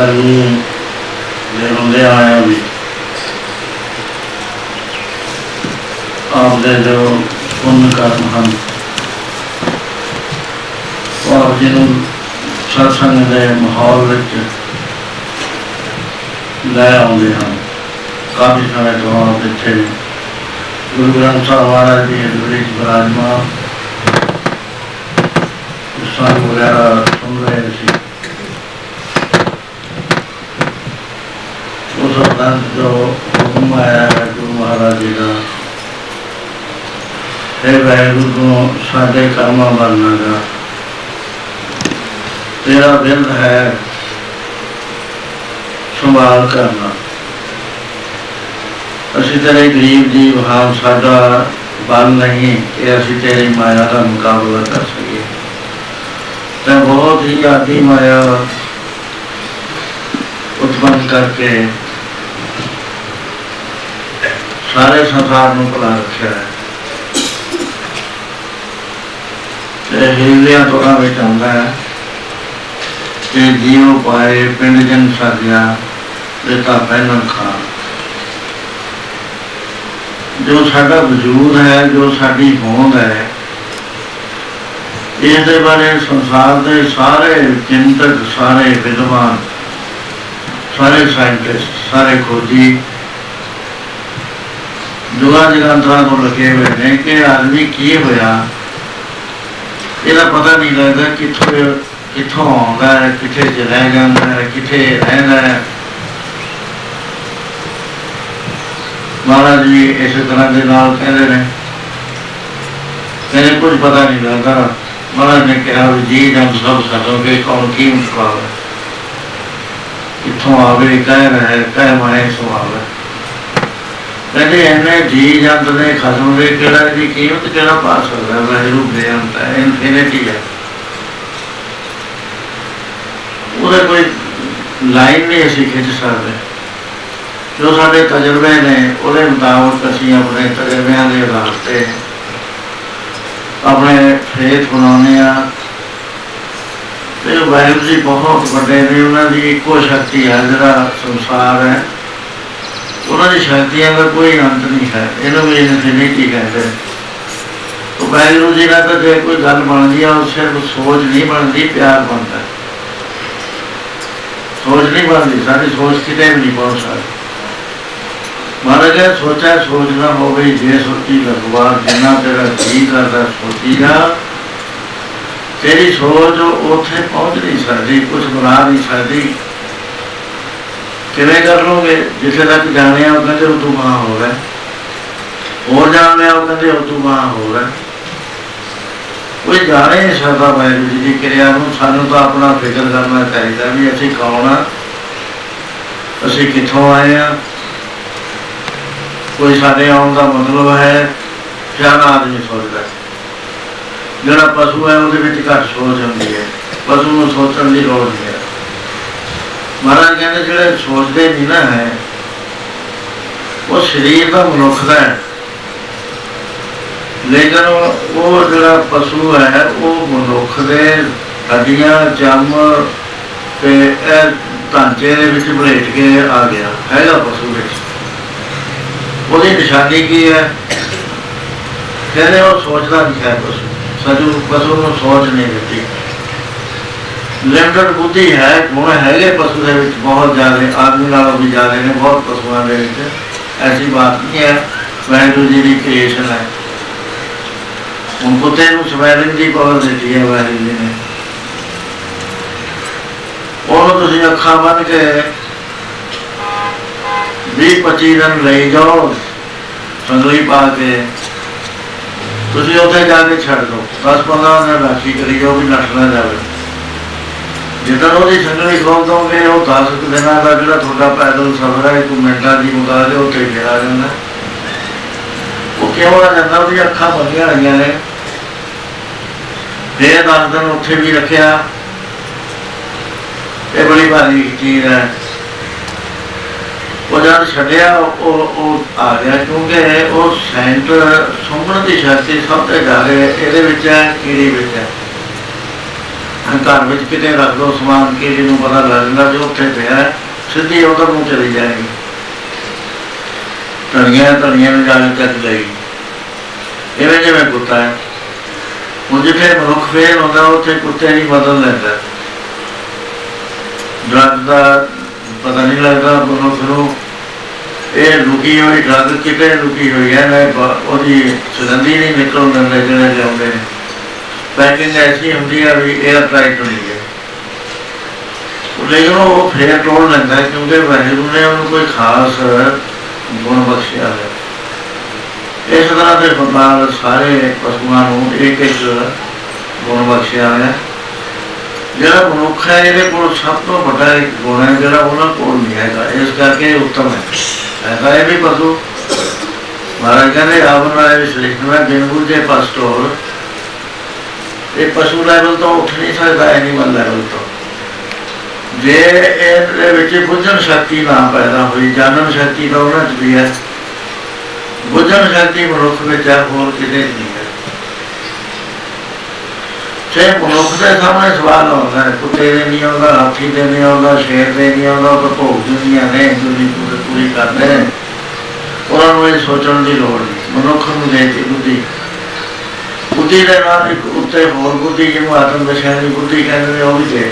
ਇਸ ਗੱਲ ਨੂੰ ਆਇਆ ਵੀ ਆਪ ਦੇ ਜੋ ਪੁੰਨ ਕਰਮ ਹਨ। ਆਪ ਜੀ ਨੂੰ ਸਤਸੰਗ ਦੇ ਮਾਹੌਲ ਵਿੱਚ ਲੈ ਆਉਂਦੇ ਹਨ। ਕਾਫੀ ਸਾਰੇ ਤੋਂ ਇੱਥੇ ਗੁਰੂ ਗ੍ਰੰਥ ਸਾਹਿਬ ਮਹਾਰਾਜ ਜੀ ਦੇ ਵਿੱਚ ਬਰਾਜਮਾਨ ਸਾਲ ਵਗੈਰਾ ਸੁਣ ਰਹੇ ਸੀ ਉਸ ਵਕਤ ਜੋ ਹੁਕਮ ਆਇਆ ਹੈ ਗੁਰੂ ਮਹਾਰਾਜ ਜੀ ਦਾ ਇਹ ਵਾਹਿਗੁਰੂ ਨੂੰ ਸਾਡੇ ਕਰਮਾਂ ਬਣਨਾ ਦਾ ਤੇਰਾ ਬਿਰਧ ਹੈ ਸੰਭਾਲ ਕਰਨਾ ਅਸੀਂ ਤੇਰੇ ਗਰੀਬ ਜੀਵ ਹਾਂ ਸਾਡਾ ਬਲ ਨਹੀਂ ਕਿ ਅਸੀਂ ਤੇਰੀ ਮਾਇਆ ਦਾ ਮੁਕਾਬਲਾ ਕਰ ਸਕੀਏ ਤੇ ਬਹੁਤ ਹੀ ਆਦੀ ਮਾਇਆ ਉਤਪੰਨ ਕਰਕੇ ਸਾਰੇ ਸੰਸਾਰ ਨੂੰ ਭਲਾ ਰੱਖਿਆ ਹੈ। ਤੇ ਹਿਰਦਿਆਂ ਤੋਂ ਵਿੱਚ ਆਉਂਦਾ ਹੈ। ਕਿ ਜੀਵ ਪਾਏ ਪਿੰਡ ਜਨ ਸਾਧਿਆ ਦਿੱਤਾ ਪਹਿਲਾਂ ਖਾਂ ਜੋ ਸਾਡਾ ਵਜੂਦ ਹੈ, ਜੋ ਸਾਡੀ ਹੋਂਦ ਹੈ ਇਸ ਦੇ ਬਾਰੇ ਸੰਸਾਰ ਦੇ ਸਾਰੇ ਚਿੰਤਕ, ਸਾਰੇ ਵਿਦਵਾਨ, ਸਾਰੇ ਸਾਇੰਟਿਸਟ ਸਾਰੇ ਖੋਜੀ ਦੁਆ ਜਗਾਂਤਰਾਂ ਤੋਂ ਲੱਗੇ ਹੋਏ ਨੇ ਕਿ ਆਦਮੀ ਕੀ ਹੋਇਆ ਇਹਦਾ ਪਤਾ ਨਹੀਂ ਲੱਗਦਾ ਕਿੱਥੋਂ ਕਿੱਥੋਂ ਆਉਂਦਾ ਹੈ ਕਿੱਥੇ ਚਲਾ ਜਾਂਦਾ ਹੈ ਕਿੱਥੇ ਰਹਿੰਦਾ ਹੈ ਮਹਾਰਾਜ ਜੀ ਇਸ ਤਰ੍ਹਾਂ ਦੇ ਨਾਲ ਕਹਿੰਦੇ ਨੇ ਕਹਿੰਦੇ ਕੁਝ ਪਤਾ ਨਹੀਂ ਲੱਗਦਾ ਮਹਾਰਾਜ ਨੇ ਕਿਹਾ ਵੀ ਜੀ ਜਨ ਸਭ ਸਕੋਗੇ ਕੌਣ ਕੀ ਮੁਕਾਵੇ ਕਿੱਥੋਂ ਆਵੇ ਕਹਿ ਰਹੇ ਕਹਿ ਮਾਏ ਸੁਆਵੇ ਕਹਿੰਦੇ ਇਹਨੇ ਜੀ ਜੰਤ ਨੇ ਖਸਮ ਦੇ ਕਿਹੜਾ ਦੀ ਕੀਮਤ ਕਿਹੜਾ ਪਾ ਸਕਦਾ ਵਾਹਿਗੁਰੂ ਬੇਅੰਤ ਹੈ ਇਨਫਿਨਿਟੀ ਹੈ ਉਹਦਾ ਕੋਈ ਲਾਈਨ ਨਹੀਂ ਅਸੀਂ ਖਿੱਚ ਸਕਦੇ। ਜੋ ਸਾਡੇ ਤਜਰਬੇ ਨੇ, ਉਹਦੇ ਮੁਤਾਬਕ ਅਸੀਂ ਆਪਣੇ ਤਜਰਬਿਆਂ ਦੇ ਆਧਾਰ ਤੇ ਆਪਣੇ ਫੇਥ ਬਣਾਉਂਦੇ ਆ ਤੇ ਵਾਹਿਗੁਰੂ ਜੀ ਬਹੁਤ ਵੱਡੇ ਨੇ, ਉਹਨਾਂ ਦੀ ਇੱਕੋ ਸ਼ਕਤੀ ਹੈ, ਜਿਹੜਾ ਸੰਸਾਰ ਹੈ। ਉਹਨਾਂ ਦੀ ਸ਼ਕਤੀਆਂ ਦਾ ਕੋਈ ਅੰਤ ਨਹੀਂ ਹੈ ਇਹਨੂੰ ਵੀ ਇਨਫਿਨਿਟੀ ਕਹਿੰਦੇ ਉਹ ਵਾਹਿਗੁਰੂ ਜੀ ਨਾਲ ਤਾਂ ਜੇ ਕੋਈ ਗੱਲ ਬਣਦੀ ਆ ਉਹ ਸਿਰਫ ਸੋਚ ਨਹੀਂ ਬਣਦੀ ਪਿਆਰ ਬਣਦਾ ਹੈ ਸੋਚ ਨਹੀਂ ਬਣਦੀ ਸਾਡੀ ਸੋਚ ਕਿਤੇ ਵੀ ਨਹੀਂ ਪਹੁੰਚ ਸਕਦੀ ਮਹਾਰਾਜ ਨੇ ਸੋਚਿਆ ਸੋਚਣਾ ਹੋਵੇ ਜੇ ਸੋਚੀ ਲਗਵਾ ਜਿੰਨਾ ਤੇਰਾ ਜੀ ਕਰਦਾ ਸੋਚੀ ਜਾ ਤੇਰੀ ਸੋਚ ਉੱਥੇ ਪਹੁੰਚ ਨਹੀਂ ਸਕਦੀ ਕੁਝ ਬਣਾ ਨਹੀਂ ਸਕਦੀ ਕਿਵੇਂ ਕਰ ਲੋਗੇ ਜਿੱਥੇ ਤੱਕ ਜਾਣੇ ਆ ਉਹ ਕਹਿੰਦੇ ਉਹ ਤੂੰ ਮਾਂ ਹੋ। ਰਿਹਾ ਹੋਰ ਜਾਣਦੇ ਆ ਉਹ ਕਹਿੰਦੇ ਉਹ ਤੂੰ ਮਾਂ ਹੋ। ਰਿਹਾ ਕੋਈ ਜਾਣੇ ਨਹੀਂ ਸਕਦਾ ਵਾਹਿਗੁਰੂ ਜੀ ਦੀ ਕਿਰਿਆ ਨੂੰ। ਸਾਨੂੰ ਤਾਂ ਆਪਣਾ ਫਿਕਰ ਕਰਨਾ ਚਾਹੀਦਾ ਵੀ ਅਸੀਂ ਕੌਣ ਆ? ਅਸੀਂ ਕਿੱਥੋਂ ਆਏ ਆ? ਕੋਈ ਸਾਡੇ ਆਉਣ ਦਾ ਮਤਲਬ ਹੈ ਸਿਆਣਾ ਆਦਮੀ ਸੋਚਦਾ? ਜਿਹੜਾ ਪਸ਼ੂ ਹੈ, ਉਹਦੇ ਵਿੱਚ ਘੱਟ ਸੋਚ ਹੁੰਦੀ ਹੈ। ਪਸ਼ੂ ਨੂੰ ਸੋਚਣ ਦੀ ਲੋੜ ਨਹੀਂ ਹੈ। ਮਹਾਰਾਜ ਕਹਿੰਦੇ ਜਿਹੜੇ ਸੋਚਦੇ ਨਹੀਂ ਨਾ ਹੈ, ਉਹ ਸਰੀਰ ਦਾ ਮਨੁੱਖ ਦਾ ਹੈ। ਲੇਕਿਨ ਉਹ ਜਿਹੜਾ ਪਸ਼ੂ ਹੈ, ਉਹ ਮਨੁੱਖ ਦੇ ਹੱਡੀਆਂ ਜੰਮ ਤੇ ਇਹ ਢਾਂਚੇ ਦੇ ਵਿੱਚ ਬਲੇਟ ਕੇ ਆ ਗਿਆ, ਹੈਗਾ ਪਸ਼ੂ ਵਿੱਚ। ਉਹਦੀ ਨਿਸ਼ਾਨੀ ਕੀ ਹੈ? ਕਹਿੰਦੇ ਉਹ ਸੋਚਦਾ ਨਹੀਂ ਹੈ ਪਸ਼ੂ। ਸਜੂ, ਪਸ਼ੂ ਨੂੰ ਸੋਚ ਨਹੀਂ ਦਿੱਤੀ। ਲਿਮਟਡ ਬੁੱਧੀ ਹੈ, ਗੁਣ ਹੈਗੇ ਪਸ਼ੂ ਦੇ ਵਿੱਚ ਬਹੁਤ ਜ਼ਿਆਦਾ, ਆਦਮੀ ਨਾਲੋਂ ਵੀ ਜ਼ਿਆਦਾ ਨੇ, ਬਹੁਤ ਪਸ਼ੂਆਂ ਦੇ ਵਿੱਚ। ਐਸੀ ਬਾਤ ਨਹੀਂ ਹੈ, ਵਾਹਿਗੁਰੂ ਜੀ ਦੀ ਕ੍ਰੀਏਸ਼ਨ ਹੈ। ਹੁਣ ਕੁੱਤੇ ਨੂੰ ਸਵੈਲਿੰਗ ਦੀ ਪਾਵਰ ਦਿੱਤੀ ਹੈ ਵਾਹਿਗੁਰੂ ਜੀ ਨੇ। ਉਹ ਤੁਸੀਂ ਅੱਖਾਂ ਬੰਨ ਕੇ 20 25 ਦਿਨ ਲਈ ਜਾਓ ਸੰਗਲੀ ਪਾ ਕੇ। ਤੁਸੀਂ ਉੱਥੇ ਜਾ ਕੇ ਛੱਡ ਦਿਓ। 10 15 ਦਿਨ ਰਾਖੀ ਕਰੀ ਜਾਓ ਵੀ ਨੱਠ ਨਾ ਜਾਵੇ। ਜਦੋਂ ਉਹਦੀ ਸੰਗਲੀ ਖੋਲ ਦੋਗੇ ਉਹ 10 ਦਿਨਾਂ ਦਾ ਜਿਹੜਾ ਤੁਹਾਡਾ ਪੈਦਲ ਸਫ਼ਰ ਹੈ, ਇੱਕ ਮਿੰਟਾਂ ਦੀ ਮੁਕਾ ਦੇ ਉੱਥੇ ਗਿਆ ਜਾਂਦਾ। ਉਹ ਕਿਉਂ ਆ ਜਾਂਦਾ? ਉਹਦੀ ਅੱਖਾਂ ਬੰਦੀਆਂ ਹੋਈਆਂ ਨੇ। ਫੇਰ 10 ਦਿਨ ਉੱਥੇ ਵੀ ਰੱਖਿਆ। ਇਹ ਬੜੀ ਭਾਰੀ ਚੀਜ਼ ਹੈ। ਉਹ ਜਦ ਛੱਡਿਆ, ਉਹ ਉਹ ਆ ਗਿਆ ਕਿਉਂਕਿ ਉਹ ਸੈਂਟਰ ਸੁੰਘਣ ਦੀ ਸ਼ਕਤੀ ਸਭ ਤੋਂ ਜ਼ਿਆਦਾ ਇਹਦੇ ਵਿੱਚ ਹੈ, ਕੀੜੀ ਵਿੱਚ ਹੈ। ਘਰ ਵਿੱਚ ਕਿਤੇ ਰੱਖ ਦੋ ਸਮਾਨ ਕਿ ਜਿਹਨੂੰ ਪਤਾ ਲੱਗ ਜਾਂਦਾ ਉੱਥੇ ਪਿਆ ਸਿੱਧੀ ਉਧਰ ਨੂੰ ਚਲੀ ਜਾਏਗੀ। ਧਣੀਆਂ ਧਣੀਆਂ ਨੂੰ ਜਾ ਕੇ ਚੱਕ ਲਈ ਇਵੇਂ ਜਿਵੇਂ ਕੁੱਤਾ ਹੈ। ਹੁਣ ਜਿੱਥੇ ਮਨੁੱਖ ਫੇਲ ਹੁੰਦਾ, ਉੱਥੇ ਕੁੱਤੇ ਦੀ ਮਦਦ ਲੈਂਦਾ ਡਰਗ ਦਾ ਪਤਾ ਨਹੀਂ ਲੱਗਦਾ ਮਨੁੱਖ ਨੂੰ। ਇਹ ਲੁਕੀ ਹੋਈ ਡਰਗ ਕਿਤੇ ਲੁਕੀ ਹੋਈ ਹੈ ਨਾ ਉਹਦੀ ਸੁਗੰਧੀ ਨਹੀਂ ਨਿਕਲਣ ਦਿੰਦੇ ਜਿਹੜੇ ਲਿਆਉਂਦੇ ਨੇ। ਪੈਕਿੰਗ ਐਸੀ ਹੁੰਦੀ ਹੈ ਵੀ 에ਅਰ ਟਾਈਟ ਹੁੰਦੀ ਹੈ ਲੇਕਿਨ ਉਹ ਫੇਰ ਟੋਲ ਲੈਂਦਾ ਕਿਉਂਕਿ ਵਾਹਿਗੁਰੂ ਨੇ ਉਹਨੂੰ ਕੋਈ ਖਾਸ ਗੁਣ ਬਖਸ਼ਿਆ ਹੈ। ਇਸ ਤਰ੍ਹਾਂ ਦੇ ਫਰਮਾਨ ਸਾਰੇ ਪਸ਼ੂਆਂ ਨੂੰ ਇੱਕ ਇੱਕ ਗੁਣ ਬਖਸ਼ਿਆ ਹੈ। ਜਿਹੜਾ ਮਨੁੱਖ ਹੈ, ਇਹਦੇ ਕੋਲ ਸਭ ਤੋਂ ਵੱਡਾ ਇੱਕ ਗੁਣ ਹੈ ਜਿਹੜਾ ਉਹਨਾਂ ਕੋਲ ਨਹੀਂ ਹੈਗਾ। ਇਸ ਕਰਕੇ ਉੱਤਮ ਹੈ। ਐਸਾ ਇਹ ਵੀ ਪਸ਼ੂ। ਮਹਾਰਾਜ ਕਹਿੰਦੇ ਆਪਣਾ ਇਹ ਸ੍ਰਿਸ਼ਟ ਮੈਂ ਬਿਨੂ ਦੇ ਪਸਟੋਰ ਇਹ ਪਸ਼ੂ ਲੈਵਲ ਤੋਂ ਉੱਠ ਨਹੀਂ ਸਕਦਾ ਐਨੀਮਲ ਲੈਵਲ ਤੋਂ। ਜੇ ਇਹਦੇ ਵਿੱਚ ਬੁੱਝਣ ਸ਼ਕਤੀ ਨਾ ਪੈਦਾ ਹੋਈ ਜਾਣਨ ਸ਼ਕਤੀ ਤਾਂ ਉਹਨਾਂ 'ਚ ਵੀ ਹੈ। ਬੁੱਝਣ ਸ਼ਕਤੀ ਮਨੁੱਖ ਵਿੱਚ ਹੈ, ਹੋਰ ਕਿਤੇ ਨਹੀਂ ਹੈ। ਜੇ ਮਨੁੱਖ ਦੇ ਸਾਹਮਣੇ ਸਵਾਲ ਆਉਂਦਾ ਹੈ, ਕੁੱਤੇ ਦੇ ਨਹੀਂ ਆਉਂਦਾ, ਹਾਥੀ ਦੇ ਨਹੀਂ ਆਉਂਦਾ, ਸ਼ੇਰ ਦੇ ਨਹੀਂ ਆਉਂਦਾ ਤਾਂ ਭੋਗ ਦੁਨੀਆ ਨੇ ਦੁਨੀ ਪੂਰੀ ਕਰਦੇ ਨੇ। ਉਹਨਾਂ ਨੂੰ ਇਹ ਸੋਚਣ ਦੀ ਲੋੜ ਨਹੀਂ। ਮਨੁੱਖ ਨੂੰ ਦੇ ਦਿੱਤੀ ਬੁੱਧੀ। ਬੁੱਧੀ ਦੇ ਨਾਲ ਇੱਕ ਉੱਤੇ ਹੋਰ ਬੁੱਧੀ ਜਿਹਨੂੰ ਆਤਮ ਦਸ਼ਾ ਦੀ ਬੁੱਧੀ ਕਹਿੰਦੇ ਨੇ, ਉਹ ਵੀ ਦੇ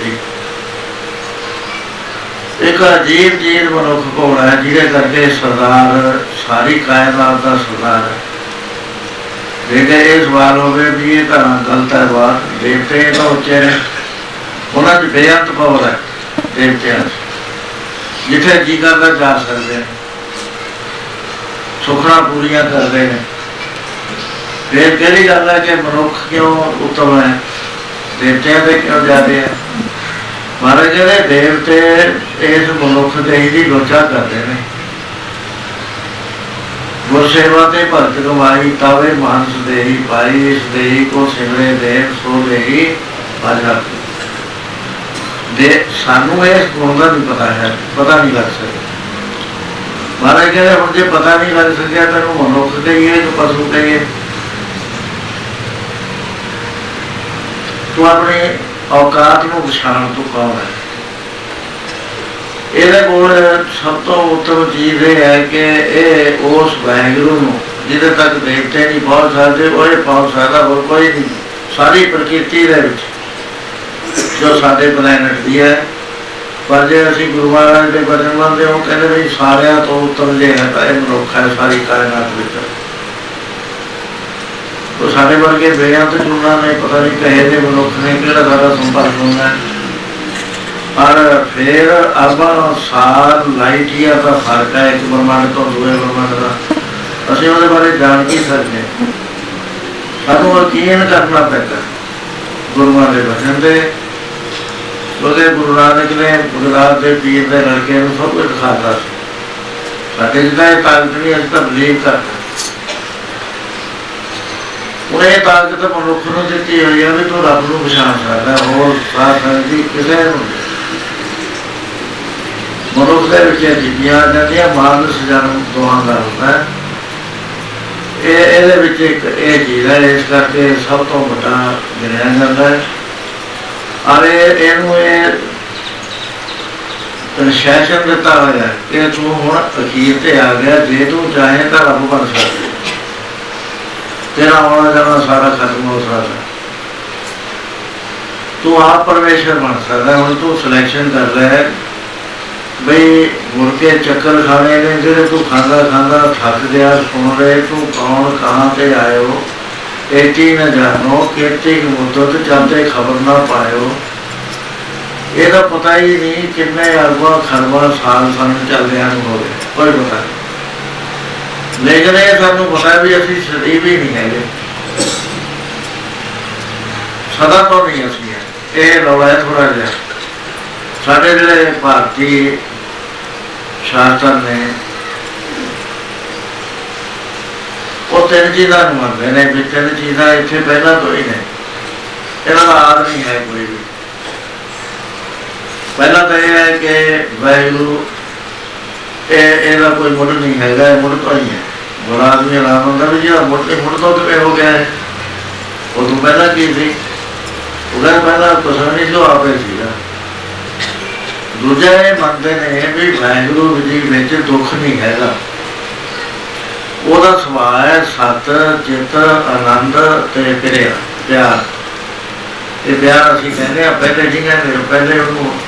ਇੱਕ ਅਜੀਬ ਜੀਵ ਮਨੁੱਖ ਕੋਲ ਹੈ, ਜਿਹਦੇ ਕਰਕੇ ਸਰਦਾਰ, ਸਾਰੀ ਕਾਇਨਾਤ ਦਾ ਸਰਦਾਰ ਹੈ। ਜੇਕਰ ਇਹ ਸਵਾਲ ਹੋਵੇ ਵੀ ਇਹ ਤਾਂ ਗਲਤ ਹੈ ਬਾਤ। ਦੇਵਤੇ ਤਾਂ ਉੱਚੇ ਨੇ। ਉਹਨਾਂ 'ਚ ਬੇਅੰਤ ਪਾਵਰ ਹੈ, ਦੇਵਤਿਆਂ 'ਚ। ਜਿੱਥੇ ਜੀ ਕਰਦਾ ਜਾ ਸਕਦੇ ਨੇ। ਸੁਖਣਾ ਪੂਰੀਆਂ ਕਰਦੇ ਨੇ। ਫਿਰ ਕਿਹੜੀ ਗੱਲ ਹੈ ਕਿ ਮਨੁੱਖ ਕਿਉਂ ਉਤਮ ਹੈ? ਦੇਵਤਿਆਂ ਦੇ ਕਿਉਂ ਜ਼ਿਆਦੇ ਹੈ? ਮਹਾਰਾਜ ਜਿਹੜੇ ਦੇਵਤੇ ਇਸ ਮਨੁੱਖ ਦੇ ਹੀ ਲੋਚਾ ਕਰਦੇ ਨੇ। ਗੁਰ ਸੇਵਾ ਤੇ ਭਗਤ ਕਮਾਈ, ਤਾਵੇ ਮਾਨਸ ਦੇਹੀ, ਪਾਈ ਇਸ ਦੇਹੀ ਕੋ ਸਿਮਰੇ ਦੇਵ ਸੋ ਦੇਹੀ ਬਾਜਾ ਦੇ ਸਾਨੂੰ ਇਹ ਗੁਣ ਦਾ ਨਹੀਂ ਪਤਾ ਹੈ, ਪਤਾ ਨਹੀਂ ਲੱਗ ਸਕਦਾ। ਮਹਾਰਾਜ ਕਹਿੰਦੇ, ਹੁਣ ਜੇ ਪਤਾ ਨਹੀਂ ਲੱਗ ਸਕਿਆ ਤੈਨੂੰ ਮਨੁੱਖ ਦੇ ਇਹ ਪਸ਼ੂ ਕਹੀਏ। ਤੂੰ ਆਪਣੇ ਔਕਾਤ ਨੂੰ ਪਛਾਣ ਤੋਂ ਕੌਣ ਹੈ? ਇਹਦੇ ਕੋਲ ਸਭ ਤੋਂ ਉੱਤਮ ਚੀਜ਼ ਇਹ ਹੈ ਕਿ ਇਹ ਉਸ ਵਾਹਿਗੁਰੂ ਨੂੰ ਜਿਹਦੇ ਤੱਕ ਦੇਵਤੇ ਨਹੀਂ ਪਹੁੰਚ ਸਕਦੇ, ਉਹ ਇਹ ਪਹੁੰਚ ਸਕਦਾ ਹੋਰ ਕੋਈ ਨਹੀਂ। ਸਾਰੀ ਪ੍ਰਕਿਰਤੀ ਦੇ ਵਿੱਚ ਜੋ ਸਾਡੇ ਪਲੈਨਟ ਦੀ ਹੈ, ਪਰ ਜੇ ਅਸੀਂ ਗੁਰੂ ਮਹਾਰਾਜ ਦੇ ਬਚਨ ਮੰਨਦੇ ਹਾਂ, ਉਹ ਕਹਿੰਦੇ ਵੀ ਸਾਰਿਆਂ ਤੋਂ ਉੱਤਮ ਜੇ ਹੈ ਤਾਂ ਇਹ ਮਨੁੱਖ ਹੈ, ਸਾਰੀ ਕਾਇਨਾਤ ਵਿੱਚ। ਉਹ ਸਾਡੇ ਵਰਗੇ ਬੇਅੰਤ ਜੁਨਾ ਨੇ, ਪਤਾ ਨਹੀਂ ਕਹੇ ਦੇ ਮਨੁੱਖ ਨੇ, ਕਿਹੜਾ ਸਾਡਾ ਸੰਪਰਕ ਹੁੰਦਾ ਪਰ ਫਿਰ ਆਪਾਂ ਸਾਰ ਲਾਈਟ ਹੀ ਦਾ ਫ਼ਰਕ ਹੈ, ਇੱਕ ਬ੍ਰਹਮੰਡ ਤੋਂ ਦੂਏ ਬ੍ਰਹਮੰਡ ਦਾ। ਅਸੀਂ ਉਹਦੇ ਬਾਰੇ ਜਾਣ ਕੀ ਸਕਦੇ ਸਾਨੂੰ ਯਕੀਨ ਕਰਨਾ ਪੈਂਦਾ? ਗੁਰੂਆਂ ਦੇ ਬਚਨ ਤੇ, ਉਹਦੇ ਗੁਰੂ ਨਾਨਕ ਨੇ ਗੁਰਦਾਸ ਦੇ ਪੀਰ ਦੇ ਲੜਕੇ ਨੂੰ ਸਭ ਕੁਝ ਦਿਖਾਤਾ ਸਾਡੇ ਜਿਹੜਾ ਇਹ ਤਾਕਤ ਨਹੀਂ, ਅਸੀਂ ਤਾਂ ਬਲੀਵ ਕਰਦੇ ਉਹਨੇ ਤਾਕਤ ਮਨੁੱਖ ਨੂੰ ਦਿੱਤੀ ਹੋਈ ਹੈ ਵੀ ਤੂੰ ਰੱਬ ਨੂੰ ਪਛਾਣ ਸਕਦਾ, ਹੋਰ ਸਾਥ ਦੀ ਕਿਸੇ ਨੂੰ ਮਨੁੱਖ ਦੇ ਵਿੱਚ ਜਿੱਦਿਆ ਜਾਂਦੀਆਂ ਮਾਨਸ ਜਨਮ ਦੋਹਾਂ ਦਾ ਹੁੰਦਾ ਹੈ। ਇਹ, ਇਹਦੇ ਵਿੱਚ ਇੱਕ ਇਹ ਚੀਜ਼ ਹੈ, ਇਸ ਕਰਕੇ ਸਭ ਤੋਂ ਵੱਡਾ ਗਿਣਿਆ ਜਾਂਦਾ ਹੈ। ਅਰੇ ਇਹਨੂੰ ਇਹ ਅਨੁਸ਼ਾਸਨ ਦਿੱਤਾ ਹੋਇਆ ਕਿ ਤੂੰ ਹੁਣ ਅਖੀਰ ਤੇ ਆ ਗਿਆ, ਜੇ ਤੂੰ ਚਾਹੇ ਤਾਂ ਰੱਬ ਬਣ ਸਕਦਾ। ਤੇਰਾ ਆਉਣਾ ਜਾਣਾ ਸਾਰਾ ਖਤਮ ਹੋ ਸਕਦਾ ਤੂੰ ਆਪ ਪਰਮੇਸ਼ਰ ਬਣ ਸਕਦਾ ਹੁਣ ਤੂੰ ਸਿਲੈਕਸ਼ਨ ਕਰ ਰਿਹਾ ਹੈ ਬਈ ਮੁੜ ਕੇ ਚੱਕਰ ਖਾਣੇ ਨੇ ਜਿਹੜੇ ਤੂੰ ਖਾਂਦਾ ਖਾਂਦਾ ਥੱਕ ਗਿਆ ਸੁਣ ਰਹੇ ਤੂੰ ਕੌਣ ਕਹਾਂ ਤੇ ਆਇਓ ਏਤੀ ਨ ਜਾਣੋ ਕਿਤੇ ਮੁੱਦਤ ਜਾਂਦੇ ਖਬਰ ਨਾ ਪਾਇਓ ਇਹਦਾ ਪਤਾ ਹੀ ਨਹੀਂ ਕਿੰਨੇ ਅਰਬਾਂ ਖਰਬਾਂ ਸਾਲ ਸਾਨੂੰ ਚੱਲਦਿਆਂ ਨੂੰ ਹੋ ਗਏ ਕੋਈ ਪਤਾ ਨਹੀਂ ਲੇਕਿਨ ਇਹ ਸਾਨੂੰ ਪਤਾ ਵੀ ਅਸੀਂ ਸਰੀਰ ਹੀ ਨਹੀਂ ਹੈਗੇ। ਸਦਾ ਤੋਂ ਨਹੀਂ ਅਸੀਂ ਇਹ ਲੋੜਾ ਥੋੜਾ ਜਿਹਾ। ਸਾਡੇ ਜਿਹੜੇ ਭਾਰਤੀ ਸ਼ਾਸਤਰ ਨੇ, ਉਹ ਤਿੰਨ ਚੀਜ਼ਾਂ ਨੂੰ ਮੰਨਦੇ ਨੇ ਵੀ ਤਿੰਨ ਚੀਜ਼ਾਂ ਇੱਥੇ ਪਹਿਲਾਂ ਤੋਂ ਹੀ ਨੇ। ਇਹਨਾਂ ਦਾ ਆਦ ਨਹੀਂ ਹੈ ਕੋਈ ਵੀ। ਪਹਿਲਾਂ ਤਾਂ ਇਹ ਹੈ ਕਿ ਵੈਗੂ ਇਹ, ਇਹਦਾ ਕੋਈ ਮੁੱਢ ਨਹੀਂ ਹੈਗਾ, ਇਹ ਮੁੱਢ ਤੋਂ ਹੀ ਹੈ। ਬੜਾ ਆਦਮੀ ਆਰਾਮ ਹੁੰਦਾ ਵੀ ਜਿਹੜਾ ਮੁੱਢ ਤੇ ਤੋਂ ਕਿਵੇਂ ਹੋ ਗਿਆ ਹੈ। ਉਹ ਤੋਂ ਪਹਿਲਾਂ ਕੀ ਸੀ? ਉਹਦਾ ਪਹਿਲਾਂ ਕੁਛ ਨਹੀਂ ਸੀ ਆਪੇ ਸੀਗਾ। ਦੂਜਾ ਇਹ ਮੰਨਦੇ ਨੇ ਵੀ ਵਾਹਿਗੁਰੂ ਜੀ ਵਿੱਚ ਦੁੱਖ ਨਹੀਂ ਹੈਗਾ। ਉਹਦਾ ਸੁਭਾਅ ਹੈ ਸਤ, ਚਿਤ, ਆਨੰਦ ਤੇ ਪਿਆਰ ਪਿਆਰ। ਇਹ ਪਿਆਰ ਅਸੀਂ ਕਹਿੰਦੇ ਆ, ਪਹਿਲੇ ਜੀ ਕਹਿੰਦੇ, ਪਹਿਲੇ ਉਹਨੂੰ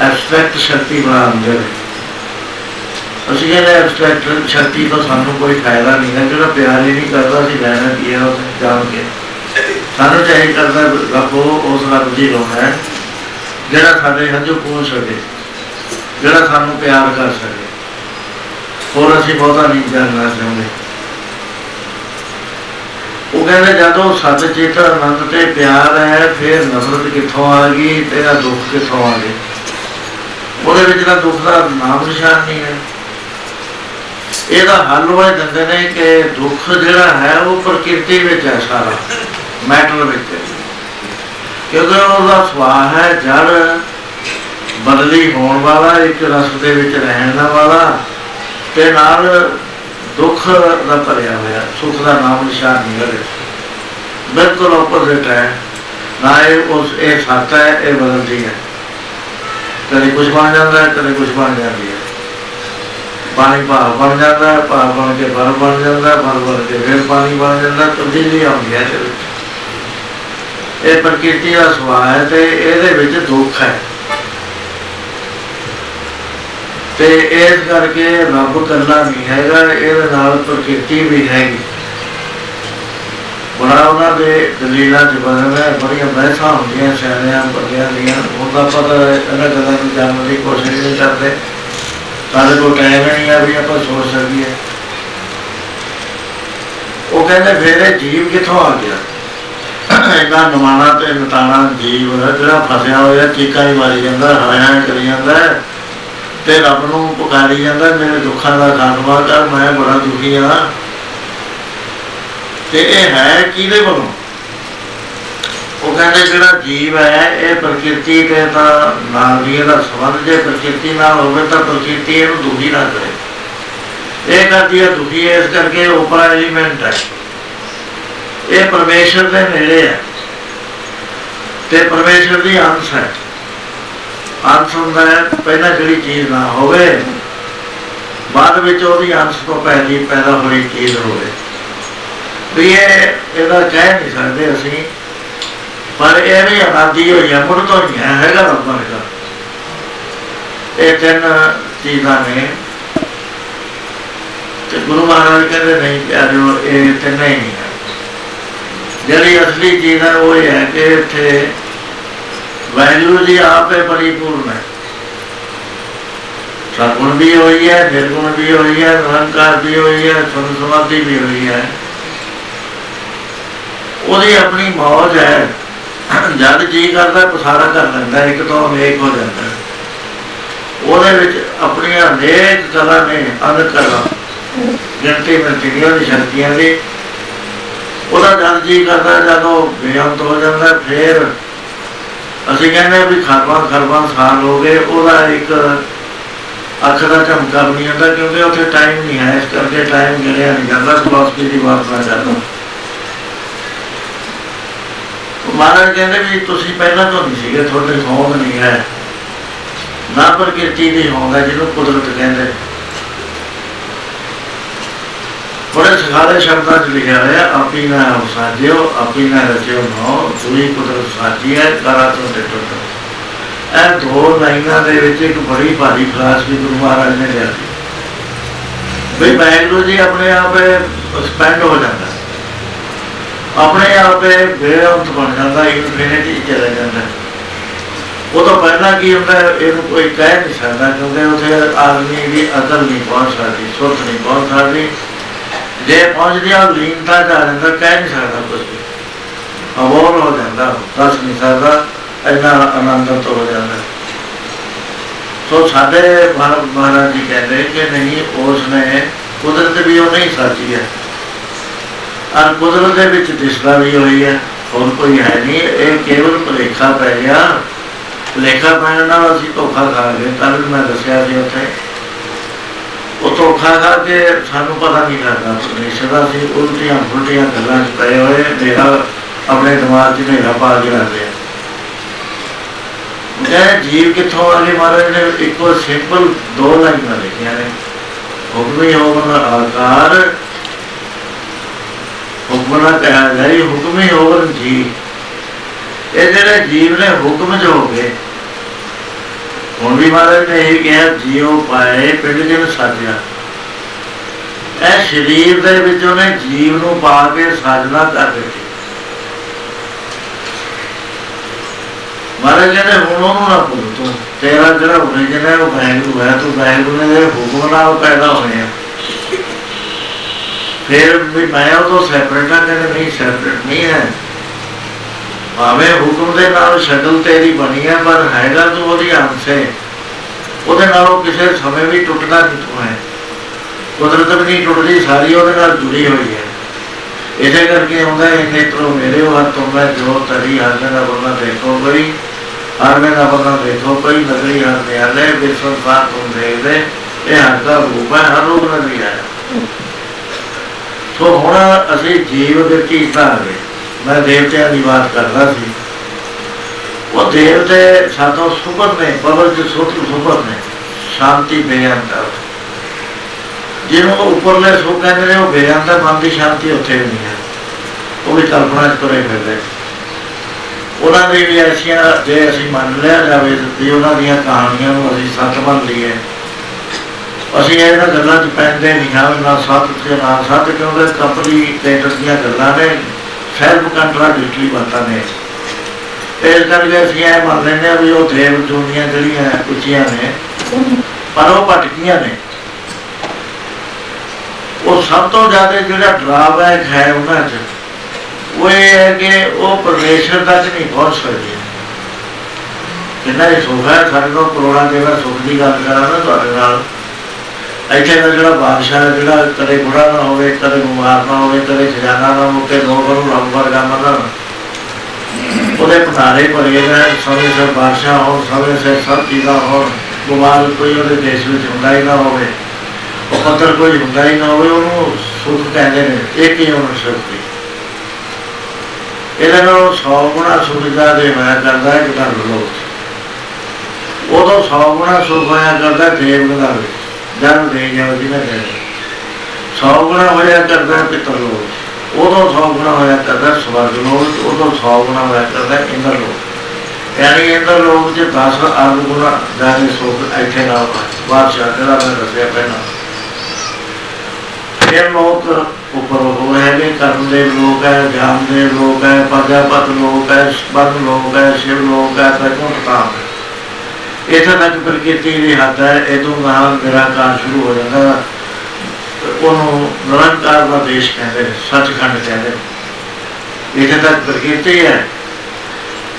ਐਬਸਟ੍ਰੈਕਟ ਸ਼ਕਤੀ ਬਣਾਉਂਦੇ ਨੇ। ਅਸੀਂ ਕਹਿੰਦੇ ਐਬਸਟ੍ਰੈਕਟ ਸ਼ਕਤੀ ਤੋਂ ਸਾਨੂੰ ਕੋਈ ਫਾਇਦਾ ਨਹੀਂ ਹੈ ਜਿਹੜਾ ਪਿਆਰ ਹੀ ਨਹੀਂ ਕਰਦਾ ਅਸੀਂ ਲੈਣਾ ਕੀ ਹੈ ਉਹ ਜਾਣ ਕੇ। ਸਾਨੂੰ ਚਾਹੀ ਕਰਦਾ ਰੱਬ ਉਸ ਰੱਬ ਦੀ ਲੋੜ ਹੈ ਜਿਹੜਾ ਸਾਡੇ ਹੰਝੂ ਪੂੰਝ ਸਕੇ ਜਿਹੜਾ ਸਾਨੂੰ ਪਿਆਰ ਕਰ ਸਕੇ। ਹੋਰ ਅਸੀਂ ਬਹੁਤਾ ਨਹੀਂ ਜਾਣਨਾ ਚਾਹੁੰਦੇ। ਉਹ ਕਹਿੰਦੇ ਜਦੋਂ ਸੱਚ ਚੇਤ ਆਨੰਦ ਤੇ ਪਿਆਰ ਹੈ ਫਿਰ ਨਫ਼ਰਤ ਕਿੱਥੋਂ ਆ ਗਈ ਤੇਰਾ ਦੁੱਖ ਕਿੱਥੋਂ ਆ ਗਿਆ? ਉਹਦੇ ਵਿੱਚ ਤਾਂ ਦੁੱਖ ਦਾ ਨਾਮ ਨਿਸ਼ਾਨ ਨਹੀਂ ਹੈ। ਇਹਦਾ ਹੱਲ ਉਹ ਦਿੰਦੇ ਨੇ ਕਿ ਦੁੱਖ ਜਿਹੜਾ ਹੈ ਉਹ ਪ੍ਰਕਿਰਤੀ ਵਿੱਚ ਹੈ ਸਾਰਾ, ਮੈਟਰ ਵਿੱਚ ਕਿਉਂਕਿ ਉਹਦਾ ਸੁਭਾਅ ਹੈ ਜੜ, ਬਦਲੀ ਹੋਣ ਵਾਲਾ, ਇੱਕ ਰਸ ਦੇ ਵਿੱਚ ਰਹਿਣ ਵਾਲਾ, ਤੇ ਨਾਲ ਦੁੱਖ ਦਾ ਭਰਿਆ ਹੋਇਆ, ਸੁਖ ਦਾ ਨਾਮ ਨਿਸ਼ਾਨ ਨਹੀਂ ਹੈ। ਬਿਲਕੁਲ ਆਪੋਜ਼ਿਟ ਹੈ। ਨਾ ਇਹ ਉਸ, ਇਹ ਸੱਤ ਹੈ, ਇਹ ਬਦਲਦੀ ਹੈ। ਕਦੇ ਕੁਝ ਬਣ ਜਾਂਦਾ ਹੈ ਕਦੇ ਕੁਝ ਬਣ ਜਾਂਦੀ ਹੈ। ਪਾਣੀ ਭਾਵ ਬਣ ਜਾਂਦਾ ਹੈ ਭਾਵ ਬਣ ਕੇ ਬਰ ਬਣ ਜਾਂਦਾ ਹੈ ਬਰ ਬਣ ਕੇ ਫਿਰ ਪਾਣੀ ਬਣ ਜਾਂਦਾ ਤਬਦੀਲੀ ਆਉਂਦੀ ਹੈ ਇਹ ਪ੍ਰਕਿਰਤੀ ਦਾ ਸੁਭਾਅ ਹੈ ਤੇ ਇਹਦੇ ਵਿੱਚ ਦੁੱਖ ਹੈ। ਤੇ ਇਸ ਕਰਕੇ ਰੱਬ ਕੱਲਾ ਨਹੀਂ ਹੈਗਾ, ਇਹਦੇ ਨਾਲ ਪ੍ਰਕਿਰਤੀ ਵੀ ਹੈਗੀ। ਬੜਾ ਉਹਨਾਂ ਦੇ ਦਲੀਲਾਂ ਚ ਬਦਲ ਹੈ, ਬੜੀਆਂ ਬਹਿਸਾਂ ਹੁੰਦੀਆਂ, ਸਿਆਣਿਆਂ ਬੰਦਿਆਂ ਦੀਆਂ, ਉਹਦਾ ਪਤਾ ਇਹਨਾਂ ਗੱਲਾਂ ਨੂੰ ਜਾਣਨ ਦੀ ਕੋਸ਼ਿਸ਼ ਨਹੀਂ ਕਰਦੇ। ਸਾਡੇ ਕੋਲ ਟਾਈਮ ਨਹੀਂ ਆ ਵੀ ਆਪਾਂ ਸੋਚ ਸਕੀਏ। ਉਹ ਕਹਿੰਦੇ ਫਿਰ ਇਹ ਜੀਵ ਕਿੱਥੋਂ ਆ ਗਿਆ? ਇੰਨਾ ਨਮਾਣਾ ਤੇ ਨਤਾਣਾ ਜੀਵ ਜਿਹੜਾ ਫਸਿਆ ਹੋਇਆ, ਚੀਕਾਂ ਹੀ ਮਾਰੀ ਜਾਂਦਾ ਹਾਇਆ ਕਰੀ ਜਾਂਦਾ ਤੇ ਰੱਬ ਨੂੰ ਪੁਕਾਰੀ ਜਾਂਦਾ, ਮੇਰੇ ਦੁੱਖਾਂ ਦਾ ਖਾਤਮਾ ਕਰ, ਮੈਂ ਬੜਾ ਦੁਖੀ ਹਾਂ। ਤੇ ਇਹ ਹੈ ਕਿਹਦੇ ਵੱਲੋਂ? ਉਹ ਕਹਿੰਦੇ ਜਿਹੜਾ ਜੀਵ ਹੈ, ਇਹ ਪ੍ਰਕਿਰਤੀ ਦੇ ਤਾਂ ਨਾਲ ਵੀ ਇਹਦਾ ਸੰਬੰਧ ਜੇ ਪ੍ਰਕਿਰਤੀ ਨਾਲ ਹੋਵੇ ਤਾਂ ਪ੍ਰਕਿਰਤੀ ਇਹਨੂੰ ਦੁਖੀ ਨਾ ਕਰੇ। ਇਹ ਕਰਦੀ ਹੈ ਦੁਖੀ, ਇਸ ਕਰਕੇ ਉਪਰ ਐਲੀਮੈਂਟ ਹੈ। ਇਹ ਪਰਮੇਸ਼ਰ ਦੇ ਨੇੜੇ ਹੈ ਤੇ ਪਰਮੇਸ਼ਰ ਦੀ ਅੰਸ਼ ਹੈ। ਅੰਸ਼ ਹੁੰਦਾ ਹੈ, ਪਹਿਲਾਂ ਜਿਹੜੀ ਚੀਜ਼ ਨਾ ਹੋਵੇ, ਬਾਅਦ ਵਿੱਚ ਉਹਦੀ ਅੰਸ਼ ਤੋਂ ਪਹਿਲੀ ਪੈਦਾ ਹੋਈ ਚੀਜ਼ ਹੋਵੇ। ਵੀ ਇਹ ਇਹਦਾ ਕਹਿ ਨਹੀਂ ਸਕਦੇ ਅਸੀਂ। ਪਰ ਇਹ ਵੀ ਆਬਾਦੀ ਹੋਈ ਹੈ ਮੁੜ ਤੋਂ ਨਹੀਂ ਹੈਗਾ ਰੱਬ ਦਾ। ਇਹ ਤਿੰਨ ਚੀਜ਼ਾਂ ਨੇ ਤੇ ਗੁਰੂ ਮਹਾਰਾਜ ਕਹਿੰਦੇ, ਨਹੀਂ ਪਿਆਰਿਓ, ਇਹ ਤਿੰਨ ਨਹੀਂ ਹੈ ਜਿਹੜੀ ਅਸਲੀ ਚੀਜ਼ ਹੈ ਉਹ ਹੈ ਕਿ ਇੱਥੇ ਵਾਹਿਗੁਰੂ ਜੀ ਆਪੇ ਪਰਿਪੂਰਨ ਹੈ। ਸਗੁਣ ਵੀ ਹੋਈ ਹੈ, ਨਿਰਗੁਣ ਵੀ ਹੋਈ ਹੈ, ਨਿਰੰਕਾਰ ਵੀ ਹੋਈ ਹੈ ਸੁਨ ਵੀ ਹੋਈ ਹੈ। ਉਹਦੀ ਆਪਣੀ ਮੌਜ ਹੈ। ਜਦ ਜੀ ਕਰਦਾ, ਪਸਾਰਾ ਕਰ ਲੈਂਦਾ, ਇੱਕ ਤੋਂ ਅਨੇਕ ਹੋ ਜਾਂਦਾ। ਉਹਦੇ ਵਿੱਚ ਆਪਣੀਆਂ ਅਨੇਕ ਕਲਾ ਨੇ, ਅਨਕ ਕਲਾ। ਗਿਣਤੀ ਮਿਲਦੀ ਨਹੀਂ, ਉਹਦੀ ਸ਼ਕਤੀਆਂ ਦੀ ਉਹਦਾ ਜਦ ਜੀ ਕਰਦਾ, ਜਦੋਂ ਬੇਅੰਤ ਹੋ ਜਾਂਦਾ, ਫੇਰ ਅਸੀਂ ਕਹਿੰਦੇ ਵੀ ਖਰਬਾਂ ਖਰਬਾਂ ਸਾਲ ਹੋ ਗਏ। ਉਹਦਾ ਇੱਕ ਅੱਖ ਦਾ ਝਮਕਾ ਵੀ ਨਹੀਂ ਆਉਂਦਾ ਕਿਉਂਕਿ ਉੱਥੇ ਟਾਈਮ ਨਹੀਂ ਹੈ। ਇਸ ਕਰਕੇ ਟਾਈਮ ਗਿਣਿਆ ਨਹੀਂ ਜਾਂਦਾ ਫਿਲਾਸਫੀ ਦੀ ਬਾਤ ਨਾ ਕਰਦਾ। ਮਹਾਰਾਜ ਕਹਿੰਦੇ ਵੀ ਤੁਸੀਂ ਪਹਿਲਾਂ ਤੋਂ ਨਹੀਂ ਸੀਗੇ, ਤੁਹਾਡੇ ਹੋਂਦ ਨਹੀਂ ਹੈ। ਨਾ ਪ੍ਰਕਿਰਤੀ ਦੀ ਹੋਂਦ ਹੈ ਜਿਹਨੂੰ ਕੁਦਰਤ ਕਹਿੰਦੇ। ਬੜੇ ਸਖਾਲੇ ਸ਼ਬਦਾਂ 'ਚ ਲਿਖਿਆ ਹੋਇਆ, ਆਪੀ ਨਾ ਸਾਜਿਓ ਆਪੀ ਨਾ ਰਚਿਓ ਨੋ ਦੂਈ ਕੁਦਰਤ ਸਾਜੀ ਹੈ, ਕਰਾ ਤੋਂ ਤੇ ਇਹ ਦੋ ਲਾਈਨਾਂ ਦੇ ਵਿੱਚ ਇੱਕ ਬੜੀ ਭਾਰੀ ਫਲਸਫੀ ਗੁਰੂ ਮਹਾਰਾਜ ਨੇ ਲਿਆ ਵੀ ਵਾਹਿਗੁਰੂ ਜੀ ਆਪਣੇ ਆਪ ਸਪੈਂਡ ਹੋ ਜਾਂਦਾ। ਆਪਣੇ ਆਪੇ ਬੇਅੰਤ ਬਣ ਜਾਂਦਾ ਇਨਫਿਨਿਟੀ ਚਲਾ ਜਾਂਦਾ। ਉਹ ਤੋਂ ਪਹਿਲਾਂ ਕੀ ਹੁੰਦਾ, ਇਹਨੂੰ ਕੋਈ ਕਹਿ ਨਹੀਂ ਸਕਦਾ, ਕਿਉਂਕਿ ਉਥੇ ਆਦਮੀ ਦੀ ਅਕਲ ਨਹੀਂ ਪਹੁੰਚ ਸਕਦੀ, ਸੁਰਤ ਨਹੀਂ ਪਹੁੰਚ ਸਕਦੀ। ਜੇ ਪਹੁੰਚਦੀ ਆ ਲੀਨਤਾ ਜਾ ਜਾਂਦਾ, ਕਹਿ ਨਹੀਂ ਸਕਦਾ ਕੁਝ ਵੀ। ਹੋ ਜਾਂਦਾ, ਦੱਸ ਨਹੀਂ ਸਕਦਾ, ਇੰਨਾ ਆਨੰਦ ਤੋਂ ਹੋ ਜਾਂਦਾ। ਸੋ ਸਾਡੇ ਮਹਾਰਾਜ ਜੀ ਕਹਿੰਦੇ ਕਿ ਨਹੀਂ, ਉਸ ਨੇ ਕੁਦਰਤ ਵੀ ਉਹ ਨਹੀਂ ਸਾਚੀ ਹੈ ਔਰ ਕੁਦਰਤ ਦੇ ਵਿੱਚ ਦਿਸਦਾ ਵੀ ਹੋਈ ਹੈ ਹੋਰ ਕੋਈ ਹੈ ਨਹੀਂ, ਇਹ ਕੇਵਲ ਭਲੇਖਾ ਪੈ ਗਿਆ। ਭਲੇਖਾ ਪੈਣ ਨਾਲ ਅਸੀਂ ਧੋਖਾ ਖਾ ਗਏ ਕੱਲ ਮੈਂ ਦੱਸਿਆ ਸੀ ਉੱਥੇ। ਉਹ ਧੋਖਾ ਖਾ ਕੇ ਸਾਨੂੰ ਪਤਾ ਨਹੀਂ ਲੱਗਦਾ, ਪਰਮੇਸ਼ਰ ਦਾ ਸੀ, ਉਲਟੀਆਂ ਫੁਲਟੀਆਂ ਗੱਲਾਂ 'ਚ ਪਏ ਹੋਏ, ਮੇਰਾ ਆਪਣੇ ਦਿਮਾਗ 'ਚ ਮੇਰਾ ਪਾ ਕੇ ਰੱਖਦੇ ਆ ਕਹਿੰਦੇ ਜੀਵ ਕਿੱਥੋਂ ਆ ਗਏ ਮਹਾਰਾਜ ਨੇ? ਇੱਕੋ ਸਿੰਪਲ ਦੋ ਲਾਈਨਾਂ ਲਿਖੀਆਂ ਨੇ। ਹੁਕਮੀ ਹੋਵਨ ਆਕਾਰ ਹੁਕਮਨਾ ਕਹਿਆ ਜਾਈ ਹੁਕਮੀ ਹੋਵਨ ਜੀ ਇਹ ਜਿਹੜੇ ਜੀਵ ਨੇ ਹੁਕਮ ਚ ਹੋ ਗਏ ਹੁਣ ਵੀ ਮਹਾਰਾਜ ਨੇ ਇਹ ਕਿਹਾ ਜੀਉ ਪਾਏ, ਪਿੰਡ ਜਿਨ ਸਾਜਿਆ। ਇਹ ਸਰੀਰ ਦੇ ਵਿੱਚ ਉਹਨੇ ਜੀਵ ਨੂੰ ਪਾ ਕੇ ਸਾਜਨਾ ਕਰ ਦਿੱਤੀ। ਮਹਾਰਾਜ ਕਹਿੰਦੇ, ਹੁਣ ਉਹਨੂੰ ਨਾ ਭੁੱਲ। ਤੂੰ ਤੇਰਾ ਜਿਹੜਾ ਹੁਣੇ ਜਿਹੜਾ ਉਹ ਵਾਹਿਗੁਰੂ ਹੈ, ਤੂੰ ਵਾਹਿਗੁਰੂ ਨੇ ਜਿਹੜੇ ਹੁਕਮ ਨਾਲ ਪੈਦਾ ਹੋਏ ਫਿਰ ਵੀ ਮੈਂ ਉਹ ਤੋਂ ਸੈਪਰੇਟ ਆ ਕਹਿੰਦੇ ਨਹੀਂ ਸੈਪਰੇਟ ਨਹੀਂ ਹੈ ਭਾਵੇਂ ਹੁਕਮ ਦੇ ਨਾਲ ਸ਼ਕਲ ਤੇਰੀ ਬਣੀ ਹੈ ਪਰ ਹੈਗਾ ਤੂੰ ਉਹਦੀ ਅੰਸ਼ ਹੈ ਉਹਦੇ ਨਾਲੋਂ ਕਿਸੇ ਸਮੇਂ ਵੀ ਟੁੱਟਦਾ ਨਹੀਂ ਤੂੰ ਹੈ? ਕੁਦਰਤ ਵੀ ਨਹੀਂ ਟੁੱਟਦੀ, ਸਾਰੀ ਉਹਦੇ ਨਾਲ ਜੁੜੀ ਹੋਈ ਹੈ। ਇਸੇ ਕਰਕੇ ਹੁੰਦਾ ਹੈ, ਨੇਤਰੋ ਮੇਰੇ ਉਹ ਹੱਥੋਂ ਮੈਂ ਜੋ ਤਰੀ ਹਰ ਦਾ ਬੰਦਾ ਦੇਖੋ ਕੋਈ, ਹਰ ਦਾ ਬੰਦਾ ਦੇਖੋ ਕੋਈ, ਨਗਰੀ ਹਰ ਦੇ ਹਲੇ ਵਿਸ਼ਵ ਸਾਥ ਤੁਮ ਦੇਖਦੇ ਇਹ ਹਰ ਦਾ ਰੂਪ ਹੈ, ਹਰ ਰੂਪ ਨਗਰੀ ਹੈ। ਸੋ ਹੁਣ ਅਸੀਂ ਜੀਵ ਵਿਅਕਤੀ ਤਾਂ ਆ ਮੈਂ ਦੇਵਤਿਆਂ ਦੀ ਬਾਤ ਕਰਦਾ ਸੀ। ਉਹ ਦੇਵਤੇ ਸਾਤੋਂ ਸੁਪਰ ਨੇ ਪਵਰ ਦੇ ਸੋਤ ਸੁਪਰ ਨੇ। ਸ਼ਾਂਤੀ ਬੇਅੰਤ। ਜਿਹਨੂੰ ਉੱਪਰਲੇ ਸੋ ਕਹਿੰਦੇ ਨੇ, ਉਹ ਬੇਅੰਤ ਮਨ ਦੀ ਸ਼ਾਂਤੀ ਉੱਥੇ ਨਹੀਂ ਹੈ। ਉਹ ਵੀ ਕਲਪਨਾ ਚ ਤੁਰੇ ਫਿਰਦੇ। ਉਹਨਾਂ ਦੀ ਵੀ ਐਸੀਆਂ ਜੇ ਅਸੀਂ ਮੰਨ ਲਿਆ ਜਾਵੇ ਤੇ ਉਹਨਾਂ ਦੀਆਂ ਕਹਾਣੀਆਂ ਨੂੰ ਅਸੀਂ ਸੱਚ ਮੰਨ ਲਈਏ। ਅਸੀਂ ਇਹਨਾਂ ਗੱਲਾਂ 'ਚ ਪੈਂਦੇ ਨਹੀਂ ਹਾਂ, ਨਾ ਸੱਤ ਤੇ ਨਾ ਸੱਤ, ਕਿਉਂਕਿ ਕੰਪਨੀ ਟੇਟਰ ਦੀਆਂ ਗੱਲਾਂ ਨੇ ਸੈਲਫ ਕੰਟਰਾਡਿਕਟਰੀ ਬਾਤਾਂ ਨੇ। ਇਸ ਕਰਕੇ ਅਸੀਂ ਇਹ ਮੰਨ ਲੈਂਦੇ ਆ ਵੀ ਉਹ ਦੇਵ ਦੁਨੀਆਂ ਜਿਹੜੀਆਂ ਉੱਚੀਆਂ ਨੇ, ਪਰ ਉਹ ਭਟਕੀਆਂ ਨੇ। ਉਹ ਸਭ ਤੋਂ ਜ਼ਿਆਦਾ ਜਿਹੜਾ ਡਰਾਬੈਕ ਹੈ ਉਹਨਾਂ 'ਚ, ਉਹ ਇਹ ਹੈ ਕਿ ਉਹ ਪਰਮੇਸ਼ਰ ਤੱਕ ਨਹੀਂ ਪਹੁੰਚ ਸਕਦੇ। ਕਿੰਨਾ ਇਹ ਸੁਖ ਹੈ, ਸਾਡੇ ਕੋਲ ਕਰੋੜਾਂ ਜਿਹੜਾ ਸੁਖ ਦੀ ਗੱਲ ਕਰਾਂ ਨਾ ਤੁਹਾਡੇ ਨਾਲ ਇੱਥੇ ਦਾ ਜਿਹੜਾ ਬਾਦਸ਼ਾਹ ਹੈ ਜਿਹੜਾ ਕਦੇ ਬੁੜਾ ਨਾ ਹੋਵੇ, ਕਦੇ ਬਿਮਾਰ ਨਾ ਹੋਵੇ, ਕਦੇ ਖਜ਼ਾਨਾ ਨਾ ਹੋਵੇ ਲੋਕਾਂ ਨੂੰ ਰੱਬ ਵਰਗਾ ਮੰਨਣ ਉਹਦੇ ਪਨਾਰੇ ਭਰੇ ਨੇ ਸਮੇਂ ਸਿਰ ਬਾਦਸ਼ਾਹ ਹੋਣ ਸਮੇਂ ਸਿਰ ਸਭ ਚੀਜ਼ਾਂ ਹੋਣ ਬਿਮਾਰ ਕੋਈ ਉਹਦੇ ਦੇਸ਼ ਵਿੱਚ ਹੁੰਦਾ ਹੀ ਨਾ ਹੋਵੇ। ਉਹ ਪੱਤਰ ਕੋਈ ਹੁੰਦਾ ਹੀ ਨਾ ਹੋਵੇ, ਉਹਨੂੰ ਸੁਖ ਕਹਿੰਦੇ ਨੇ, ਇਹ ਕੀ ਹੋਣ ਸੁਖ ਦੀ ਇਹਨਾਂ ਨੂੰ 100 ਗੁਣਾ ਸੁਖ ਜਾਦੇ ਹੋਇਆ ਕਰਦਾ ਹੈ ਕਿਤਾਬ ਲੋਕ। ਉਦੋਂ 100 ਗੁਣਾ ਸੁਖ ਹੋਇਆ ਕਰਦਾ ਦੇਵ ਗੁਣਾ ਵਿੱਚ। ਜਨਮ ਦੇ ਜਾਓ ਜਿਹਨੇ ਕਹਿੰਦੇ 100 ਗੁਣਾ ਹੋਇਆ ਕਰਦਾ ਪਿਤਰ ਲੋਕ। ਉਦੋਂ 100 ਗੁਣਾ ਹੋਇਆ ਕਰਦਾ ਸਵਰਗ ਲੋਕ ਉਦੋਂ 100 ਗੁਣਾ ਹੋਇਆ ਕਰਦਾ ਇੰਦਰ ਲੋਕ। ਯਾਨੀ ਇੰਦਰ ਲੋਕ ਜੇ 10 ਅਰਬ ਗੁਣਾ ਜਾਨੇ ਸੁਖ ਇੱਥੇ ਨਾ ਬਾਦਸ਼ਾਹ ਜਿਹੜਾ ਮੈਂ ਦੱਸਿਆ ਪਹਿਲਾਂ। ਇਹ ਲੋਕ ਉੱਪਰ ਹੋ ਹੈਗੇ ਕਰਮ ਦੇ ਲੋਕ ਹੈ ਗਿਆਨ ਦੇ ਲੋਕ ਹੈ, ਪ੍ਰਜਾਪਤ ਲੋਕ ਹੈ ਸਬਦ ਲੋਕ ਹੈ, ਸ਼ਿਵ ਲੋਕ ਹੈ ਬੈਕੁੰਠਤਾ ਇਥੇ ਤੱਕ ਪ੍ਰਕਿਰਤੀ ਦੀ ਹੱਦ ਹੈ ਇਦੋਂ ਨਾਲ ਨਿਰਾਕਾਰ ਸ਼ੁਰੂ ਹੋ ਜਾਂਦਾ ਉਹਨੂੰ ਨਿਰੰਕਾਰ ਦਾ ਦੇਸ਼ ਕਹਿੰਦੇ ਸੱਚਖੰਡ ਕਹਿੰਦੇ ਇਥੇ ਤੱਕ ਪ੍ਰਕਿਰਤੀ ਹੈ।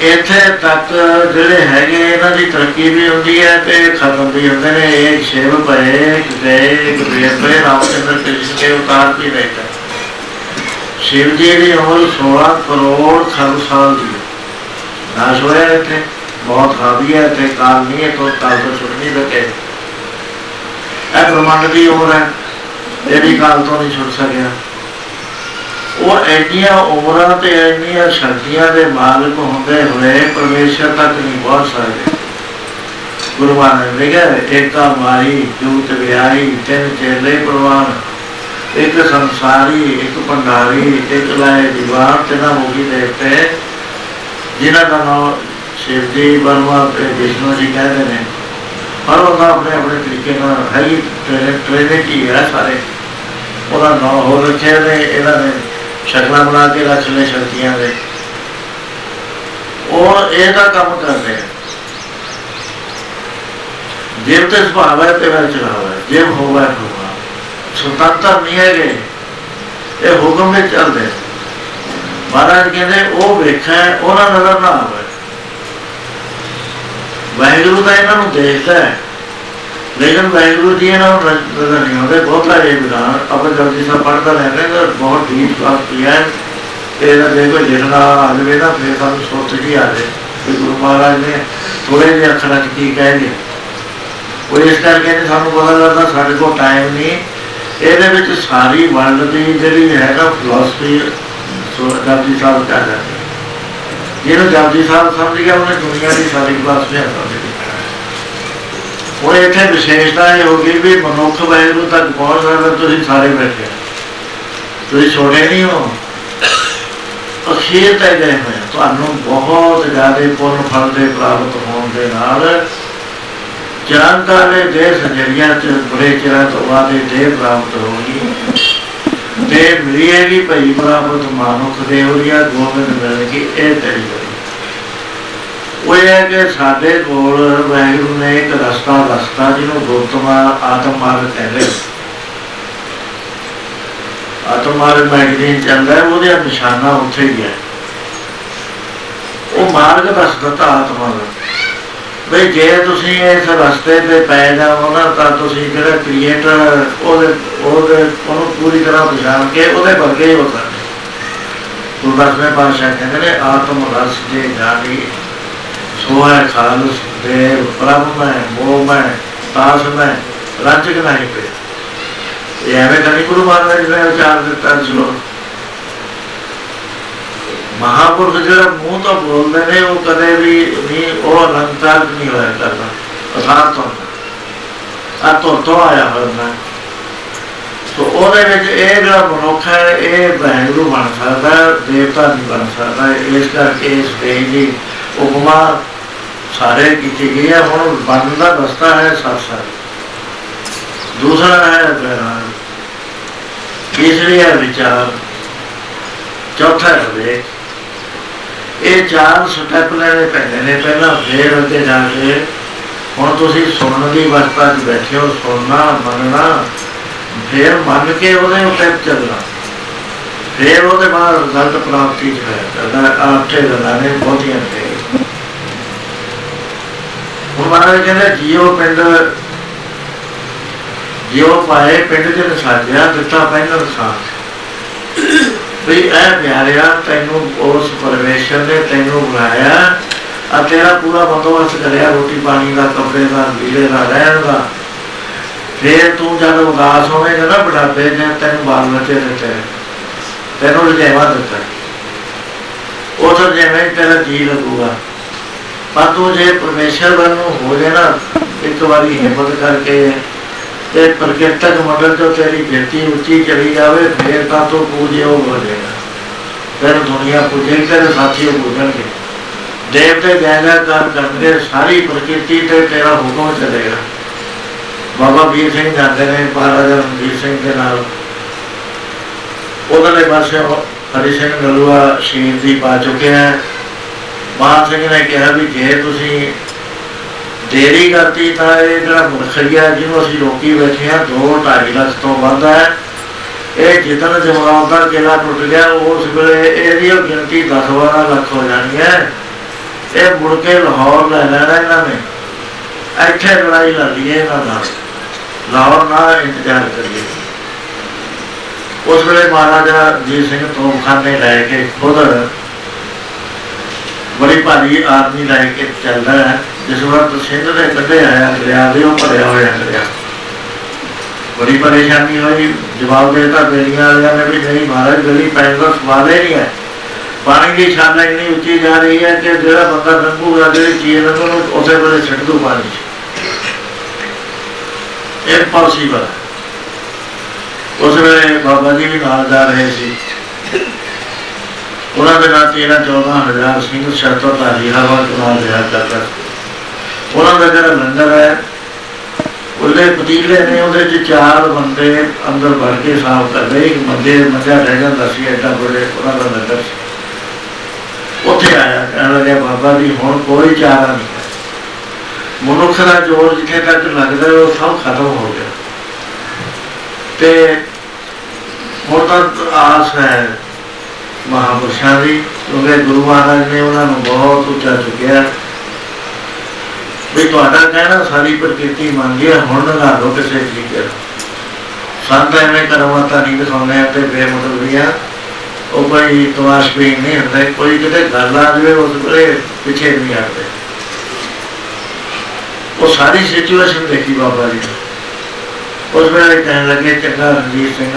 ਇੱਥੇ ਤੱਕ ਜਿਹੜੇ ਹੈਗੇ ਇਹਨਾਂ ਦੀ ਤਰੱਕੀ ਵੀ ਹੁੰਦੀ ਹੈ ਤੇ ਖਤਮ ਵੀ ਹੁੰਦੇ ਨੇ। ਇਹ ਸ਼ਿਵ ਪਏ ਕਿਤੇ ਕਬੀਰ ਪਏ ਰਾਮਚੰਦਰ ਕ੍ਰਿਸ਼ਨ ਦੇ ਉਤਾਰ ਵੀ ਰਹਿਤਾ ਸ਼ਿਵ ਜੀ ਦੀ ਉਮਰ 16 ਕਰੋੜ ਖਰਬ ਸਾਲ ਦੀ ਨਾਸ਼ ਹੋਇਆ ਇੱਥੇ। ਬਹੁਤ ਹਾਵੀ ਹੈ ਤੇ ਕਾਲ ਨਹੀਂ ਹੈ ਤੋਂ ਕਾਲ ਤੋਂ ਛੁੱਟ ਨਹੀਂ ਸਕੇ ਇਹ ਬ੍ਰਹਮੰਡ ਦੀ ਉਮਰ ਹੈ, ਇਹ ਕਾਲ ਤੋਂ ਨਹੀਂ ਛੁੱਟ ਸਕਿਆ। ਉਹ ਐਡੀਆਂ ਉਮਰਾਂ ਤੇ ਐਡੀਆਂ ਸ਼ਕਤੀਆਂ ਦੇ ਮਾਲਕ ਹੁੰਦੇ ਹੋਏ ਪਰਮੇਸ਼ਰ ਤੱਕ ਨਹੀਂ ਪਹੁੰਚ ਸਕਦੇ। ਗੁਰਬਾਨ ਨੇ ਏਕਾ ਮਾਈ ਜੂਤ ਵਿਆਹੀ, ਤਿੰਨ ਚੇਲੇ ਪ੍ਰਵਾਨ, ਇੱਕ ਸੰਸਾਰੀ, ਇੱਕ ਭੰਡਾਰੀ, ਇੱਕ ਲਾਏ ਦੀਵਾਰ ਤਿੰਨਾਂ ਮੋਗੀ ਦੇਵਤੇ, ਜਿਨ੍ਹਾਂ ਦਾ ਨਾਮ ਸ਼ਿਵ ਜੀ ਬਰਮਾ ਤੇ ਵਿਸ਼ਨੂੰ ਜੀ ਕਹਿੰਦੇ ਨੇ। ਪਰ ਉਹਨਾਂ ਆਪਣੇ ਆਪਣੇ ਤਰੀਕੇ ਨਾਲ ਹੈ ਹੀ ਟ੍ਰਿਨਿਟੀ ਹੈ ਸਾਰੇ। ਉਹਦਾ ਨਾਮ ਹੋ ਰੱਖਿਆ ਨੇ ਇਹਨਾਂ ਨੇ ਸ਼ਕਲਾਂ ਬਣਾ ਕੇ ਰੱਖ ਲਏ ਸ਼ਕਤੀਆਂ ਦੇ। ਉਹ ਇਹਦਾ ਕੰਮ ਕਰਦੇ ਆ ਜਿਵ ਤੇ ਸੁਭਾਵ ਹੈ ਤੇ ਵਰ ਹੈ। ਜਿਵ ਹੋਵੇ ਹੋਵਾ ਸੁਤੰਤਰ ਨਹੀਂ ਹੈਗੇ। ਇਹ ਹੁਕਮ ਵਿੱਚ ਚੱਲਦੇ ਮਹਾਰਾਜ ਕਹਿੰਦੇ, ਉਹ ਵੇਖਿਆ, ਉਹਨਾਂ ਨਜ਼ਰ ਨਾ ਆਵੇ। ਵਾਹਿਗੁਰੂ ਦਾ ਇਹਨਾਂ ਨੂੰ ਦੇਖਦਾ ਹੈ। ਲੇਕਿਨ ਵਾਹਿਗੁਰੂ ਜੀ ਇਹਨਾਂ ਨੂੰ ਨਜ਼ਰ ਨਹੀਂ ਆਉਂਦੇ, ਬਹੁਤ ਸਾਰੇ ਵਿਧਾਨ ਆਪਾਂ ਜਲਦੀ ਸਾ ਪੜ੍ਹਦਾ ਰਹਿੰਦੇ ਹਾਂ ਬਹੁਤ ਡੀਪ ਕਲਾਸ ਪਿਆ ਹੈ। ਇਹਦਾ ਜੇ ਕੋਈ ਲਿਖਣਾ ਆ ਜਾਵੇ ਨਾ ਫਿਰ ਸਾਨੂੰ ਸੋਚ ਜੀ ਆ ਜਾਏ ਕਿ ਗੁਰੂ ਮਹਾਰਾਜ ਨੇ ਥੋੜੇ ਜਿਹੇ ਅੱਖਰਾਂ 'ਚ ਕੀ ਕਹਿ ਗਏ ਉਹ ਇਸ ਕਰਕੇ ਨੇ ਸਾਨੂੰ ਪਤਾ ਲੱਗਦਾ ਸਾਡੇ ਕੋਲ ਟਾਈਮ ਨਹੀਂ। ਇਹਦੇ ਵਿੱਚ ਸਾਰੀ ਵਰਲਡ ਦੀ ਜਿਹੜੀ ਹੈਗਾ ਫਿਲਾਸਫੀ ਸੋ ਜਪਜੀ ਸਾਹਿਬ ਕਹਿੰਦਾ ਜਿਹਨੂੰ ਜਪਜੀ ਸਾਹਿਬ ਸਮਝ ਗਿਆ, ਉਹਨੇ ਦੁਨੀਆ ਦੀ ਸਾਰੀ ਫਲਸਫੀਆਂ ਸਮਝ ਲਈ। ਉਹ ਇੱਥੇ ਵਿਸ਼ੇਸ਼ਤਾ ਇਹ ਹੋ ਗਈ ਵੀ ਮਨੁੱਖ ਵੈਗਰੂ ਤੱਕ ਪਹੁੰਚ ਸਕਦਾ, ਤੁਸੀਂ ਸਾਰੇ ਬੈਠੇ ਤੁਸੀਂ ਛੋਟੇ ਨਹੀਂ ਹੋ। ਅਖੀਰ ਤੱਕ ਗਏ ਹੋਏ ਤੁਹਾਨੂੰ ਬਹੁਤ ਜ਼ਿਆਦਾ ਪੁੰਨ ਫਲ ਦੇ ਪ੍ਰਾਪਤ ਹੋਣ ਦੇ ਨਾਲ ਚਰੰਤਾ ਦੇ ਦੇ ਸਜਰੀਆਂ ਚ ਬੜੇ ਚਿਰਾਂ ਤੋਂ ਬਾਅਦ ਇਹ ਦੇਹ ਪ੍ਰਾਪਤ ਹੋਗੀ ਤੇ ਮਿਲੀਏਗੀ ਭਈ ਪ੍ਰਾਪਤ ਮਾਨੁਖ ਦੇ ਹੋਰੀਆ ਗੋਬਿੰਦ ਮਿਲਣਗੇ ਇਹ ਤੇਰੀ ਉਹ ਇਹ ਹੈ ਕਿ ਸਾਡੇ ਕੋਲ ਵਾਹਿਗੁਰੂ ਨੇ ਇੱਕ ਰਸਤਾ ਰਸਤਾ ਜਿਹਨੂੰ ਗੁਰਤਮਾ ਆਤਮ ਮਾਰਗ ਕਹਿੰਦੇ ਆਤਮ ਮਾਰਗ ਮੈਗਜ਼ੀਨ ਚੱਲਦਾ ਹੈ, ਉਹਦੇ ਨਿਸ਼ਾਨਾ ਉੱਥੇ ਹੀ ਹੈ। ਉਹ ਮਾਰਗ ਦੱਸ ਦਿੱਤਾ ਆਤਮਾ ਦਾ ਬਈ ਜੇ ਤੁਸੀਂ ਇਸ ਰਸਤੇ ਤੇ ਪੈ ਜਾਓ ਨਾ, ਤਾਂ ਤੁਸੀਂ ਜਿਹੜਾ ਕ੍ਰੀਏਟਰ ਉਹਦੇ ਉਹਦੇ, ਉਹਨੂੰ ਪੂਰੀ ਤਰ੍ਹਾਂ ਪਛਾਣ ਕੇ ਉਹਦੇ ਵਰਗੇ ਹੀ ਹੋ ਸਕਦੇ ਗੁਰਬਖਸ਼ ਪਾਸ਼ਾ ਕਹਿੰਦੇ ਨੇ, ਆਤਮ ਰਸ ਜੇ ਜਾਣੀ ਸੋ ਖਾਲਸ ਦੇ ਪ੍ਰਭ ਮੈਂ, ਮੋਹ ਮੈਂ ਤਾਸ ਮੈਂ ਰੰਜਕ ਨਹੀਂ ਪਏ ਇਹ ਐਵੇਂ ਕਰੀ ਗੁਰੂ ਮਹਾਰਾਜ ਨੇ ਵਿਚਾਰ ਦਿੱਤਾ ਚਲੋ ਮਹਾਪੁਰਖ ਜਿਹੜਾ ਮੂੰਹ ਤੋਂ ਬੋਲਦੇ ਨੇ, ਉਹ ਕਦੇ ਵੀ ਨਹੀਂ, ਉਹ ਅਲੰਕਾਰ ਨਹੀਂ ਹੋਇਆ ਕਰਦਾ। ਅਥਾਰ ਤੋਂ ਆ ਤੋਂ ਤੋਂ ਆਇਆ ਹੋਣਾ ਸੋ ਉਹਦੇ ਵਿੱਚ ਇਹ ਜਿਹੜਾ ਮਨੁੱਖ ਹੈ, ਇਹ ਵਾਹਿਗੁਰੂ ਬਣ ਸਕਦਾ ਦੇਵਤਾ ਨਹੀਂ ਬਣ ਸਕਦਾ ਇਸ ਕਰਕੇ ਇਸ ਸਟੇਜ ਉਪਮਾ ਸਾਰੇ ਕੀਤੀ ਗਈ ਹੈ। ਹੁਣ ਬਣਨ ਦਾ ਰਸਤਾ ਹੈ ਸਤਸੰਗ ਦੂਸਰਾ ਹੈ ਵਿਰਾਗ ਤੀਸਰੀ ਹੈ ਵਿਚਾਰ। ਚੌਥਾ ਹੈ ਵੇਖ ਇਹ ਚਾਰ ਸਟੈਪ ਲੈਣੇ ਪੈਂਦੇ ਨੇ, ਪਹਿਲਾਂ ਫੇਰ ਅੱਗੇ ਜਾ ਕੇ। ਹੁਣ ਤੁਸੀਂ ਸੁਣਨ ਦੀ ਅਵਸਥਾ 'ਚ ਬੈਠੇ ਹੋ, ਸੁਣਨਾ, ਮੰਨਣਾ, ਫੇਰ ਮੰਨ ਕੇ ਉਹਦੇ ਉੱਤੇ ਚੱਲਣਾ। ਫੇਰ ਉਹਦੇ ਬਾਅਦ ਰਿਜ਼ਲਟ ਪ੍ਰਾਪਤੀ ਚ ਹੈ ਕਰਦਾ। ਗੱਲਾਂ ਨੇ, ਬਹੁਤੀਆਂ ਨੇ। ਹੁਣ ਮਹਾਰਾਜ ਕਹਿੰਦੇ, ਜੀਓ ਪਿੰਡ, ਜੀਓ ਪਾਏ, ਪਿੰਡ ਚ ਨਸਾਜਿਆ ਦਿੱਤਾ ਪਹਿਲਾਂ ਸਾਥ ਵੀ ਇਹ ਪਿਆਰਿਆ, ਤੈਨੂੰ ਉਸ ਪਰਮੇਸ਼ਰ ਨੇ ਤੈਨੂੰ ਬਣਾਇਆ ਆ ਤੇਰਾ ਪੂਰਾ ਬੰਦੋਬਸਤ ਕਰਿਆ, ਰੋਟੀ ਪਾਣੀ ਦਾ, ਕੱਪੜੇ ਦਾ ਲੀੜੇ ਦਾ, ਰਹਿਣ ਦਾ। ਫੇਰ ਤੂੰ ਜਦ ਉਦਾਸ ਹੋਵੇਂਗਾ ਨਾ ਬੁਢਾਪੇ ਨੇ ਤੈਨੂੰ ਬਾਲ ਬੱਚੇ ਦਿੱਤੇ। ਤੈਨੂੰ ਰਜੇਵਾ ਦਿੱਤਾ। ਉਹ ਤਾਂ ਜਿਵੇਂ ਤੇਰਾ ਜੀ ਲੱਗੂਗਾ। ਪਰ ਤੂੰ ਜੇ ਪਰਮੇਸ਼ਰ ਵੱਲ ਨੂੰ ਹੋ ਜਾਏ ਨਾ, ਇੱਕ ਵਾਰੀ ਹਿੰਮਤ ਕਰਕੇ ਤੇ ਪ੍ਰਕਿਰਤਕ ਮੰਡਲ ਤੋਂ ਤੇਰੀ ਗਿਣਤੀ ਉੱਚੀ ਚਲੀ ਜਾਵੇ, ਫੇਰ ਤਾਂ ਤੂੰ ਪੂਜਯੋਗ ਹੋ ਜਾਏਗਾ। ਫਿਰ ਦੁਨੀਆ ਪੂਜੇਗੀ ਤੇਰੇ ਸਾਥੀ ਪੂਜਣਗੇ ਦੇਵਤੇ ਜੈਨਾਕਾਰ ਕਰਨਗੇ ਸਾਰੀ ਪ੍ਰਕਿਰਤੀ ਤੇ ਤੇਰਾ ਹੁਕਮ ਚੱਲੇਗਾ। ਬਾਬਾ ਵੀਰ ਸਿੰਘ ਜਾਂਦੇ ਨੇ, ਮਹਾਰਾਜਾ ਰਣਜੀਤ ਸਿੰਘ ਦੇ ਨਾਲ। ਉਹਨਾਂ ਦੇ ਪਾਸੇ ਹਰੀ ਸਿੰਘ ਨਲੂਆ ਸ਼ਹੀਦ ਦੀ ਪਾ ਚੁੱਕੇ ਹੈ। ਮਾਨ ਸਿੰਘ ਨੇ ਕਿਹਾ ਵੀ ਜੇ ਤੁਸੀਂ ਦੇਰੀ ਕਰਤੀ ਤਾਂ ਇਹ ਜਿਹੜਾ ਮੁਰਖਈਆ ਜਿਹਨੂੰ ਅਸੀਂ ਰੋਕੀ ਬੈਠੇ ਆ 2.5 ਲੱਖ ਤੋਂ ਵੱਧ ਹੈ। ਇਹ ਜਿੱਦਣ ਜਮਾਤ ਦਾ ਕਿਲਾ ਟੁੱਟ ਗਿਆ, ਉਸ ਵੇਲੇ ਇਹਦੀ ਉਹ ਗਿਣਤੀ 10-12 ਲੱਖ ਹੋ ਜਾਣੀ ਹੈ। ਇਹ ਮੁੜ ਕੇ ਲਾਹੌਰ ਲੈ ਲੈਣਾ ਇਹਨਾਂ ਨੇ। ਇੱਥੇ ਲੜਾਈ ਲੜ ਲੜੀਏ ਇਹਨਾਂ ਦਾ ਲਾਹੌਰ ਨਾਲ ਇੰਤਜ਼ਾਰ ਕਰੀਏ। ਉਸ ਵੇਲੇ ਮਹਾਰਾਜਾ ਜੀ ਸਿੰਘ ਤੋਪਖਾਨੇ ਲੈ ਕੇ ਖੁਦ ਬੜੀ ਭਾਰੀ ਆਦਮੀ ਲੈ ਕੇ ਚੱਲਦਾ ਹੈ। ਜਿਸ ਵਕਤ ਸਿੰਧ ਦੇ ਕੱਢਿਆ ਆਇਆ ਦਰਿਆ ਦੇ ਉਹ ਭਰਿਆ ਹੋਇਆ ਦਰਿਆ। ਬੜੀ ਪਰੇਸ਼ਾਨੀ ਹੋਈ, ਜਵਾਬ ਦੇਤਾ ਬੇੜੀਆਂ ਵਾਲਿਆਂ ਨੇ ਵੀ ਨਹੀਂ, ਮਹਾਰਾਜ, ਗਲੀ ਪੈਣ ਦਾ ਸਵਾਲ ਹੀ ਨਹੀਂ ਹੈ। ਪਾਣੀ ਦੀ ਛਾਲਾ ਇੰਨੀ ਉੱਚੀ ਜਾ ਰਹੀ ਹੈ ਕਿ ਜਿਹੜਾ ਬੰਦਾ ਲੰਘੂਗਾ, ਜਿਹੜੀ ਚੀਜ਼ ਲੰਘੂ ਉਸੇ ਵੇਲੇ ਛੱਡ ਦੂ ਪਾਣੀ ਇਹ ਪੋਸੀਬਲ ਉਸ ਵੇਲੇ ਬਾਬਾ ਜੀ ਵੀ ਨਾਲ ਜਾ ਰਹੇ ਸੀ। ਉਹਨਾਂ ਦੇ ਨਾਲ 13 14 ਹਜ਼ਾਰ ਸਿੰਘ ਸ਼ਰਤੋਂ ਧਾਰੀ ਹਵਾ ਨਾਲ ਰਿਹਾ ਕਰਦਾ ਉਹਨਾਂ ਦਾ ਜਿਹੜਾ ਲੰਗਰ ਹੈ, ਉਹਦੇ ਪਤੀਲੇ ਨੇ, ਉਹਦੇ ਚ ਚਾਰ ਬੰਦੇ ਅੰਦਰ ਵੜ ਕੇ ਸਾਫ਼ ਕਰਦੇ ਇੱਕ ਬੰਦੇ ਮੱਝਾ ਰਹਿ ਜਾਂਦਾ ਸੀ, ਐਡਾ ਬੜੇ ਉਹਨਾਂ ਦਾ ਲੰਗਰ ਸੀ। ਉੱਥੇ ਆਇਆ ਕਹਿਣ ਲੱਗਿਆ ਬਾਬਾ ਜੀ, ਹੁਣ ਕੋਈ ਚਾਰਾ ਨਹੀਂ ਮਨੁੱਖ ਦਾ ਜੋਰ ਜਿੱਥੇ ਤੱਕ ਲੱਗਦਾ, ਉਹ ਸਭ ਖਤਮ ਹੋ ਗਿਆ। ਤੇ ਹੁਣ ਤਾਂ ਆਸ ਹੈ ਮਹਾਪੁਰਸ਼ਾਂ ਦੀ, ਕਿਉਂਕਿ ਗੁਰੂ ਮਹਾਰਾਜ ਨੇ ਉਹਨਾਂ ਨੂੰ ਬਹੁਤ ਉੱਚਾ ਚੁੱਕਿਆ। ਵੀ ਤੁਹਾਡਾ ਕਹਿਣਾ ਸਾਰੀ ਪ੍ਰਕਿਰਤੀ ਮੰਨ ਗਿਆ ਹੁਣ ਲਗਾ ਦੋ ਕਿਸੇ ਚੀਜ਼ ਤੇ ਸੰਤ ਐਵੇਂ ਕਰਮਾਤਾ ਨਹੀਂ ਦਿਖਾਉਂਦੇ ਤੇ ਬੇਮਤਲਬੀਆਂ ਉਹ ਕੋਈ ਤਮਾਸ਼ ਵੀ ਨਹੀਂ ਹੁੰਦਾ, ਕੋਈ ਕਿਤੇ ਗੱਲ ਆ ਜਾਵੇ ਉਸ ਵੇਲੇ ਪਿੱਛੇ ਨਹੀਂ ਹਟਦੇ। ਉਹ ਸਾਰੀ ਸਿਚੁਏਸ਼ਨ ਦੇਖੀ ਬਾਬਾ ਜੀ ਉਸ ਵੇਲੇ ਕਹਿਣ ਲੱਗੇ, ਚੰਗਾ ਰਣਜੀਤ ਸਿੰਘ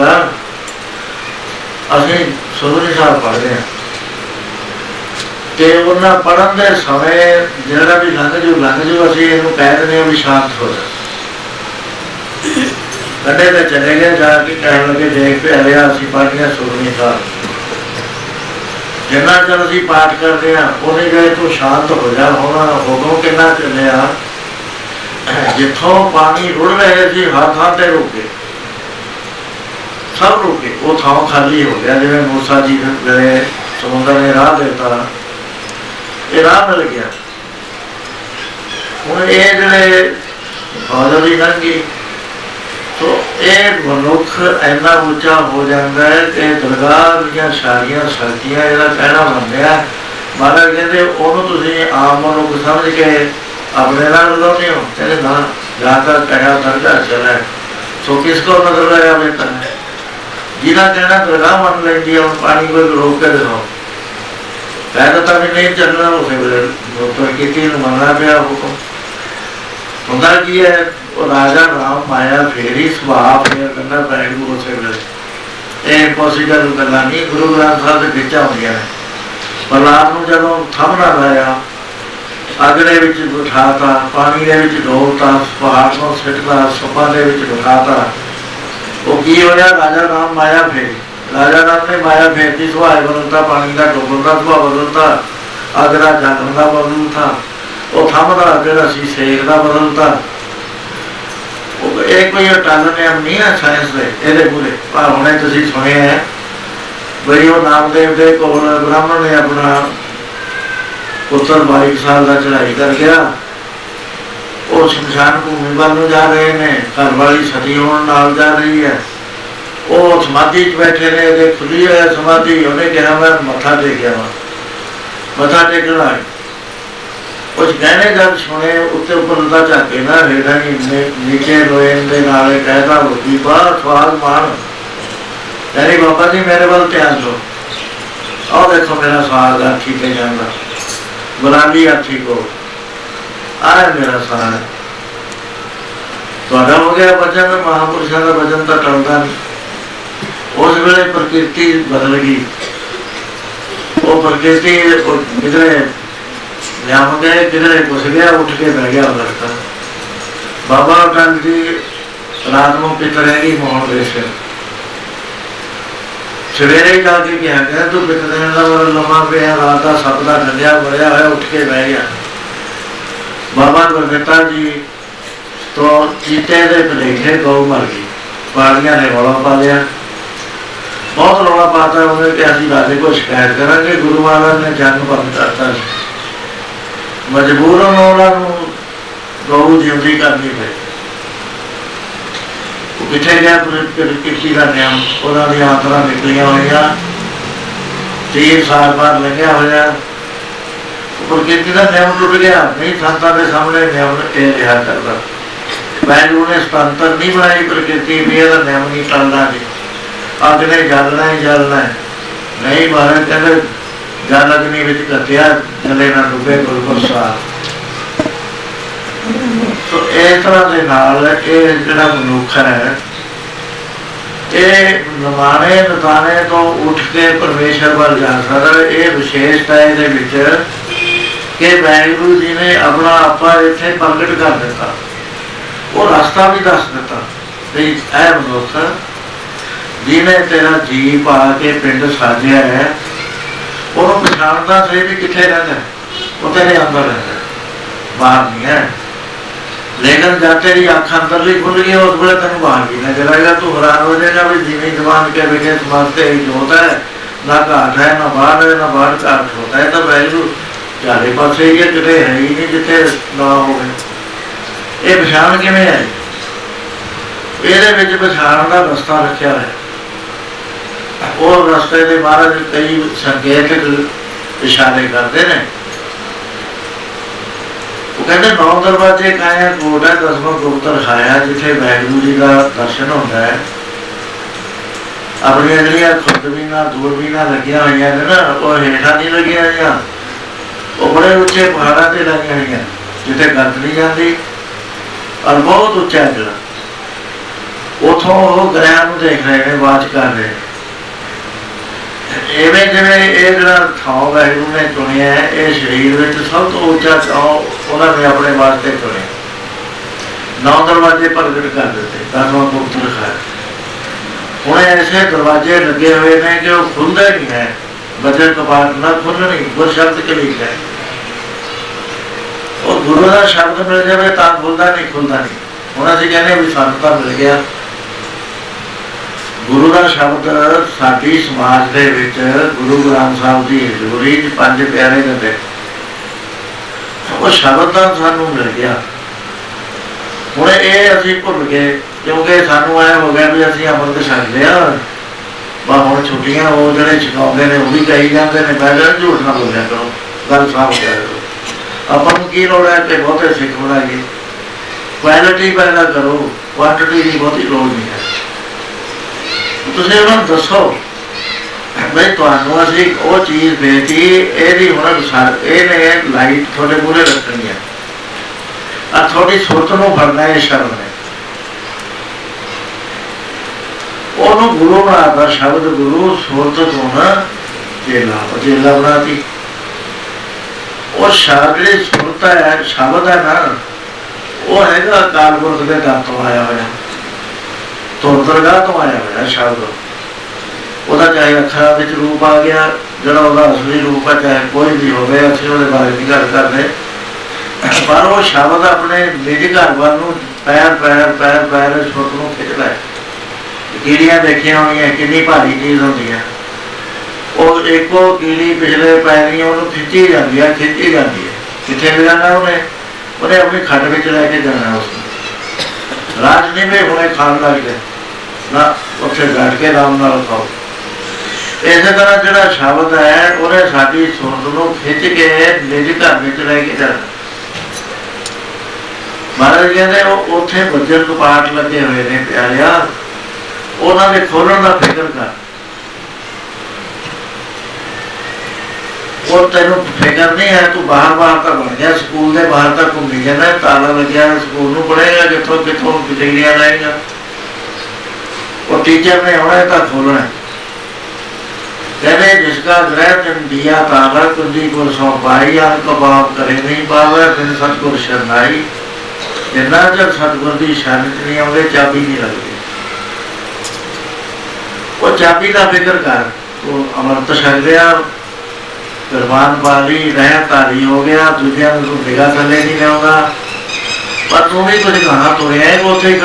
ਅਸੀਂ ਸੁਰਜੀ ਸਾਹਿਬ ਪੜ੍ਹਦੇ ਹਾਂ। ਤੇ ਉਹਨਾਂ ਪੜਨ ਦੇ ਸਮੇਂ ਜਿਹੜਾ ਵੀ ਲੰਘ ਜੂ ਲੰਘ ਜੂ, ਅਸੀਂ ਇਹਨੂੰ ਕਹਿ ਦਿੰਦੇ ਹਾਂ ਵੀ ਸ਼ਾਂਤ ਹੋ ਜਾ। ਕਦੇ ਤੇ ਚਲੇ ਗਏ, ਜਾ ਕੇ ਕਹਿਣ ਲੱਗੇ, ਦੇਖ ਪਿਆਰਿਆ ਅਸੀਂ ਪੜ੍ਹਨੀਆਂ ਸੁਣਨੀ ਸਾਰ ਜਿੰਨਾ ਚਿਰ ਅਸੀਂ ਪਾਠ ਕਰਦੇ ਆ ਉਹਨੇ ਜਿਹੜੇ ਤੂੰ ਸ਼ਾਂਤ ਹੋ ਜਾ। ਹੁਣ ਉਦੋਂ ਕਿੰਨਾ ਚੱਲਿਆ ਜਿੱਥੋਂ ਪਾਣੀ ਰੁੜ ਰਹੇ ਸੀ ਹਰ ਥਾਂ ਤੇ ਰੁਕੇ ਸਭ ਰੁਕੇ ਉਹ ਥਾਂ ਖਾਲੀ ਹੋ ਗਿਆ, ਜਿਵੇਂ ਮੂਸਾ ਜੀ ਗਏ ਸਮੁੰਦਰ ਨੇ ਰਾਹ ਦਿੱਤਾ। ਇਹ ਰਾਹ ਮਿਲ ਗਿਆ। ਹੁਣ ਇਹ ਜਿਹੜੇ ਫੌਜ ਦੀ ਲੰਗੀ ਸੋ ਇਹ ਮਨੁੱਖ ਇੰਨਾ ਉੱਚਾ ਹੋ ਜਾਂਦਾ ਹੈ ਕਿ ਦਰਗਾਹ ਦੀਆਂ ਸਾਰੀਆਂ ਸ਼ਕਤੀਆਂ ਇਹਦਾ ਕਹਿਣਾ ਮੰਨਿਆ ਮਹਾਰਾਜ ਕਹਿੰਦੇ, ਉਹਨੂੰ ਤੁਸੀਂ ਆਮ ਮਨੁੱਖ ਸਮਝ ਕੇ ਆਪਣੇ ਨਾਲ ਲਾਉਂਦੇ ਹੋ? ਕਹਿੰਦੇ, ਨਾ ਜਾਤਾ ਕਹਿਆ ਦਰਗਾਹ ਚਲਾ ਸੋ ਕਿਸ ਕੋ ਨਜ਼ਰ ਆਇਆ ਬੇਟਾ ਜਿਹਦਾ ਕਹਿਣਾ ਦਰਗਾਹ ਮੰਨ ਲੈਂਦੀ ਹੈ ਪਾਣੀ ਕੋਲ ਰੋਕ ਕੇ ਦਿਖਾਓ। ਕਹਿੰਦਾ ਤਾਂ ਵੀ ਨਹੀਂ ਚੱਲਣਾ ਉਸੇ ਵੇਲੇ ਡਾਕਟਰ ਕੀਤੀ ਨੂੰ ਮੰਨਣਾ ਪਿਆ ਹੁਕਮ। ਹੁੰਦਾ ਕੀ ਹੈ, ਉਹ ਰਾਜਾ ਰਾਮ ਮਾਇਆ ਫੇਰੀ ਸੁਭਾਅ, ਫੇਰ ਕਰਨਾ ਪੈਣੂ ਉਸੇ ਵੇਲੇ। ਇਹ ਪੋਸੀਬਲ ਗੱਲਾਂ ਨਹੀਂ, ਗੁਰੂ ਗ੍ਰੰਥ ਸਾਹਿਬ ਦੇ ਵਿੱਚ ਆਉਂਦੀਆਂ ਨੇ। ਪ੍ਰਲਾਦ ਨੂੰ ਜਦੋਂ ਥੰਮਣਾ ਲਾਇਆ, ਅਗਲੇ ਵਿੱਚ ਬਿਠਾਤਾ, ਪਾਣੀ ਦੇ ਵਿੱਚ ਡੋਲਤਾ ਪਹਾੜ ਨੂੰ ਸਿੱਟਦਾ ਸਪਾ ਦੇ ਵਿੱਚ ਬਿਠਾਤਾ, ਉਹ ਕੀ ਹੋਇਆ? ਰਾਜਾ ਰਾਮ ਮਾਇਆ ਫੇਰੀ। ਰਾਜਾ ਰਾਮ ਨੇ ਮਾਇਆ ਫੇਰਦੀ ਸੁਭਾਅ ਬਦਲਤਾ ਪਾਣੀ ਦਾ ਡੁੱਬਣ ਦਾ ਸੁਭਾਅ ਬਦਲਤਾ ਅਗਲਾ ਜਾਗਣ ਦਾ ਬਦਲਤਾ ਉਹ ਥੰਮਦਾ ਜਿਹੜਾ ਸੀ, ਸੇਕ ਦਾ ਬਦਲਤਾ ਉਹ ਇਹ ਕੋਈ ਟਾਲਣ ਨਿਯਮ ਨਹੀਂ ਹੈ ਸਾਇੰਸ ਦੇ ਇਹਦੇ ਪੂਰੇ ਪਰ ਹੁਣੇ ਤੁਸੀਂ ਸੁਣਿਆ ਹੈ ਬਈ ਉਹ ਨਾਮਦੇਵ ਦੇ ਕੋਲ ਬ੍ਰਾਹਮਣ ਨੇ ਆਪਣਾ ਪੁੱਤਰ 22 ਸਾਲ ਦਾ ਚੜਾਈ ਕਰ ਗਿਆ। ਉਹ ਸ਼ਮਸ਼ਾਨ ਭੂਮੀ ਵੱਲ ਨੂੰ ਜਾ ਰਹੇ ਨੇ, ਘਰ ਵਾਲੀ ਸਤੀ ਹੋਣ ਨਾਲ ਜਾ ਰਹੀ ਹੈ। ਉਹ ਸਮਾਧੀ 'ਚ ਬੈਠੇ ਨੇ ਇਹਦੇ ਖੁੱਲੀ ਹੋਇਆ ਸਮਾਧੀ, ਉਹਨੇ ਕਿਹਾ, ਮੈਂ ਮੱਥਾ ਟੇਕਿਆ ਵਾ ਮੱਥਾ ਟੇਕਣਾ ਆਏ ਕੁਝ ਗਹਿਣੇ ਜਦ ਸੁਣੇ, ਉੱਤੇ ਉੱਪਰ ਦਾ ਝਾਕੇ ਨਾ ਰੇੜਾ ਨਹੀਂ ਨੀਚੇ ਲੋਏ ਦੇ ਨਾਲ ਕਹਿਦਾ ਹੋਦੀ ਬਾਹਰ ਸਵਾਲ ਮਾਨ ਕਹਿੰਦੇ, ਬਾਬਾ ਜੀ, ਮੇਰੇ ਵੱਲ ਧਿਆਨ ਦਿਓ। ਆਹ ਦੇਖੋ ਮੇਰਾ ਸਵਾਲ ਦਾ ਠੀਕ ਹੈ ਜਾਂਦਾ। ਬੁਲਾਲੀ ਆਖੀ ਕੋ ਆਹ ਮੇਰਾ ਸਵਾਲ ਤੁਹਾਡਾ ਹੋ ਗਿਆ ਬਚਨ ਮਹਾਪੁਰਸ਼ਾਂ ਦਾ ਬਚਨ ਤਾਂ ਟਲਦਾ ਨਹੀਂ। ਉਸ ਵੇਲੇ ਪ੍ਰਕਿਰਤੀ ਬਦਲ ਗਈ ਉਹ ਪ੍ਰਕਿਰਤੀ ਕਿਧਰੇ ਲਿਆਮ ਗਏ ਕਿਧਰੇ ਘੁਸ ਗਿਆ ਉੱਠ ਕੇ ਬਹਿ ਗਿਆ ਲੜਕਾ ਬਾਬਾ ਕੰਨ ਜੀ ਰਾਤ ਨੂੰ ਪਿੱਤਰ ਹੈ ਕਿ ਮੋਹਨ ਦੇ ਸਿਰ ਸਵੇਰੇ ਜਾ ਕੇ ਕਿਹਾ ਗਿਆ ਤੂੰ ਪਿੱਤਰ ਦੇ ਨਾਲ ਲੰਮਾ ਪਿਆ ਰਾਤ ਦਾ ਸਭ ਦਾ ਡੰਡਿਆ ਬੜਿਆ ਹੋਇਆ ਉੱਠ ਕੇ ਬਹਿ ਗਿਆ ਬਾਬਾ ਗੁਰਦਤਾ ਜੀ ਤੋਂ ਚੀਤੇ ਦੇ ਭਲੇਖੇ ਗਊ ਮਰ ਗਈ ਪਾਣੀਆਂ ਨੇ ਰੌਲਾ ਪਾ ਲਿਆ ਬਹੁਤ ਰੌਲਾ ਪਾਤਾ ਉਹਨੇ ਕਿ ਅਸੀਂ ਰਾਜੇ ਕੋ ਸ਼ਿਕਾਇਤ ਕਰਾਂਗੇ, ਗੁਰੂ ਮਹਾਰਾਜ ਨੇ ਜਨਮ ਬੰਦ ਕਰਤਾ ਮਜਬੂਰਨ ਉਹਨਾਂ ਨੂੰ ਗਊ ਜਿਉਂਦੀ ਕਰਨੀ ਪਈ। ਉਹ ਕਿੱਥੇ ਗਿਆ? ਕਿਰਤੀ ਦਾ ਨਿਯਮ ਉਹਨਾਂ ਦੀਆਂ ਆਤਰਾ ਨਿਕਲੀਆਂ ਹੋਈਆਂ। ਤੀਰ ਸਾਲ ਬਾਅਦ ਲੱਗਿਆ ਹੋਇਆ। ਪਰ ਕਿਰਤੀ ਦਾ ਨਿਯਮ ਟੁੱਟ ਗਿਆ। ਨਹੀਂ ਸੰਤਾਂ ਦੇ ਸਾਹਮਣੇ ਨਿਯਮ ਇਹ ਰਿਹਾ ਕਰਦਾ। ਵੈਗਰੂ ਨੇ ਸਤੰਤਰ ਨਹੀਂ ਬਣਾਈ ਪ੍ਰਕਿਰਤੀ ਵੀ ਇਹਦਾ ਨਿਯਮ ਨਹੀਂ ਟਲਦਾ ਜੀ ਅਗਲੇ ਜਲਣਾ ਹੀ ਜਲਣਾ ਨਹੀਂ ਮਹਾਰਾਜ, ਕਹਿੰਦੇ ਜਲ ਅਗਨੀ ਵਿੱਚ ਘਟਿਆ, ਜਲੇ ਨਾ ਡੁੱਬੇ ਗੁਰਪੁਰ ਸੋ ਇਸ ਤਰ੍ਹਾਂ ਦੇ ਨਾਲ ਇਹ ਜਿਹੜਾ ਮਨੁੱਖ ਹੈ, ਇਹ ਨਮਾਣੇ ਨਤਾਣੇ ਤੋਂ ਉੱਠ ਕੇ ਪਰਮੇਸ਼ਰ ਵੱਲ ਜਾ ਸਕਦਾ ਇਹ ਵਿਸ਼ੇਸ਼ਤਾ ਇਹਦੇ ਵਿੱਚ ਕਿ ਵੈਗੁਰੂ ਜੀ ਨੇ ਆਪਣਾ ਆਪਾ ਇੱਥੇ ਪ੍ਰਗਟ ਕਰ ਦਿੱਤਾ। ਉਹ ਰਸਤਾ ਵੀ ਦੱਸ ਦਿੱਤਾ ਤੇ ਇਹ ਮਨੁੱਖ ਜਿਹਨੇ ਤੇਰਾ ਜੀ ਪਾ ਕੇ ਪਿੰਡ ਸਾਜਿਆ ਹੈ, ਉਹਨੂੰ ਪਛਾਣਦਾ ਸਹੀ ਵੀ ਕਿੱਥੇ ਰਹਿੰਦਾ ਉਹ ਤੇਰੇ ਅੰਦਰ ਰਹਿੰਦਾ ਬਾਹਰ ਨਹੀਂ ਹੈ। ਲੇਕਿਨ ਜਦ ਤੇਰੀ ਅੱਖ ਅੰਦਰਲੀ ਖੁੱਲ ਗਈ, ਉਸ ਵੇਲੇ ਤੈਨੂੰ ਬਾਹਰ ਵੀ ਨਜ਼ਰ ਆਏਗਾ ਤੂੰ ਹੈਰਾਨ ਹੋ ਜਾਏਗਾ ਵੀ ਜਿਵੇਂ ਜਵਾਨ ਕੇ ਵਿਗੇ ਸਮਝਤੇ ਹੀ ਹੋਤਾ ਹੈ। ਨਾ ਘਾਟ ਹੈ, ਨਾ ਬਾਹਰ ਹੈ, ਨਾ ਬਾਹਰ ਘਾਟ ਹੋਤਾ ਹੈ। ਤਾਂ ਵੈਲੂ ਚਾਰੇ ਪਾਸੇ ਹੀ ਕਿਤੇ ਹੈ ਹੀ ਨਹੀਂ, ਜਿੱਥੇ ਨਾ ਹੋਵੇ। ਇਹ ਪਛਾਣ ਕਿਵੇਂ ਆਈ? ਇਹਦੇ ਵਿੱਚ ਪਛਾਣ ਦਾ ਰਸਤਾ ਰੱਖਿਆ ਹੈ ਉਹ ਰਸਤੇ ਦੇ ਮਹਾਰਾਜ ਕਈ ਸੰਕੇਤਕ ਇਸ਼ਾਰੇ ਕਰਦੇ ਨੇ। ਉਹ ਕਹਿੰਦੇ, ਨੌ ਦਰਵਾਜ਼ੇ ਕਾਇਆ ਕੋਟ ਦਸਵਾਂ ਗੁਪਤਰ ਖਾਇਆ, ਜਿੱਥੇ ਵੈਗਰੂ ਜੀ ਦਾ ਦਰਸ਼ਨ ਹੁੰਦਾ ਹੈ। ਆਪਣੀਆਂ ਜਿਹੜੀਆਂ ਖੁਰਦਵੀਨਾਂ ਦੂਰਬੀਨਾਂ ਲੱਗੀਆਂ ਹੋਈਆਂ ਨੇ ਨਾ, ਉਹ ਹੇਠਾਂ ਨਹੀਂ ਲੱਗੀਆਂ ਹੋਈਆਂ। ਉਹ ਬੜੇ ਉੱਚੇ ਪਹਾੜਾਂ ਤੇ ਲੱਗੀਆਂ ਹੋਈਆਂ, ਜਿੱਥੇ ਗੰਦ ਨਹੀਂ ਜਾਂਦੀ ਔਰ ਬਹੁਤ ਉੱਚਾ ਜਿਹੜਾ ਉਥੋਂ ਉਹ ਗ੍ਰਹਿਾਂ ਨੂੰ ਦੇਖ ਰਹੇ ਨੇ ਬਾਤ ਕਰ ਰਹੇ ਐਵੇਂ ਜਿਵੇਂ ਇਹ ਜਿਹੜਾ ਥਾਂ ਵੈਗਰੂ ਨੇ ਚੁਣਿਆ ਇਹ ਸਰੀਰ ਵਿੱਚ ਸਭ ਤੋਂ ਉੱਚਾ ਥਾਂ ਉਹਨਾਂ ਨੇ ਆਪਣੇ ਵਾਸਤੇ ਚੁਣਿਆ। ਨੌ ਦਰਵਾਜ਼ੇ ਪ੍ਰਗਟ ਕਰ ਦਿੱਤੇ ਦਸਵਾਂ ਮੁਕਤ ਰਖਾਇਆ ਹੁਣ ਐਸੇ ਦਰਵਾਜ਼ੇ ਲੱਗੇ ਹੋਏ ਨੇ ਕਿ ਉਹ ਖੁੱਲਦਾ ਨਹੀਂ ਹੈ। ਬਦਲ ਕਬਾਰ ਨਾ ਖੁੱਲਣੀ ਗੁਰ ਸ਼ਬਦ ਕੇ ਲਈ ਹੈ। ਉਹ ਗੁਰੂ ਦਾ ਸ਼ਬਦ ਮਿਲ ਜਾਵੇ ਤਾਂ ਖੁੱਲਦਾ ਨਹੀਂ ਖੁੱਲਦਾ ਨਹੀਂ। ਹੁਣ ਅਸੀਂ ਕਹਿੰਦੇ ਵੀ ਸਾਨੂੰ ਤਾਂ ਮਿਲ ਗਿਆ। ਗੁਰੂ ਦਾ ਸ਼ਬਦ ਸਾਡੀ ਸਮਾਜ ਦੇ ਵਿੱਚ ਗੁਰੂ ਗ੍ਰੰਥ ਸਾਹਿਬ ਦੀ ਹਜ਼ੂਰੀ ਚ ਪੰਜ ਪਿਆਰੇ ਦਿੰਦੇ। ਉਹ ਸ਼ਬਦ ਤਾਂ ਸਾਨੂੰ ਮਿਲ ਗਿਆ। ਹੁਣ ਇਹ ਅਸੀਂ ਭੁੱਲ ਗਏ, ਕਿਉਂਕਿ ਸਾਨੂੰ ਐ ਹੋ ਗਿਆ ਵੀ ਅਸੀਂ ਅਮਰਤ ਛਕ ਲਿਆ। ਬਾ ਹੁਣ ਛੁੱਟੀਆਂ ਉਹ ਜਿਹੜੇ ਛਕਾਉਂਦੇ ਨੇ, ਉਹ ਵੀ ਕਹੀ ਜਾਂਦੇ ਨੇ ਪਹਿਲਾਂ ਝੂਠ ਨਾ ਬੋਲਿਆ ਕਰੋ, ਗੱਲ ਸਾਫ਼ ਕਰੋ ਆਪਾਂ ਨੂੰ ਕੀ ਲੋੜ ਹੈ ਕਿ ਬਹੁਤੇ ਸਿੱਖ ਬਣਾਈਏ? ਕੁਆਲਿਟੀ ਪੈਦਾ ਕਰੋ ਕੁਆਂਟੀਟੀ ਦੀ ਬਹੁਤੀ ਲੋੜ ਨਹੀਂ ਹੈ। ਤੁਸੀਂ ਉਹਨਾਂ ਨੂੰ ਦੱਸੋ ਬਈ ਤੁਹਾਨੂੰ ਅਸੀਂ ਉਹ ਚੀਜ਼ ਦੇਤੀ ਇਹਦੀ ਹੁਣ ਇਹਨੇ ਲਾਈਟ ਤੁਹਾਡੇ ਮੂਰੇ ਰੱਖਣੀ ਹੈ। ਆ ਥੋੜੀ ਸੁਰਤ ਨੂੰ ਫੜਨਾ ਹੈ ਸ਼ਬਦ ਨੇ ਉਹਨੂੰ ਗੁਰੂ ਬਣਾਤਾ ਸ਼ਬਦ, ਗੁਰੂ ਸੁਰਤ ਤੋਂ ਨਾ ਜੇਲਾ ਜੇਲਾ ਬਣਾਤੀ। ਉਹ ਸ਼ਬਦ ਜਿਹੜੀ ਹੈ, ਸ਼ਬਦ ਹੈ ਨਾ, ਉਹ ਹੈਗਾ ਕਾਲਪੁਰਖ ਦੇ ਦਰ ਤੋਂ ਆਇਆ ਹੋਇਆ। ਤੋਂ ਦਰਗਾਹ ਤੋਂ ਆਇਆ ਹੋਇਆ ਸ਼ਬਦ ਉਹਦਾ ਚਾਹੇ ਅੱਖਰਾਂ ਵਿੱਚ ਰੂਪ ਆ ਗਿਆ, ਜਿਹੜਾ ਉਹਦਾ ਅਸਲੀ ਰੂਪ ਹੈ ਚਾਹੇ ਕੋਈ ਵੀ ਹੋਵੇ, ਅਸੀਂ ਉਹਦੇ ਬਾਰੇ ਨਹੀਂ ਗੱਲ ਕਰਦੇ। ਪਰ ਉਹ ਸ਼ਬਦ ਆਪਣੇ ਨਿੱਜ ਘਰ ਵੱਲ ਨੂੰ ਪੈਰ ਪੈਰ ਪੈਰ ਪੈਰ ਸੁਰਤ ਨੂੰ ਖਿੱਚਦਾ ਹੈ। ਕੀੜੀਆਂ ਦੇਖੀਆਂ ਹੋਣੀਆਂ, ਕਿੰਨੀ ਭਾਰੀ ਚੀਜ਼ ਹੁੰਦੀ ਹੈ। ਉਹ ਇੱਕੋ ਕੀੜੀ ਪਿਛਲੇ ਪੈਰੀਂ ਉਹਨੂੰ ਖਿੱਚੀ ਜਾਂਦੀ ਹੈ, ਖਿੱਚੀ ਜਾਂਦੀ ਹੈ। ਕਿੱਥੇ ਲੈ ਜਾਣਾ ਉਹਨੇ? ਉਹਨੇ ਆਪਣੀ ਖੱਡ ਵਿੱਚ ਲੈ ਕੇ ਜਾਣਾ ਉਸ ਨੂੰ। ਰਾਜ ਨਹੀਂ ਵੇ ਖਾਣ ਲੱਗ ਗਏ ਨਾ, ਉੱਥੇ ਬੈਠ ਕੇ ਆਰਾਮ ਨਾਲ ਖਾਓ। ਇਸੇ ਤਰ੍ਹਾਂ ਜਿਹੜਾ ਸ਼ਬਦ ਹੈ, ਉਹਨੇ ਸਾਡੀ ਸੁਰਤ ਨੂੰ ਖਿੱਚ ਕੇ ਨਿਜ ਘਰ ਵਿੱਚ ਲੈ ਕੇ ਜਾਣਾ। ਮਹਾਰਾਜ ਕਹਿੰਦੇ, ਉਹ ਉੱਥੇ ਬੱਜਰ ਕਪਾਟ ਲੱਗੇ ਹੋਏ ਨੇ ਪਿਆਰਿਆ। ਉਹਨਾਂ ਦੇ ਖੋਲਣ ਦਾ ਫਿਕਰ ਕਰ। ਉਹ ਤੈਨੂੰ ਫਿਕਰ ਨਹੀਂ ਹੈ, ਤੂੰ ਬਾਹਰ ਬਾਹਰ ਤਾਂ ਬਣ ਗਿਆ ਸਕੂਲ ਦੇ ਬਾਹਰ ਤੱਕ ਘੁੰਮੀ ਜਾਂਦਾ ਤਾਲਾ ਲੱਗਿਆ ਸਕੂਲ ਨੂੰ ਪੜੇਗਾ ਕਿੱਥੋਂ ਕਿਥੋਂ ਡਿਗਰੀਆਂ ਲਾਏਗਾ। ਉਹ ਟੀਚਰ ਨੇ ਆਉਣਾ ਤਾਂ ਖੋਲਣਾ ਕਹਿੰਦੇ ਜਿਸਕਾ ਗ੍ਰਹਿ ਜਨ ਦਿਆ ਤਾਲਾ ਕੁੰਜੀ ਕੋ ਸੋ ਪਾਈ ਆ ਕਬਾਬ ਕਰੇ ਨਹੀਂ ਪਾਵੇ ਬਿਨ ਸਤਗੁਰ ਸ਼ਰਨਾਈ ਜਿੰਨਾ ਚਿਰ ਸਤਗੁਰ ਦੀ ਸ਼ਰਨ ਚ ਨਹੀਂ ਆਉਂਦੇ ਚਾਬੀ ਨਹੀਂ ਲੱਗਦੀ ਉਹ ਚਾਬੀ ਦਾ ਫਿਕਰ ਕਰ ਉਹ ਅਮਰਤ ਛਕ ਗਿਆ ਕੁਰਬਾਨ ਪਾਲੀ ਰਹਿ ਤਾਰੀ ਹੋ ਗਿਆ ਦੂਜਿਆਂ ਨੂੰ ਨਿਗਾਹ ਥੱਲੇ ਨਹੀਂ ਲਿਆਉਂਦਾ ਪਰ ਤੂੰ ਵੀ ਕੁਝ ਕਹਾ ਤੁਰਿਆ ਹੈ ਉੱਥੇ ਹੀ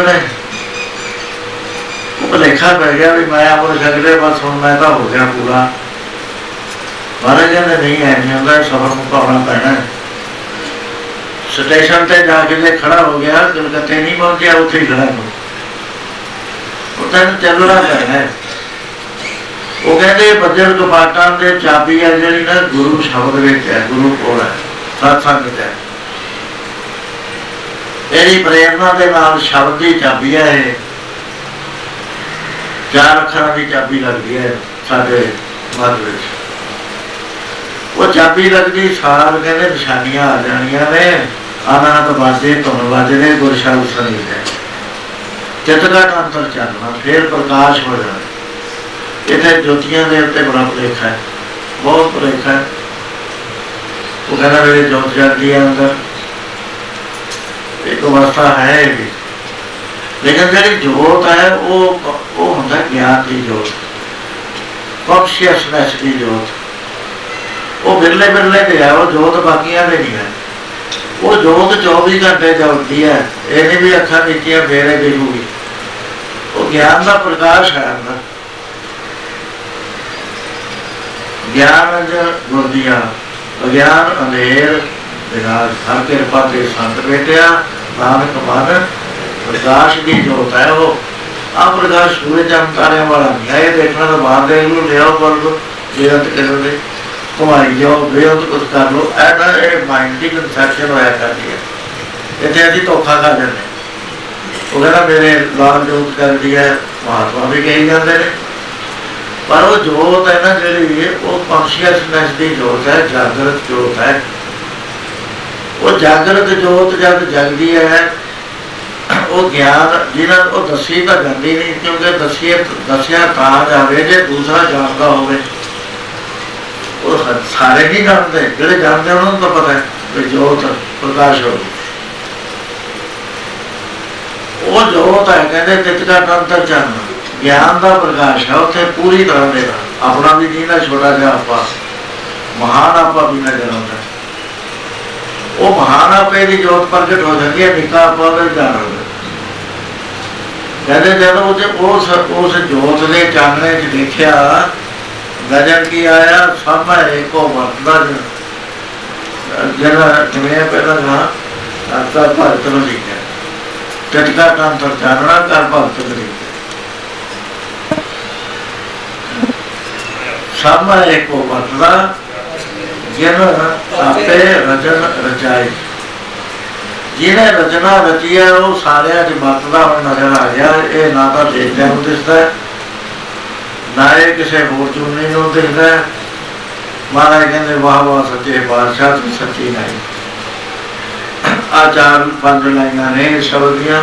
ਖੜਾ ਲੇਖਾ ਪੈ ਗਿਆ ਵੀ ਮੈਂ ਆਪਰ ਛਕਦੇ ਬਸ ਹੁਣ ਮੈਂ ਤਾਂ ਹੋ ਗਿਆ ਪੂਰਾ। ਮਹਾਰਾਜ ਕਹਿੰਦੇ, ਨਹੀਂ, ਐ ਨਹੀਂ ਹੁੰਦਾ, ਸਬਰ ਨੂੰ ਪਾਉਣਾ ਪੈਣਾ ਸਟੇਸ਼ਨ ਤੇ ਜਾ ਕੇ ਜੇ ਖੜਾ ਹੋ ਗਿਆ, ਕਲਕੱਤੇ ਨਹੀਂ ਪਹੁੰਚਿਆ, ਉੱਥੇ ਹੀ ਖੜਾ ਹੋ ਉਹ ਚੱਲਣਾ ਪੈਣਾ ਉਹ ਕਹਿੰਦੇ, ਬੱਜਰ ਕਪਾਟਾਂ ਦੇ ਚਾਬੀ ਹੈ ਜਿਹੜੀ ਨਾ, ਗੁਰੂ ਸ਼ਬਦ ਵਿੱਚ ਹੈ, ਗੁਰੂ ਕੋਲ ਹੈ, ਸਤ ਸੰਗਤ ਹੈ। ਇਹਦੀ ਪ੍ਰੇਰਣਾ ਦੇ ਨਾਲ ਸ਼ਬਦ ਦੀ ਚਾਬੀ ਹੈ ਇਹ। ਚਾਰ ਅੱਖਰਾਂ ਦੀ ਚਾਬੀ ਲੱਗਦੀ ਹੈ ਸਾਡੇ ਮਨ ਵਿੱਚ। ਉਹ ਚਾਬੀ ਲੱਗਦੀ ਸਾਰ ਕਹਿੰਦੇ ਨਿਸ਼ਾਨੀਆਂ ਆ ਜਾਣੀਆਂ ਨੇ ਆਨੰਦ ਵਾਜੇ, ਧੁਨ ਵਾਜਦੇ ਗੁਰ ਸ਼ਬਦ ਸੁਣੀ ਹੈ ਚਿਤਗਟ ਅੰਤਰ ਚੱਲਣਾ, ਫੇਰ ਪ੍ਰਕਾਸ਼ ਹੋ ਜਾਣਾ। ਇੱਥੇ ਜੋਤੀਆਂ ਦੇ ਉੱਤੇ ਬੜਾ ਭੁਲੇਖਾ ਹੈ, ਬਹੁਤ ਭੁਲੇਖਾ ਹੈ। ਉਹ ਕਹਿੰਦਾ ਮੇਰੇ ਜੋਤ ਜਾਂਦੀ ਹੈ ਅੰਦਰ। ਇੱਕ ਅਵਸਥਾ ਹੈ ਵੀ। ਲੇਕਿਨ ਜਿਹੜੀ ਜੋਤ ਹੈ, ਉਹ ਉਹ ਹੁੰਦਾ ਗਿਆਨ ਦੀ ਜੋਤ ਕੌਨਸ਼ੀਅਸਨੈਸ ਦੀ ਜੋਤ। ਉਹ ਬਿਰਲੇ ਬਿਰਲੇ ਦੇ ਉਹ ਜੋਤ ਬਾਕੀਆਂ ਦੇ ਨਹੀਂ ਹੈ। ਉਹ ਜੋਤ 24 ਘੰਟੇ ਜਲਦੀ ਹੈ, ਇਹ ਨਹੀਂ ਵੀ ਅੱਖਾਂ ਨੀਚੀਆਂ ਫੇਰੇ ਦਿਖੂਗੀ। ਉਹ ਗਿਆਨ ਦਾ ਪ੍ਰਕਾਸ਼ ਹੈ ਅੰਦਰ। ਗਿਆਨ ਜ ਗੁਰਦੀਆ, ਅਗਿਆਨ ਅੰਧੇਰ ਵਿਨਾਸ਼ ਹਰ ਕਿਰਪਾ ਤੇ ਸੰਤ ਬੇਟਿਆ ਨਾਨਕ ਮਨ, ਪ੍ਰਕਾਸ਼ ਦੀ ਜੋਤ ਹੈ ਉਹ। ਆ ਪ੍ਰਕਾਸ਼ ਸੂਰਜ ਚਮਕਾਰੇ ਵਾਲਾ ਨਹੀਂ ਹੈ ਦੇਖਣਾ ਤਾਂ ਬਾਹਰ ਦੇ ਨੂੰ ਲਿਆਓ ਕਰ ਲੋ ਬੇਅੰਤ ਕਰੋ ਕਮਾਈ ਜਾਓ ਬੇਅੰਤ ਕੁਝ ਕਰ ਲੋ ਐਡਾ ਇਹ ਮਾਈਂਡ ਦੀ ਕਨਸੈਪਸ਼ਨ ਹੋਇਆ ਕਰਦੀ ਹੈ। ਇੱਥੇ ਅਸੀਂ ਧੋਖਾ ਕਰ ਜਾਂਦੇ ਉਹ ਕਹਿੰਦਾ ਮੇਰੇ ਲਾਲ ਜੋਤ ਕਰਦੀ ਹੈ, ਮਹਾਤਮਾ ਵੀ ਕਹੀ ਜਾਂਦੇ ਨੇ। ਪਰ ਉਹ ਜੋਤ ਹੈ ਨਾ ਜਿਹੜੀ, ਉਹ ਕੌਨਸ਼ੀਅਸਨੈਸ ਦੀ ਜੋਤ ਹੈ, ਜਾਗਰਤ ਜੋਤ ਹੈ। ਉਹ ਜਾਗਰਤ ਜੋਤ ਜਦ ਜਗਦੀ ਹੈ ਉਹ ਗਿਆਨ ਜਿਹਨਾਂ ਉਹ ਦੱਸੀ ਤਾਂ ਜਾਂਦੀ ਨਹੀਂ, ਕਿਉਂਕਿ ਦੱਸੀਏ ਦੱਸਿਆ ਤਾਂ ਜਾਵੇ, ਜੇ ਦੂਸਰਾ ਜਾਣਦਾ ਹੋਵੇ। ਸਾਰੇ ਨਹੀਂ ਜਾਣਦੇ, ਜਿਹੜੇ ਜਾਣਦੇ ਉਹਨਾਂ ਨੂੰ ਤਾਂ ਪਤਾ ਹੈ ਕਿ ਜੋਤ ਪ੍ਰਕਾਸ਼ ਹੋ ਉਹ ਜੋਤ ਹੈ, ਕਹਿੰਦੇ ਤਿਤਕਾ ਤੰਤਰ ਚੰਨ। ਗਿਆਨ ਦਾ ਪ੍ਰਕਾਸ਼ ਹੈ, ਉੱਥੇ ਪੂਰੀ ਤਰ੍ਹਾਂ ਦੇ ਆਪਣਾ ਵੀ ਨਹੀਂ ਨਾ ਛੋਟਾ ਜਿਹਾ ਆਪਾ, ਮਹਾਨ ਆਪਾ ਵੀ ਨਜ਼ਰ ਆਉਂਦਾ ਉਹ ਮਹਾਨ ਦੀ ਜੋਤ ਪ੍ਰਗਟ ਹੋ ਜਾਂਦੀ ਹੈ ਨਿੱਕਾ ਆਪਾ ਜਾਣ ਹੁੰਦਾ ਕਹਿੰਦੇ ਜਦੋਂ ਉਹ ਉਸ ਉਸ ਜੋਤ ਦੇ ਚਾਨਣੇ 'ਚ ਦੇਖਿਆ ਨਜ਼ਰ ਕੀ ਆਇਆ, ਸਾਹਮਣੇ ਇੱਕੋ ਵਰਤਦਾ ਜਿਹੜਾ ਜਿਵੇਂ ਪਹਿਲਾਂ ਨਾ ਆਤਾ ਭਗਤ ਨੂੰ ਲਿਖਿਆ। ਟਟਕਾ ਤੰਤਰ ਚਾਨਣਾ ਕਰ ਭਗਤ ਨੂੰ ਲਿਖਿਆ। ਸਾਹਮਣੇ ਇੱਕੋ ਵਰਤਦਾ ਜਿਹਨਾਂ ਆਪੇ ਰਚਨ ਰਚਾਈ ਜਿਹਨੇ ਰਚਨਾ ਰਚੀ ਹੈ, ਉਹ ਸਾਰਿਆਂ 'ਚ ਵਰਤਦਾ ਹੁਣ ਨਜ਼ਰ ਆ ਗਿਆ। ਇਹ ਨਾ ਤਾਂ ਦੇਖਦਿਆਂ ਨੂੰ ਦਿਸਦਾ ਨਾ ਇਹ ਕਿਸੇ ਹੋਰ ਚੁੰਨੀ ਨੂੰ ਦਿਸਦਾ ਮਹਾਰਾਜ ਕਹਿੰਦੇ, ਵਾਹ ਵਾਹ, ਸੱਚੇ ਬਾਦਸ਼ਾਹ ਤੂੰ ਸੱਚੀ ਨਹੀਂ। ਆਚਾਰ ਪੰਜ ਲਾਈਨਾਂ ਨੇ ਸ਼ਬਦ ਦੀਆਂ।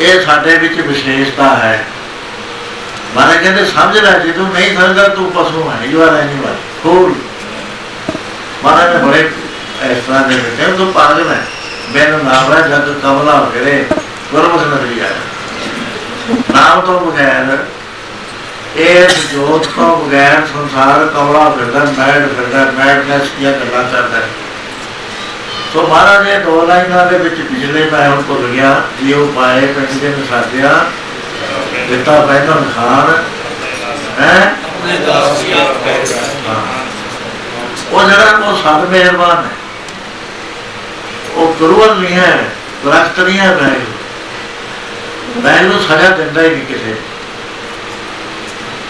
ਇਹ ਸਾਡੇ ਵਿੱਚ ਵਿਸ਼ੇਸ਼ਤਾ ਹੈ। ਮਹਾਰਾਜ ਕਹਿੰਦੇ, ਸਮਝ ਲੈ, ਜੇ ਤੂੰ ਨਹੀਂ ਸਮਝਦਾ, ਤੂੰ ਪਸ਼ੂ ਹੈ you are animal fool Maharaj ਨੇ ਬੜੇ ਇਸ ਤਰ੍ਹਾਂ ਦੇ ਦਿੱਤੇ। ਤੂੰ ਪਾਗਲ ਹੈ। ਮੈਨੂੰ ਨਾਮ ਜਦ ਕਮਲਾ ਫਿਰੇ ਗੁਰਮੁਖ ਨਜ਼ਰੀ ਆਇਆ ਨਾਮ ਤੋਂ ਬਗੈਰ ਇਸ ਜੋਤ ਤੋਂ ਬਗੈਰ ਸੰਸਾਰ ਕਮਲਾ ਫਿਰਦਾ ਮੈਡ ਫਿਰਦਾ, ਮੈਡਨੈਸ ਦੀਆਂ ਗੱਲਾਂ ਕਰਦਾ ਸੋ ਮਹਾਰਾਜ ਨੇ ਦੋ ਲਾਈਨਾਂ ਦੇ ਵਿੱਚ ਪਿਛਲੇ ਮੈਂ ਹੁਣ ਭੁੱਲ ਗਿਆ ਜਿਉ ਪਾਏ ਪਿੰਡ ਦੇ ਨਸਾਜਿਆ ਦਿੱਤਾ ਪਹਿਲਾਂ ਖਾਨ ਹੈ? ਆਪਣੇ ਦਾਸ ਕੀ ਆਪ ਕਹਿ ਉਹ ਜਿਹੜਾ ਉਹ ਸਭ ਮਿਹਰਬਾਨ ਹੈ ਉਹ ਗੁਰੂਵਰ ਨਹੀਂ ਹੈ ਦਰਖਤ ਨਹੀਂ ਹੈ ਬੈਗ ਬੈਗ ਨੂੰ ਸਜ਼ਾ ਦਿੰਦਾ ਹੀ ਨਹੀਂ ਕਿਸੇ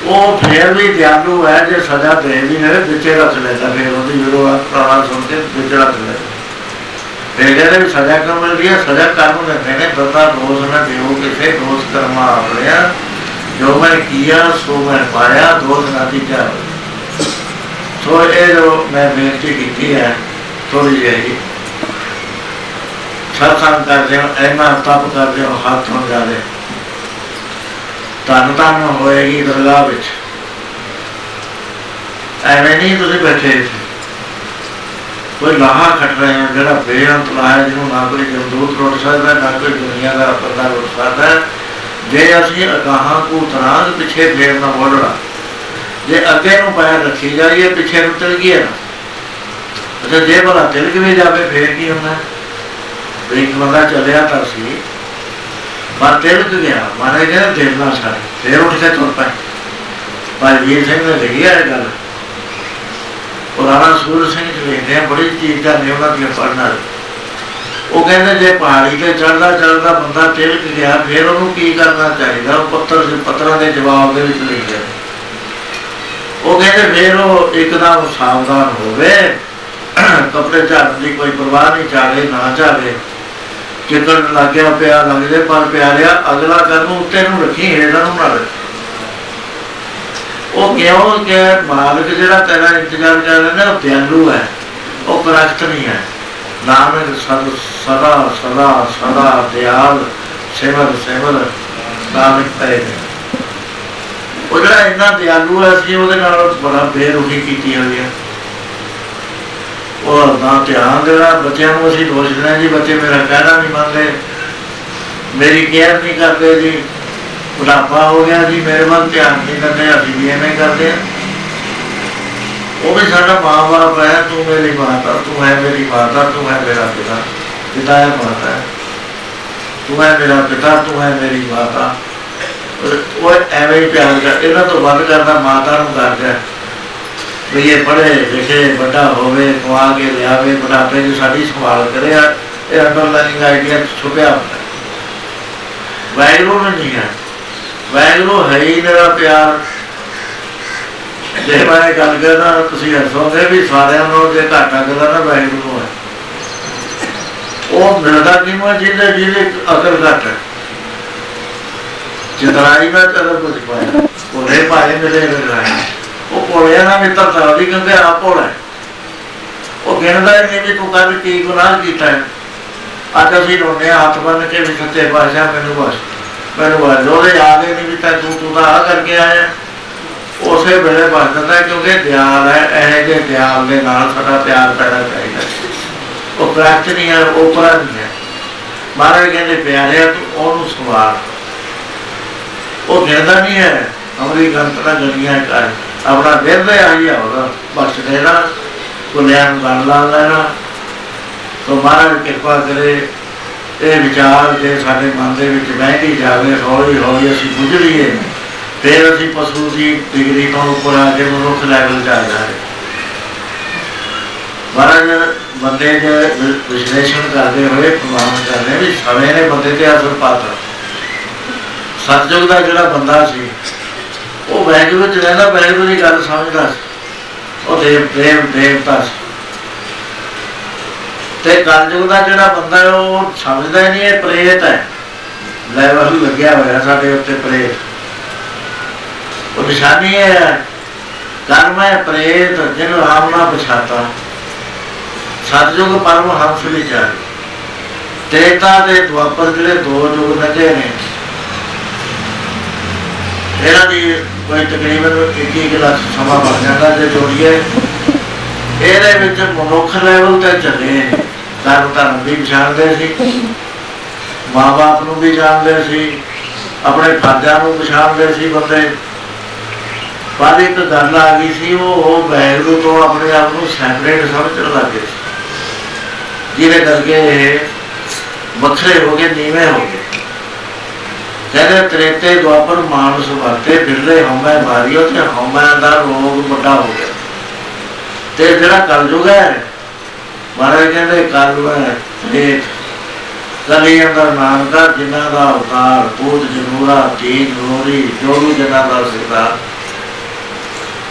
ਉਹ ਫੇਰ ਵੀ ਦਿਆਲੂ ਹੈ ਜੇ ਸਜ਼ਾ ਦੇ ਵੀ ਨੇ ਵਿੱਚੇ ਰੱਖ ਲੈਂਦਾ ਫਿਰ ਉਹਦੀ ਜਦੋਂ ਪ੍ਰਾਣਾ ਸੁਣ ਕੇ ਵਿੱਚ ਰੱਖ ਲੈਂਦਾ। ਫਿਰ ਕਹਿੰਦੇ ਵੀ ਸਜ਼ਾ ਰਹੀ ਹੈ? ਸਜ਼ਾ ਦਿੰਦੇ ਨੇ ਬੰਦਾ ਦੋਸ਼ ਨਾ ਦਿਓ ਕਿਸੇ ਦੋਸ਼ ਕਰਮਾ ਆਪਣਿਆ ਜੋ ਮੈਂ ਕੀਆ, ਸੋ ਮੈਂ ਪਾਇਆ ਦੋਸ਼ ਨਾ ਦਿੱਤਾ ਸੋ ਇਹ ਜੋ ਮੈਂ ਬੇਨਤੀ ਕੀਤੀ ਹੈ ਥੋੜੀ ਜਿਹੀ ਸਤਸੰਗ ਕਰਦੇ ਹੋ ਐਨਾ ਤਪ ਕਰਦੇ ਹੋ, ਹੱਥ ਹੋ ਜਾਦੇ ਤਨ ਤਨ ਹੋਏਗੀ ਦਰਗਾਹ ਵਿੱਚ। ਐਵੇਂ ਨਹੀਂ ਤੁਸੀਂ ਬੈਠੇ ਕੋਈ ਲਾਹਾ ਖੱਟ ਰਹੇ ਹੋ, ਜਿਹੜਾ ਬੇਅੰਤ ਲਾਹਾ ਜਿਹਨੂੰ ਨਾ ਕੋਈ ਜਮਦੂਤ ਰੋਟ ਸਕਦਾ, ਨਾ ਕੋਈ ਦੁਨੀਆ ਦਾ ਬੰਦਾ ਰੋਟ ਸਕਦਾ। ਜੇ ਅਸੀਂ ਅਗਾਹਾਂ ਕੋ ਤਰਾਂਗ ਪਿੱਛੇ ਫੇਰ ਨਾ ਮੋੜਨਾ ਜੇ ਅੱਗੇ ਨੂੰ ਪੈਰ ਰੱਖੀ ਜਾਈਏ, ਪਿੱਛੇ ਨੂੰ ਚਲ ਗਿਆ ਅੱਛਾ, ਜੇ ਭਲਾ ਤਿਲਕ ਵੀ ਜਾਵੇ, ਫੇਰ ਕੀ ਹੁੰਦਾ? ਇੱਕ ਬੰਦਾ ਚੱਲਿਆ ਤਾਂ ਸੀ, ਪਰ ਤਿਲਕ ਗਿਆ। ਮਾਰੇ ਗਿਆ ਦਿਲ ਨਾ ਛੱਡ, ਫੇਰ ਉੱਠ ਕੇ ਤੁਰ ਪਏ। ਪਰ ਵੀਰ ਸਿੰਘ ਨੇ ਲਿਖੀ ਹੈ ਇਹ ਗੱਲ। ਪੁਰਾਣਾ ਸੂਰ ਸਿੰਘ ਜੀ ਲਿਖਦੇ ਆ, ਬੜੀ ਚੀਜ਼ ਦਾ ਨੇ ਉਹਨਾਂ ਦੀਆਂ ਪੜ੍ਹਨਾ। ਉਹ ਕਹਿੰਦੇ ਜੇ ਪਹਾੜੀ ਤੇ ਚੜਦਾ ਚੜਦਾ ਬੰਦਾ ਤਿਲਕ ਗਿਆ, ਫਿਰ ਉਹਨੂੰ ਕੀ ਕਰਨਾ ਚਾਹੀਦਾ? ਉਹ ਪੱਤਰ ਪੱਤਰਾਂ ਦੇ ਜਵਾਬ ਦੇ ਵਿੱਚ ਲਿਖਿਆ। ਉਹ ਕਹਿੰਦੇ ਫਿਰ ਉਹ ਇੱਕਦਮ ਸਾਵਧਾਨ ਹੋਵੇ ਕੱਪੜੇ ਝਾੜਨ ਦੀ ਕੋਈ ਪਰਵਾਹ ਨਹੀਂ ਚਾਹੇ ਨਾ ਚਾਹੇ ਕਿਤਨ ਲੱਗਿਆ ਪਿਆ ਲੱਗਦੇ ਪਰ ਪਿਆਰਿਆ। ਅਗਲਾ ਕਰਮ ਉੱਤੇ ਨੂੰ ਰੱਖੀ, ਹੇਠਾਂ ਨੂੰ ਨਾ ਰੱਖੀ ਉਹ ਕਿਉਂ ਕਿ ਮਾਲਕ ਜਿਹੜਾ ਤੇਰਾ ਇੰਤਜ਼ਾਰ ਕਰ ਰਿਹਾ ਉਹ ਦਿਆਲੂ ਹੈ। ਉਹ ਕਰਖਤ ਨਹੀਂ ਹੈ। ਨਾਮ ਸਦ ਸਦਾ ਸਦਾ ਸਦਾ ਦਿਆਲ ਸੇਵਰ ਸੇਵਰ ਨਾਮ ਪਏ ਉਹ ਜਿਹੜਾ ਇੰਨਾ ਦਿਆਲੂ ਹੈ ਅਸੀਂ ਉਹਦੇ ਨਾਲ ਬੜਾ ਬੇਰੁਖੀ ਕੀਤੀ ਹੋਈ ਹੈ। ਉਹ ਨਾ ਧਿਆਨ ਦੇਣਾ, ਬੱਚਿਆਂ ਨੂੰ ਅਸੀਂ ਦੋਸ਼ ਦੇਣਾ, ਜੀ ਬੱਚੇ ਮੇਰਾ ਕਹਿਣਾ ਨਹੀਂ ਮੰਨਦੇ। ਮੇਰੀ ਕੇਅਰ ਨਹੀਂ ਕਰਦੇ ਜੀ। ਬੁਢਾਪਾ ਹੋ ਗਿਆ ਜੀ, ਮੇਰੇ ਵੱਲ ਧਿਆਨ ਨਹੀਂ ਦਿੰਦੇ, ਅਸੀਂ ਵੀ ਐਵੇਂ ਕਰਦੇ ਹਾਂ। ਉਹ ਵੀ ਸਾਡਾ ਮਾਂ-ਬਾਪ ਹੈ, ਤੂੰ ਮੇਰੀ ਮਾਤਾ, ਤੂੰ ਹੈ ਮੇਰੀ ਮਾਤਾ, ਤੂੰ ਹੈ ਮੇਰਾ ਪਿਤਾ। ਪਿਤਾ ਹੈ ਮਾਤਾ ਤੂੰ ਹੈ ਮੇਰਾ ਪਿਤਾ, ਤੂੰ ਹੈ ਮੇਰੀ ਮਾਤਾ। ਉਹ ਐਵੇਂ ਪਿਆਰ ਕਰ, ਇਹਨਾਂ ਤੋਂ ਵੱਧ ਕਰਦਾ ਮਾਤਾ ਨੂੰ ਕਰਦਾ ਵੀ ਇਹ ਪੜ੍ਹੇ ਲਿਖੇ, ਵੱਡਾ ਹੋਵੇ ਕਮਾ ਕੇ ਲਿਆਵੇ, ਬੁਢਾਪੇ ਦੀ ਸਾਡੀ ਸੰਭਾਲ ਕਰੇ ਇਹ ਅੰਡਰਲਾਈਨਿੰਗ ਆਈਡੀਆ ਛੁਪਿਆ ਹੁੰਦਾ। ਵੈਗਰੂ ਨਹੀਂ ਹੈ। ਵੈਗਰੂ ਹੈ ਹੀ ਮੇਰਾ ਪਿਆਰ। ਜੇ ਮੈਂ ਗੱਲ ਕਰਦਾ, ਤੁਸੀਂ ਹੱਸੋਗੇ ਵੀ ਸਾਰਿਆਂ ਨੂੰ ਜੇ ਘਾਟਾ ਕਰਦਾ ਨਾ ਵੈਗਰੂ ਹੈ। ਉਹ ਮਿਲਦਾ ਕਿਵੇਂ ਜਿਹਦੇ ਜਿਹਦੇ ਅਕਲ ਘੱਟ ਹੈ। ਜਿਤਰਾਈ ਮੈਂ ਤੇਰੇ ਕੁਝ ਪਾਇਆ। ਉਹਨੇ ਪਾਏ ਮਿਲੇ ਰਹੇ। ਉਹ ਕੋਲਿਆ ਨਾ ਮਿੱਤਰ ਤਾਂ ਵੀ ਕਹਿੰਦੇ ਆਪ ਹੋਣਾ ਉਹ ਗਿਣਦਾ ਨਹੀਂ ਵੀ ਤੂੰ ਕੱਲ ਕੀ ਗੁਨਾਹ ਕੀਤਾ ਹੈ। ਅੱਜ ਅਸੀਂ ਰੋਣੇ ਹੱਥ ਬੰਨ ਕੇ ਵੀ ਸੱਚੇ ਪਾਸ਼ਾ ਮੈਨੂੰ ਬਸ। ਮੈਨੂੰ ਬਸ, ਉਹਦੇ ਯਾਦ ਹੀ ਨਹੀਂ ਵੀ ਤਾਂ ਤੂੰ ਤੂੰ ਤਾਂ ਆ ਕਰਕੇ ਆਇਆ। ਉਸੇ ਵੇਲੇ ਬਚ ਜਾਂਦਾ ਕਿਉਂਕਿ ਦਿਆਲ ਹੈ, ਇਹ ਜੇ ਦਿਆਲ ਦੇ ਨਾਲ ਸਾਡਾ ਪਿਆਰ ਪੈਦਾ ਚਾਹੀਦਾ ਉਹ ਪ੍ਰਾਪਤ ਨਹੀਂ ਹੈ, ਉਹ ਪਰਾ ਹੈ। ਮਹਾਰਾਜ ਕਹਿੰਦੇ ਪਿਆਰਿਆ ਤੂੰ ਉਹਨੂੰ ਸਵਾਰ। ਉਹ ਕਹਿੰਦਾ ਨਹੀਂ ਹੈ। ਅਮਰੀ ਗੰਤਨਾ ਗਲੀਆਂ ਕਰ ਆਪਣਾ ਦਿਲ ਦੇ ਆਈ ਹੋਗਾ ਬਖਸ਼ ਦੇਣਾ ਕੁਲਿਆਂ ਨੂੰ ਗੱਲ ਲਾ ਲੈਣਾ। ਸੋ ਮਹਾਰਾਜ ਕਿਰਪਾ ਕਰੇ, ਇਹ ਵਿਚਾਰ ਜੇ ਸਾਡੇ ਮਨ ਦੇ ਵਿੱਚ ਬਹਿ ਜਾਵੇ ਹੌਲੀ ਹੌਲੀ ਅਸੀਂ ਬੁੱਝ ਲਈਏ ਫਿਰ ਅਸੀਂ ਪਸ਼ੂ ਦੀ ਡਿਗਰੀ ਤੋਂ ਉੱਪਰ ਆ ਕੇ ਮਨੁੱਖ ਲੈਵਲ ਤੇ ਆ ਜਾਏ ਮਹਾਰਾਜ ਬੰਦੇ ਦੇ ਵਿਸ਼ਲੇਸ਼ਣ ਕਰਦੇ ਹੋਏ ਪ੍ਰਮਾਣ ਕਰਦੇ ਵੀ ਸਮੇਂ ਨੇ ਬੰਦੇ ਤੇ ਅਸਰ ਪਾਤਾ ਸਤਜੁਗ ਦਾ ਜਿਹੜਾ ਬੰਦਾ ਸੀ, ਉਹ ਵੈਗੁਰੂ ਵਿੱਚ ਰਹਿੰਦਾ ਵੈਗੁਰੂ ਦੀ ਗੱਲ ਸਮਝਦਾ ਸੀ। ਉਹ ਦੇਵ ਪ੍ਰੇਮ ਦੇਵਤਾ ਸੀ। ਤੇ ਕਲਯੁਗ ਦਾ ਜਿਹੜਾ ਬੰਦਾ ਉਹ ਸਮਝਦਾ ਹੀ ਨਹੀਂ, ਇਹ ਪ੍ਰੇਤ ਹੈ। ਲੈਵਲ ਲੱਗਿਆ ਹੋਇਆ ਸਾਡੇ ਉੱਤੇ ਪ੍ਰੇਤ। ਉਹ ਨਿਸ਼ਾਨੀ ਹੈ ਕਰਮ ਹੈ ਪ੍ਰੇਤ ਜਿਹਨੂੰ ਰਾਮ ਨਾਲ ਸਤਜੁਗ ਪਰਮ ਹੰਸ ਵਿਚਾਰ ਤੇਤਾ ਦੇ ਦੁਆਪਰ ਜਿਹੜੇ ਦੋ ਯੁਗ ਲੱਗੇ ਨੇ ਇਹਨਾਂ ਦੀ ਕੋਈ ਤਕਰੀਬਨ 21 ਲੱਖ ਸਮਾਂ ਬਣ ਜਾਂਦਾ ਜੇ ਜੋੜੀਏ ਇਹਦੇ ਵਿੱਚ ਮਨੁੱਖ ਲੈਵਲ ਤੇ ਚੱਲੇ ਧਰਮ ਧਰਮ ਵੀ ਪਛਾਣਦੇ ਸੀ ਮਾਂ-ਬਾਪ ਨੂੰ ਵੀ ਜਾਣਦੇ ਸੀ ਆਪਣੇ ਫਰਜ਼ਾਂ ਨੂੰ ਪਛਾਣਦੇ ਸੀ ਬੰਦੇ ਪਰ ਇੱਕ ਗੱਲ ਆ ਗਈ ਸੀ, ਉਹ ਉਹ ਵੈਗਰੂ ਤੋਂ ਆਪਣੇ ਆਪ ਨੂੰ ਸੈਪਰੇਟ ਸਮਝਣ ਲੱਗੇ ਸੀ। ਜਿਹਦੇ ਕਰਕੇ ਵੱਖਰੇ ਹੋ ਗਏ, ਨੀਵੇਂ ਹੋ ਗਏ। ਕਹਿੰਦੇ, ਤ੍ਰੇਤੇ ਦੁਆਪਰ ਮਾਨਸ ਵਰਤੇ ਫਿਰਦੇ ਹਉਮੈ ਮਾਰਿਓ ਤੇ ਹਉਮੈ ਦਾ ਰੋਗ ਵੱਡਾ ਹੋ ਗਿਆ। ਤੇ ਜਿਹੜਾ ਕਲਯੁਗ ਹੈ, ਮਹਾਰਾਜ ਕਹਿੰਦੇ, ਕਲਯੁਗ ਹੈ ਦੇਖ ਕਲੀ ਅੰਦਰ ਨਾਮ ਦਾ ਜਿਨ੍ਹਾਂ ਦਾ ਅਵਤਾਰ ਪੂਤ, ਜਨੂਰਾ ਤੀਨ ਨੂਰੀ ਜੋ ਵੀ ਜਿਨ੍ਹਾਂ ਦਾ ਸਿਰਦਾ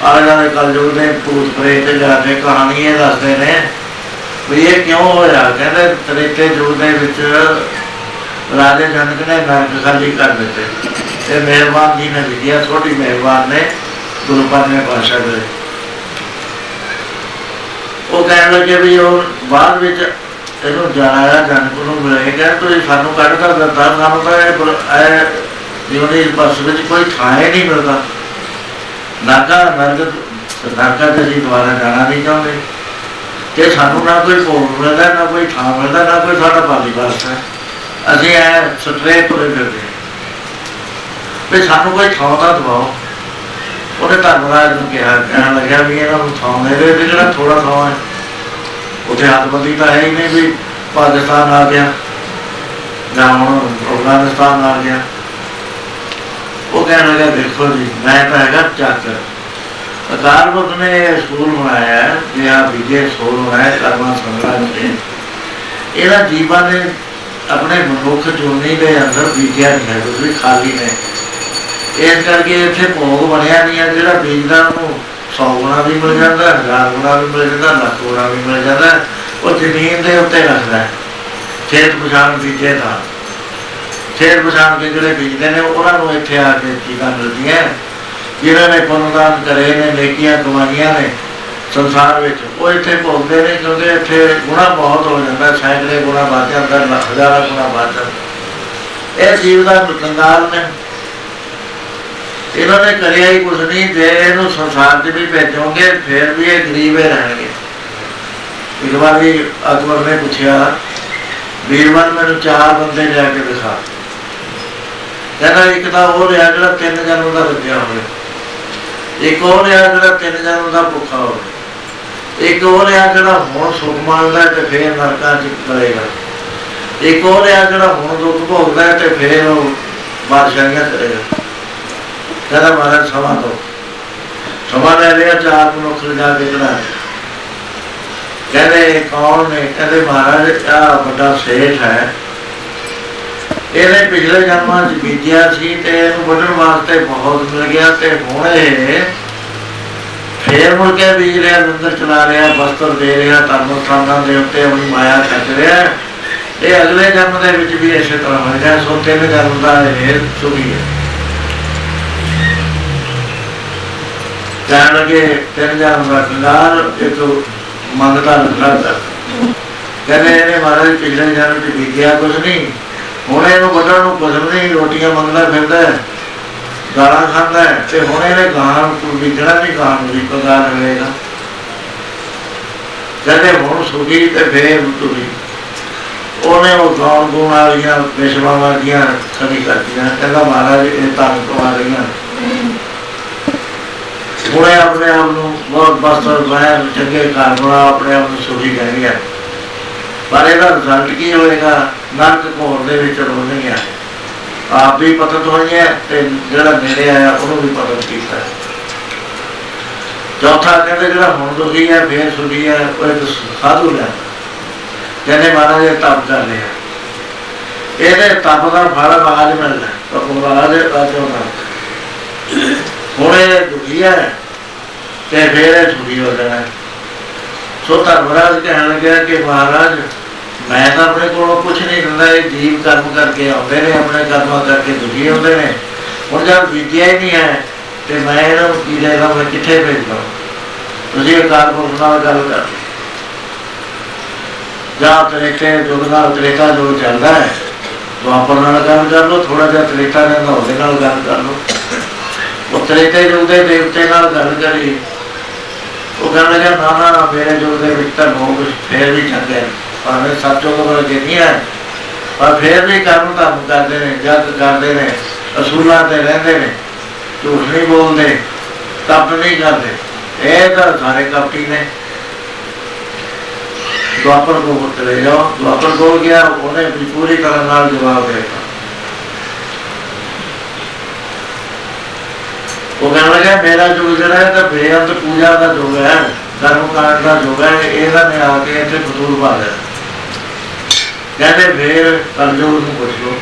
ਆਇਆ ਦੇ ਕਲਯੁਗ ਦੇ ਭੂਤ ਪ੍ਰੇਤ ਜਾ ਕੇ ਕਹਾਣੀ ਦੱਸਦੇ ਨੇ ਵੀ ਇਹ ਕਿਉਂ ਹੋਇਆ? ਕਹਿੰਦੇ ਤ੍ਰੇਤੇ ਯੁੱਗ ਦੇ ਵਿੱਚ ਰਾਜੇ ਜਨਕ ਨੇ ਨਰਕ ਖਾਲੀ ਕਰ ਦਿੱਤੇ। ਇਹ ਮਿਹਰਬਾਨ ਜੀ ਨੇ ਵਿਦਿਆ ਛੋਟੀ ਮਿਹਰਬਾਨ ਨੇ ਗੁਰੂ ਪਾਦ ਨੇ ਦੇ। ਉਹ ਕਹਿਣ ਲੱਗੇ ਵੀ ਉਹ ਬਾਅਦ ਵਿੱਚ ਇਹਨੂੰ ਜਾਇਆ ਜਨਕ ਨੂੰ ਮਿਲੇ ਕਹਿੰਦੇ, ਤੁਸੀਂ ਸਾਨੂੰ ਕੱਢ ਕਰ ਦਿੱਤਾ, ਸਾਨੂੰ ਤਾਂ ਇਹ ਬੁਲ- ਇਹ ਜਿਉਣੀ ਵਿੱਚ ਕੋਈ ਥਾਂ ਹੀ ਨਹੀਂ ਮਿਲਦਾ। ਨਾਗਾ ਨਰਕ ਨਾਗਾ ਤੇ ਅਸੀਂ ਦੁਬਾਰਾ ਜਾਣਾ ਨਹੀਂ ਚਾਹੁੰਦੇ। ਤੇ ਸਾਨੂੰ ਨਾ ਕੋਈ ਭੋਗ ਮਿਲਦਾ, ਨਾ ਕੋਈ ਥਾਂ ਮਿਲਦਾ, ਨਾ ਕੋਈ ਸਾਡਾ ਪਾਲੀ ਵਾਸ ਅਸੀਂ ਐ ਸਟਰੇ ਤੁਰੇ ਫਿਰਦੇ ਵੀ ਸਾਨੂੰ ਕੋਈ ਥਾਂ ਦਾ ਦਵਾਓ। ਉਹਨੇ ਧਰਮਰਾਜ ਨੂੰ ਕਿਹਾ, ਕਹਿਣ ਲੱਗਿਆ ਵੀ ਇਹਨਾਂ ਨੂੰ ਥਾਂ ਦੇ ਦੇ ਜਿਹੜਾ ਥੋੜਾ ਥਾਂ ਹੈ। ਉੱਥੇ ਹੱਥਬੰਦੀ ਤਾਂ ਹੈ ਹੀ ਨਹੀਂ ਵੀ ਪਾਕਿਸਤਾਨ ਆ ਗਿਆ, ਜਾਂ ਹੁਣ ਅਫਗਾਨਿਸਤਾਨ ਆ ਗਿਆ। ਉਹ ਕਹਿਣ ਲੱਗਾ, ਦੇਖੋ ਜੀ, ਮੈਂ ਤਾਂ ਹੈਗਾ ਚੱਕ ਅਕਾਲ ਪੁਰਖ ਨੇ ਸਕੂਲ ਬਣਾਇਆ ਹੈ ਜਿਹੜਾ ਵਿਜੇ ਸਕੂਲ ਬਣਾਇਆ ਕਰਮਾ ਸੰਗਰਾਮ ਤੇ ਇਹਦਾ ਜੀਵਨ ਨੇ ਆਪਣੇ ਮਨੁੱਖ ਜੁਨੀ ਦੇ ਅੰਦਰ ਵਿਗਿਆ ਨਹੀਂ ਹੈ, ਕੁਝ ਵੀ ਖਾਲੀ ਨੇ ਇਸ ਕਰਕੇ ਇੱਥੇ ਭੋਗ ਬਣਿਆ ਨਹੀਂ ਹੈ, ਜਿਹੜਾ ਬੀਜਦਾ ਉਹਨੂੰ 100 ਗੁਣਾ ਵੀ ਮਿਲ ਜਾਂਦਾ, ਹਜ਼ਾਰ ਗੁਣਾ ਵੀ ਮਿਲ ਜਾਂਦਾ, ਲੱਖ ਗੁਣਾ ਵੀ ਮਿਲ ਜਾਂਦਾ, ਉਹ ਜ਼ਮੀਨ ਦੇ ਉੱਤੇ ਰੱਖਦਾ ਖੇਤ ਪਛਾਣ ਬੀਜੇ ਦਾ ਖੇਡ ਪਛਾਣ ਕੇ ਜਿਹੜੇ ਬੀਜਦੇ ਨੇ, ਉਹਨਾਂ ਨੂੰ ਇੱਥੇ ਆ ਕੇ ਚੀਜ਼ਾਂ ਮਿਲਦੀਆਂ ਜਿਨ੍ਹਾਂ ਨੇ ਪੁੰਨਦਾਨ ਕਰੇ ਨੇ, ਨੇਕੀਆਂ ਕਮਾਈਆਂ ਨੇ ਸੰਸਾਰ ਵਿੱਚ। ਉਹ ਇੱਥੇ ਭੋਗਦੇ ਨੇ ਕਿਉਂਕਿ ਇੱਥੇ ਗੁਣਾ ਬਹੁਤ ਹੋ ਜਾਂਦਾ, ਸੈਂਕੜੇ ਗੁਣਾ ਵੱਧ ਜਾਂਦਾ ਹਜ਼ਾਰਾਂ ਗੁਣਾ ਵੱਧ ਇਹ ਜੀਵ ਦਾ ਕੰਗਾਲ ਨੇ ਇਹਨਾਂ ਨੇ ਕਰਿਆ ਹੀ ਕੁਝ ਨਹੀਂ, ਜੇ ਇਹਨੂੰ ਸੰਸਾਰ 'ਚ ਵੀ ਭੇਜੋਗੇ, ਫਿਰ ਵੀ ਇਹ ਗਰੀਬ ਹੀ ਰਹਿਣਗੇ। ਇੱਕ ਵਾਰ ਵੀ ਅਕਬਰ ਨੇ ਪੁੱਛਿਆ ਵੀਰਵਾਨ ਮੈਨੂੰ ਚਾਰ ਬੰਦੇ ਲਿਆ ਕੇ ਦਿਖਾ। ਕਹਿੰਦਾ ਇੱਕ ਤਾਂ ਉਹ ਲਿਆ ਜਿਹੜਾ ਤਿੰਨ ਜਨਮ ਦਾ ਰੱਜਿਆ ਹੋਵੇ। ਇੱਕ ਉਹ ਲਿਆ ਜਿਹੜਾ ਤਿੰਨ ਜਨਮ ਦਾ ਭੁੱਖਾ ਹੋਵੇ। ਇੱਕ ਉਹ ਲਿਆ ਜਿਹੜਾ ਹੁਣ ਸੁਖ ਮੰਨਦਾ ਤੇ ਫੇਰ ਨਰਕਾਂ 'ਚ ਕਰੇਗਾ। ਇੱਕ ਉਹ ਲਿਆ ਜਿਹੜਾ ਹੁਣ ਦੁੱਖ ਭੋਗਦਾ ਤੇ ਫੇਰ ਉਹ ਬਾਦਸ਼ਾਹੀਆਂ ਕਰੇਗਾ। ਕਹਿੰਦਾ ਮਹਾਰਾਜ ਸਮਾਂ ਦੋ। ਸਮਾਂ ਲੈ ਲਿਆ, ਚਾਰ ਮਨੁੱਖ ਲਿਜਾ ਕੇ ਚੜਾ ਕਹਿੰਦੇ ਕੌਣ ਨੇ? ਕਹਿੰਦੇ ਮਹਾਰਾਜ ਆ ਵੱਡਾ ਸੇਠ ਹੈ। ਇਹਨੇ ਪਿਛਲੇ ਜਨਮਾਂ 'ਚ ਬੀਜਿਆ ਸੀ ਤੇ ਇਹਨੂੰ ਵੱਢਣ ਵਾਸਤੇ ਬਹੁਤ ਮਿਲ ਗਿਆ ਤੇ ਹੁਣ ਇਹ ਫੇਰ ਮੁੜ ਕੇ ਬੀਜ ਰਿਹਾ ਅੰਦਰ ਚਲਾ ਰਿਹਾ, ਵਸਤਰ ਦੇ ਰਿਹਾ ਧਰਮ ਸਥਾਨਾਂ ਦੇ ਉੱਤੇ ਆਪਣੀ ਮਾਇਆ ਖੱਚ ਰਿਹਾ। ਇਹ ਅਗਲੇ ਜਨਮ ਦੇ ਵਿੱਚ ਵੀ ਇਸੇ ਤਰ੍ਹਾਂ ਹੋਏਗਾ ਸੋ ਤਿੰਨ ਜਨਮ ਦਾ ਇਹ ਸੁਖੀ ਹੈ। ਕਹਿਣ ਲੱਗੇ ਤਿੰਨ ਜਨਮ ਦਾ ਕੰਗਾਲ ਇੱਕ ਮੰਗਦਾ ਲੱਗਦਾ ਕਹਿੰਦੇ ਇਹਨੇ ਮਹਾਰਾਜ ਪਿਛਲੇ ਜਨਮ ਚ ਬੀਜਿਆ ਕੁਝ ਨਹੀਂ। ਹੁਣ ਇਹਨੂੰ ਵੱਢਣ ਨੂੰ ਕੁਝ ਨਹੀਂ ਰੋਟੀਆਂ ਮੰਗਦਾ ਫਿਰਦਾ ਹੈ ਗਾਲਾਂ ਖਾਂਦਾ ਹੈ, ਤੇ ਹੁਣ ਇਹਨੇ ਗਾਲਾਂ ਨੂੰ ਵਿਗੜਾ ਨਹੀਂ ਗਾਲਾਂ ਨੂੰ ਪਗਾਰ ਹੋਏਗਾ ਜਦੇ ਹੁਣ ਸੁਖੀ ਤੇ ਫੇਰ ਤੁਰੀ ਉਹਨੇ ਉਹ ਗਾਉਣ ਗੁਣ ਵਾਲੀਆਂ ਵਿਸ਼ਵਾਂ ਵਾਲੀਆਂ ਖੜੀ ਕਰਦੀਆਂ ਕਹਿੰਦਾ ਮਹਾਰਾਜ ਇਹ ਤਾਂ ਤੋਂ ਆ ਰਹੀਆਂ। ਹੁਣੇ ਆਪਣੇ ਆਪ ਨੂੰ ਬਹੁਤ ਬਸਤਰ ਬਾਹਰ ਚੰਗੇ ਘਰ ਆਪਣੇ ਆਪ ਨੂੰ ਸੁਖੀ ਕਹਿੰਦੀ ਹੈ। ਪਰ ਇਹਦਾ ਰਿਜ਼ਲਟ ਕੀ ਹੋਏਗਾ? ਨਰਕ ਘੋਰ ਦੇ ਵਿੱਚ ਰੋਣੀਆਂ ਆਪ ਵੀ ਪਤਨ ਹੋਈ ਤੇ ਜਿਹੜਾ ਨੇੜੇ ਆਇਆ, ਉਹਨੂੰ ਵੀ ਪਤਨ ਕੀਤਾ ਚੌਥਾ ਕਹਿੰਦੇ, ਜਿਹੜਾ ਹੁਣ ਦੁਖੀ ਹੈ, ਫੇਰ ਸੁਖੀ ਹੈ, ਉਹ ਇੱਕ ਸਾਧੂ ਹੈ। ਕਹਿੰਦੇ ਮਹਾਰਾਜ, ਇਹ ਤਪ ਕਰ ਰਿਹਾ ਇਹਦੇ ਤਪ ਦਾ ਫਲ ਬਾਅਦ ਮਿਲਦਾ ਤਾਂ ਉਹ ਆਜੋ ਨਾ ਹੁਣ ਇਹ ਦੁਖੀ ਹੈ ਤੇ ਫੇਰ ਇਹ ਸੁਖੀ ਹੋ ਜਾਣਾ ਸੋ ਧਰਮਰਾਜ ਕਹਿਣ ਲੱਗਿਆ ਕਿ ਮਹਾਰਾਜ ਮੈਂ ਤਾਂ ਆਪਣੇ ਕੋਲੋਂ ਕੁਝ ਨਹੀਂ ਦਿੰਦਾ, ਇਹ ਜੀਵ ਕਰਮ ਕਰਕੇ ਆਉਂਦੇ ਨੇ, ਆਪਣੇ ਕਰਮਾਂ ਕਰਕੇ ਦੁਖੀ ਹੁੰਦੇ ਨੇ। ਹੁਣ ਜਦ ਵਿਦਿਆ ਹੀ ਨਹੀਂ ਹੈ, ਤੇ ਮੈਂ ਇਹਨਾਂ ਨੂੰ ਕੀ ਦੇਗਾ ਮੈਂ ਕਿੱਥੇ ਭੇਜਦਾ ਤੁਸੀਂ ਇਹ ਕਾਰਪੋਰੇਸ਼ਨ ਨਾਲ ਗੱਲ ਕਰ। ਜਾਂ ਤਰੀਕੇ ਯੁੱਗ ਨਾਲ ਤਰੀਕਾ ਜੋ ਚੱਲਦਾ ਹੈ ਦੁਆਪਰ ਨਾਲ ਗੱਲ ਕਰ ਲਓ ਥੋੜਾ ਜਿਹਾ ਤਰੀਕਾ ਨੇ ਉਹਦੇ ਨਾਲ ਗੱਲ ਕਰ ਲਓ। ਉਹ ਤਰੀਕੇ ਯੁੱਗ ਦੇ ਦੇਵਤੇ ਨਾਲ ਗੱਲ ਕਰੀ, ਉਹ ਕਹਿੰਦਾ ਨਾ ਨਾ ਮੇਰੇ ਯੁੱਗ ਦੇ ਵਿੱਚ ਤਾਂ ਲੋਕ ਫੇਰ ਵੀ ਛੱਡਿਆ ਭਾਵੇਂ ਸੱਚੋ ਤੋਂ ਵਰਗੇ ਪਰ ਫੇਰ ਵੀ ਕਰਮ ਧਰਮ ਕਰਦੇ ਨੇ, ਜਗ ਕਰਦੇ ਨੇ, ਅਸੂਲਾਂ ਤੇ ਰਹਿੰਦੇ ਨੇ, ਝੂਠ ਨਹੀਂ ਬੋਲਦੇ, ਤਪ ਨਹੀਂ ਕਰਦੇ। ਇਹ ਤਾਂ ਸਾਰੇ ਕਪਟੀ ਨੇ। ਦੁਆਪਰ ਕੋ ਚਲੇ ਜਾਓ। ਦੁਆਪਰ ਕੋ ਗਿਆ, ਉਹਨੇ ਵੀ ਪੂਰੀ ਤਰ੍ਹਾਂ ਨਾਲ ਜਵਾਬ ਦੇ ਉਹ ਕਹਿਣ ਲੱਗਾ, ਮੇਰਾ ਜੋ ਜਿਹੜਾ ਹੈ ਤਾਂ ਬੇਅੰਤ ਪੂਜਾ ਦਾ ਜੋ ਹੈ ਕਰਮ ਕਾਂਡ ਦਾ ਜੋ ਹੈ, ਇਹਦਾ ਨੇ ਆ ਕੇ ਇੱਥੇ ਫਜ਼ੂਲ ਪਾ ਲਿਆ। ਕਹਿੰਦੇ ਫੇਰ ਕਲਯੁਗ ਨੂੰ ਪੁੱਛ ਲੋ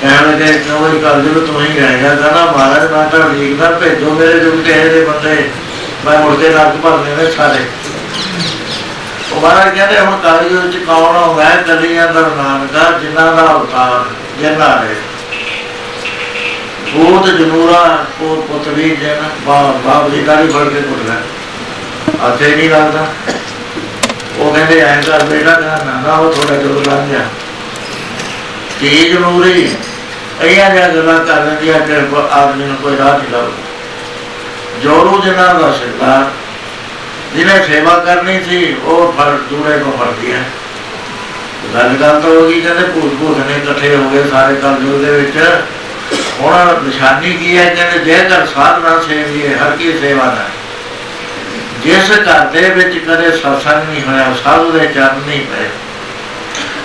ਕਹਿਣ ਲੱਗੇ ਕਿਉਂ ਇਹ ਕਲਯੁਗ ਤੂੰ ਹੀ ਰਹੇਗਾ ਕਹਿੰਦਾ ਮਹਾਰਾਜ ਮੈਂ ਤਾਂ ਲਿਖਦਾ ਭੇਜੋ ਮੇਰੇ ਜੋ ਦੇ ਬੰਦੇ, ਮੈਂ ਮੁੜ ਕੇ ਭਰਨੇ ਨੇ ਸਾਰੇ। ਉਹ ਮਹਾਰਾਜ ਕਹਿੰਦੇ ਹੁਣ ਕਲਯੁਗ ਚ ਕੌਣ ਆਉਂਦਾ ਕਲੀਆਂ ਦਾ ਨਾਨਕਾ, ਜਿਨ੍ਹਾਂ ਦਾ ਅਵਤਾਰ, ਜਿਨ੍ਹਾਂ ਨੇ ਭੂਤ ਜਨੂਰਾ ਕੋ ਪੁੱਤਰੀ ਜਨ ਬਾਪ ਬਾਪ ਦੀ ਗਾੜੀ ਫੜ ਕੇ ਕੁੱਟਦਾ ਆਥੇ ਨਹੀਂ ਲੱਗਦਾ। ਉਹ ਕਹਿੰਦੇ ਐਂ ਕਰ ਬੇਟਾ ਕਹਿੰਦਾ ਨਾ ਉਹ ਥੋੜਾ ਜਿਹਾ ਲੰਘ ਗਿਆ। ਕੀ ਜਨੂਰੀ ਅਈਆਂ ਜਿਹਾ ਗੱਲਾਂ ਕਰ ਲੈਂਦੀਆਂ ਕਿ ਆਦਮੀ ਨੂੰ ਕੋਈ ਰਾਹ ਨਹੀਂ ਲੱਭਦਾ ਜੋਰੂ ਜਨਾਂ ਦਾ ਸਰਦਾਰ ਜਿਹਨੇ ਸੇਵਾ ਕਰਨੀ ਸੀ, ਉਹ ਫੜ ਦੂਰੇ ਕੋ ਫੜਦੀ ਹੈ ਗੱਲ ਗੱਲ ਤਾਂ ਹੋ ਗਈ ਕਹਿੰਦੇ, ਭੂਤ ਭੂਤ ਨੇ ਇਕੱਠੇ ਹੋ ਗਏ ਸਾਰੇ ਕਲਯੁਗ ਦੇ ਵਿੱਚ। ਹੁਣ ਨਿਸ਼ਾਨੀ ਕੀ ਹੈ? ਕਹਿੰਦੇ ਜੇ ਜੇਕਰ ਸਾਧਨਾ ਸੇਵੀਏ ਹਰ ਕੀ ਸੇਵਾ ਦਾ ਜਿਸ ਘਰ ਦੇ ਵਿੱਚ ਕਦੇ ਸਤਸੰਗ ਨਹੀਂ ਹੋਇਆ ਸਾਧੂ ਦੇ ਚਰਨ ਨਹੀਂ ਪਏ।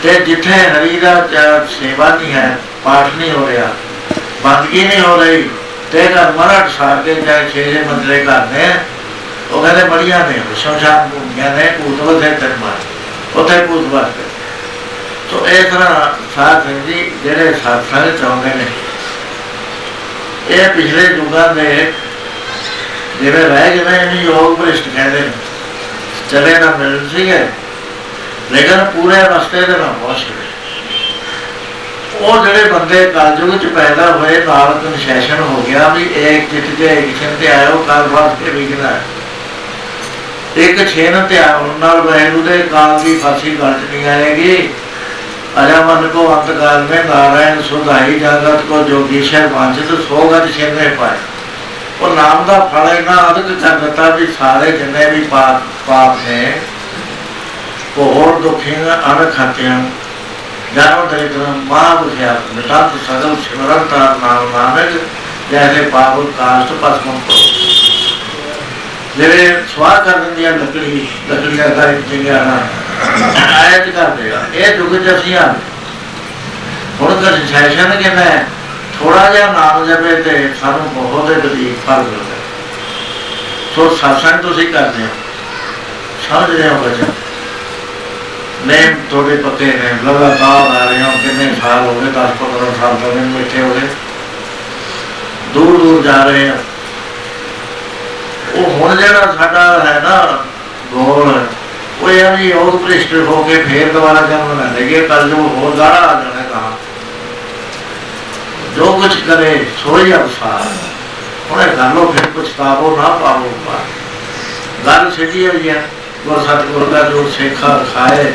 ਤੇ ਜਿੱਥੇ ਹਰੀ ਦਾ ਸੇਵਾ ਨਹੀਂ ਹੈ, ਪਾਠ ਨਹੀਂ ਹੋ ਰਿਹਾ, ਬੰਦਗੀ ਨਹੀਂ ਹੋ ਰਹੀ, ਤੇ ਘਰ ਮਰਾਠ ਸਾਰ ਕੇ ਜਾਏ ਛੇ ਮੰਦਰੇ ਘਰ ਨੇ। ਉਹ ਕਹਿੰਦੇ, ਬੜੀਆਂ ਨੇ ਸ਼ਮਸ਼ਾਨ ਭੂਮੀਆਂ ਨੇ, ਭੂਤ ਵਸੇ ਤਰਮਾਰ ਉੱਥੇ ਭੂਤ ਵਸਦੇ ਸੋ ਇਸ ਤਰ੍ਹਾਂ ਸਾਧ ਸੰਗ ਜੀ, ਜਿਹੜੇ ਸਤਸੰਗ ਚਾਹੁੰਦੇ ਨੇ, ਇਹ ਪਿਛਲੇ ਯੁੱਗਾਂ ਦੇ ਜਿਵੇਂ ਰਹਿ ਜਿਵੇਂ ਇਹਨੂੰ ਯੋਗ ਭ੍ਰਿਸ਼ਟ ਕਹਿੰਦੇ ਚਲੇ ਨਾ ਮਿਲ ਸੀਗੇ ਲੇਕਿਨ ਪੂਰੇ ਰਸਤੇ ਦੇ ਨਾਲ ਪਹੁੰਚ ਉਹ ਜਿਹੜੇ ਬੰਦੇ ਕਲਯੁਗ ਚ ਪੈਦਾ ਹੋਏ, ਨਾਲ ਕਨਸੈਸ਼ਨ ਹੋ ਗਿਆ ਵੀ ਇੱਕ ਜਿੱਤ ਤੇ ਐਕਸ਼ਨ ਤੇ ਆਇਓ ਕਾਲ ਵਾਸਤੇ ਵਿਗਣਾ ਇੱਕ ਛੇਨ ਤੇ ਆਉਣ ਨਾਲ ਵੈਰੂ ਦੇ ਕਾਲ ਦੀ ਫਾਸੀ ਗਲਤ ਨਹੀਂ ਆਏਗੀ। ਅਜਾ ਮਨ ਕੋ ਅੰਤ ਕਾਲ ਮੇ ਨਾਰਾਇਣ ਸੁਧਾਈ, ਜਾਗਤ ਕੋ ਜੋਗੀਸ਼ਰ ਵਾਂਚਿਤ, ਸੋਗਤ ਛੇਨੇ ਪਾਏ। ਉਹ ਨਾਮ ਦਾ ਫਲ ਇਹਨਾਂ ਅਦਕ ਕਰ ਵੀ ਸਾਰੇ ਜਿੰਨੇ ਵੀ ਪਾਪ ਪਾਪ ਨੇ ਹੋਰ ਦੁਖੀਆਂ ਅਣ ਖਾਤਿਆਂ ਜਾਨੋ ਦਰਿਦਰ ਮਾਂ ਬੁਝਿਆ ਮਿਟਾਤ ਸਗਲ, ਸਿਮਰਨ ਤਾਰ ਨਾਮ ਨਾਨਕ, ਜੈਸੇ ਪਾਪ ਕਾਸ਼ਟ ਪਸਮੰ ਕੋ ਜਿਹੜੇ ਸਵਾਰ ਕਰ ਦਿੰਦੀਆਂ ਲੱਕੜੀ, ਲੱਕੜੀਆਂ ਦਾ ਇੱਕ ਜਿੰਗਿਆਣਾ ਆਇਤ ਕਰ ਦੇਗਾ ਇਹ ਯੁੱਗ ਚ ਅਸੀਂ ਆ ਹੁਣ ਕਰ ਸੈਸ਼ਨ ਕਹਿੰਦਾ ਥੋੜਾ ਜਿਹਾ ਨਾਮ ਜਪੇ ਤੇ ਸਾਨੂੰ ਬਹੁਤ ਹੀ ਵਧੀਆ ਫਲ ਮਿਲਦਾ। ਸੋ ਸਾਸਨ ਤੁਸੀਂ ਕਰਦੇ ਹੋ। ਸਮਝ ਹੋ ਬੱਚਾ? ਨੇ ਤੁਹਾਡੇ ਪੱਤੇ ਨੇ ਲਗਾਤਾਰ ਆ ਰਹੇ ਹੋ, ਕਿੰਨੇ ਸਾਲ ਹੋ ਗਏ 10 15 ਸਾਲ ਤੋਂ ਨੇ ਬੈਠੇ ਹੋ ਗਏ। ਦੂਰ ਦੂਰ ਜਾ ਰਹੇ ਆ ਉਹ ਹੁਣ ਜਿਹੜਾ ਸਾਡਾ ਹੈ ਨਾ ਗੋਲ, ਉਹ ਇਹ ਉਹ ਭ੍ਰਿਸ਼ਟ ਹੋ ਕੇ ਫੇਰ ਦੁਬਾਰਾ ਜਨਮ ਲੈ ਲੇਗੇ ਕੱਲ ਜੋ ਹੋਰ ਗਾੜਾ ਆ ਜਾਣਾ ਕਹਾ ਜੋ ਕੁਝ ਕਰੇ ਸੋਈ ਅਵਸਾਰ ਉਹਨੇ ਕਰ ਫਿਰ ਕੁਝ ਪਾਵੋ ਨਾ ਪਾਵੋ ਪਾ ਗੱਲ ਸਿੱਧੀ ਹੋਈ ਹੈ ਗੁਰ ਸਤਿਗੁਰ ਦਾ ਜੋ ਸੇਖਾ ਖਾਏ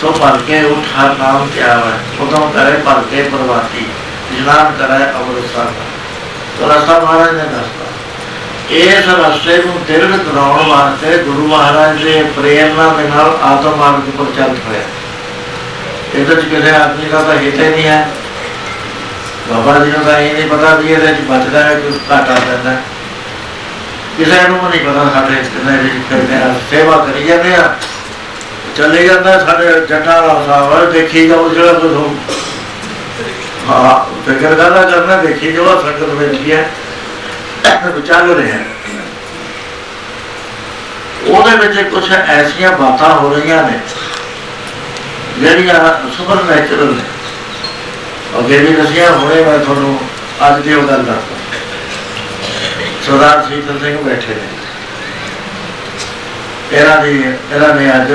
ਸੋ ਭਰ ਕੇ ਉਠਾ ਨਾਮ ਕਿਆ ਹੈ ਉਦੋਂ ਕਰੇ ਭਰ ਕੇ ਪ੍ਰਵਾਤੀ ਇਸ਼ਨਾਨ ਕਰੇ ਅੰਮ੍ਰਿਤਸਰ ਤਾਂ ਰਸਤਾ ਮਹਾਰਾਜ ਨੇ ਦੱਸਤਾ ਇਸ ਰਸਤੇ ਨੂੰ ਦਿਰਘ ਕਰਾਉਣ ਵਾਸਤੇ ਗੁਰੂ ਮਹਾਰਾਜ ਦੇ ਪ੍ਰੇਰਣਾ ਦੇ ਨਾਲ ਆਤਮ ਮਾਰਗ ਉੱਪਰ ਚੱਲ ਹੋਇਆ ਇਹਦੇ ਚ ਕਿਸੇ ਆਦਮੀ ਦਾ ਤਾਂ ਹਿੱਤ ਹੀ ਨਹੀਂ ਹੈ ਬਾਬਾ ਜੀ ਨੂੰ ਤਾਂ ਇਹ ਨਹੀਂ ਪਤਾ ਵੀ ਇਹਦੇ ਚ ਬਚਦਾ ਹੈ ਕਿ ਘਾਟਾ ਪੈਂਦਾ ਕਿਸੇ ਨੂੰ ਨਹੀਂ ਪਤਾ ਸਾਡੇ ਕਿੰਨੇ ਵੀ ਕਰਦੇ ਆ। ਸੇਵਾ ਕਰੀ ਜਾਂਦੇ ਆ। ਚੱਲੇ ਜਾਂਦਾ ਸਾਡੇ ਜੱਟਾਂ ਦਾ ਸਾਹਿਬ ਦੇਖੀ ਜਾਓ ਜਿਹੜਾ ਕੁਝ ਹੋ ਹਾਂ, ਫਿਕਰ ਕਰਨਾ ਕਰਨਾ, ਦੇਖੀ ਜਾਓ ਸੰਗਤ ਬੈਠੀ ਹੈ। ਚੱਲ ਰਿਹਾ ਉਹਦੇ ਵਿੱਚ ਕੁਝ ਐਸੀਆਂ ਬਾਤਾਂ ਹੋ ਰਹੀਆਂ ਨੇ, ਜਿਹੜੀਆਂ ਸੁਪਰ ਨੈਚੁਰਲ ਨੇ। ਅੱਗੇ ਵੀ ਦੱਸਿਆ, ਹੋਣੇ ਮੈਂ ਤੁਹਾਨੂੰ ਅੱਜ ਦੀ ਉਹ ਗੱਲ ਦੱਸਦਾ। ਸਰਦਾਰ ਸੀਤਲ ਸਿੰਘ ਬੈਠੇ ਨੇ। ਇਹਨਾਂ ਦੀ, ਇਹਨਾਂ ਨੇ ਅੱਜ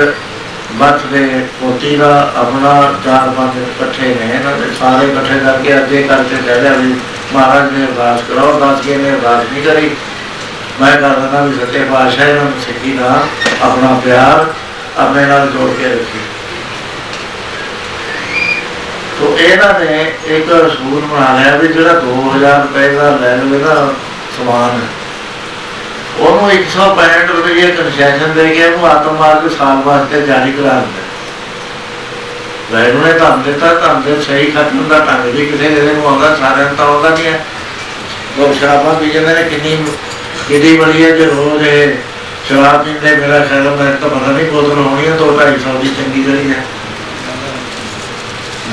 ਬੱਚ ਦੇ ਪੋਤੀ ਦਾ ਆਪਣਾ ਚਾਰ ਪੰਜ ਇਕੱਠੇ ਨੇ, ਇਹਨਾਂ ਦੇ ਸਾਰੇ ਇਕੱਠੇ ਕਰਕੇ ਅੱਗੇ ਕਰਕੇ ਕਹਿ ਲਿਆ ਵੀ ਮਹਾਰਾਜ ਨੇ ਅਰਦਾਸ ਕਰੋ ਅਰਦਾਸ ਕੇ ਨੇ ਅਰਦਾਸ ਨਹੀਂ ਕਰੀ। ਮੈਂ ਕਰ ਦਿੰਦਾ ਵੀ ਸੱਚੇ ਪਾਤਸ਼ਾਹ ਇਹਨਾਂ ਨੂੰ ਸਿੱਖੀ ਦਾ ਆਪਣਾ ਪਿਆਰ ਆਪਣੇ ਨਾਲ ਜੋੜ ਕੇ ਰੱਖੀ। ਤੋ ਇਹਨਾਂ ਨੇ ਇੱਕ ਰਸੂਲ ਬਣਾ ਲਿਆ ਵੀ ਜਿਹੜਾ 2000 ਰੁਪਏ ਦਾ ਲੈ ਲਵੇ ਸਮਾਨ ਉਹਨੂੰ 165 ਰੁਪਏ ਕਨਸੈਸ਼ਨ ਦੇ ਕੇ ਉਹਨੂੰ ਆਤਮ ਮਾਰਗ ਸਾਲ ਵਾਸਤੇ ਜਾਰੀ ਕਰਾ ਦਿੰਦੇ ਵੈਰੂ ਨੇ ਤਾਂ ਦਿੱਤਾ ਤਾਂ ਦੇ ਸਹੀ ਖਤਮ ਦਾ ਢੰਗ ਵੀ ਕਿਸੇ ਦੇ ਨੂੰ ਆਉਂਦਾ, ਸਾਰਿਆਂ ਨੂੰ ਤਾਂ ਆਉਂਦਾ ਨਹੀਂ ਹੈ। ਲੋਕ ਸ਼ਰਾਬਾਂ ਪੀ ਜਾਂਦੇ ਨੇ, ਕਿੰਨੀ ਕਿੰਨੀ ਬੜੀ ਹੈ ਜੇ ਰੋਜ਼ ਇਹ ਸ਼ਰਾਬ ਪੀਂਦੇ, ਮੇਰਾ ਖਿਆਲ ਮੈਂ ਤਾਂ ਪਤਾ ਨਹੀਂ, ਬੋਤਲ ਹੋਣੀ ਹੈ ਦੋ ਢਾਈ ਸੌ ਦੀ ਚੰਗੀ ਜਿਹੜੀ ਹੈ।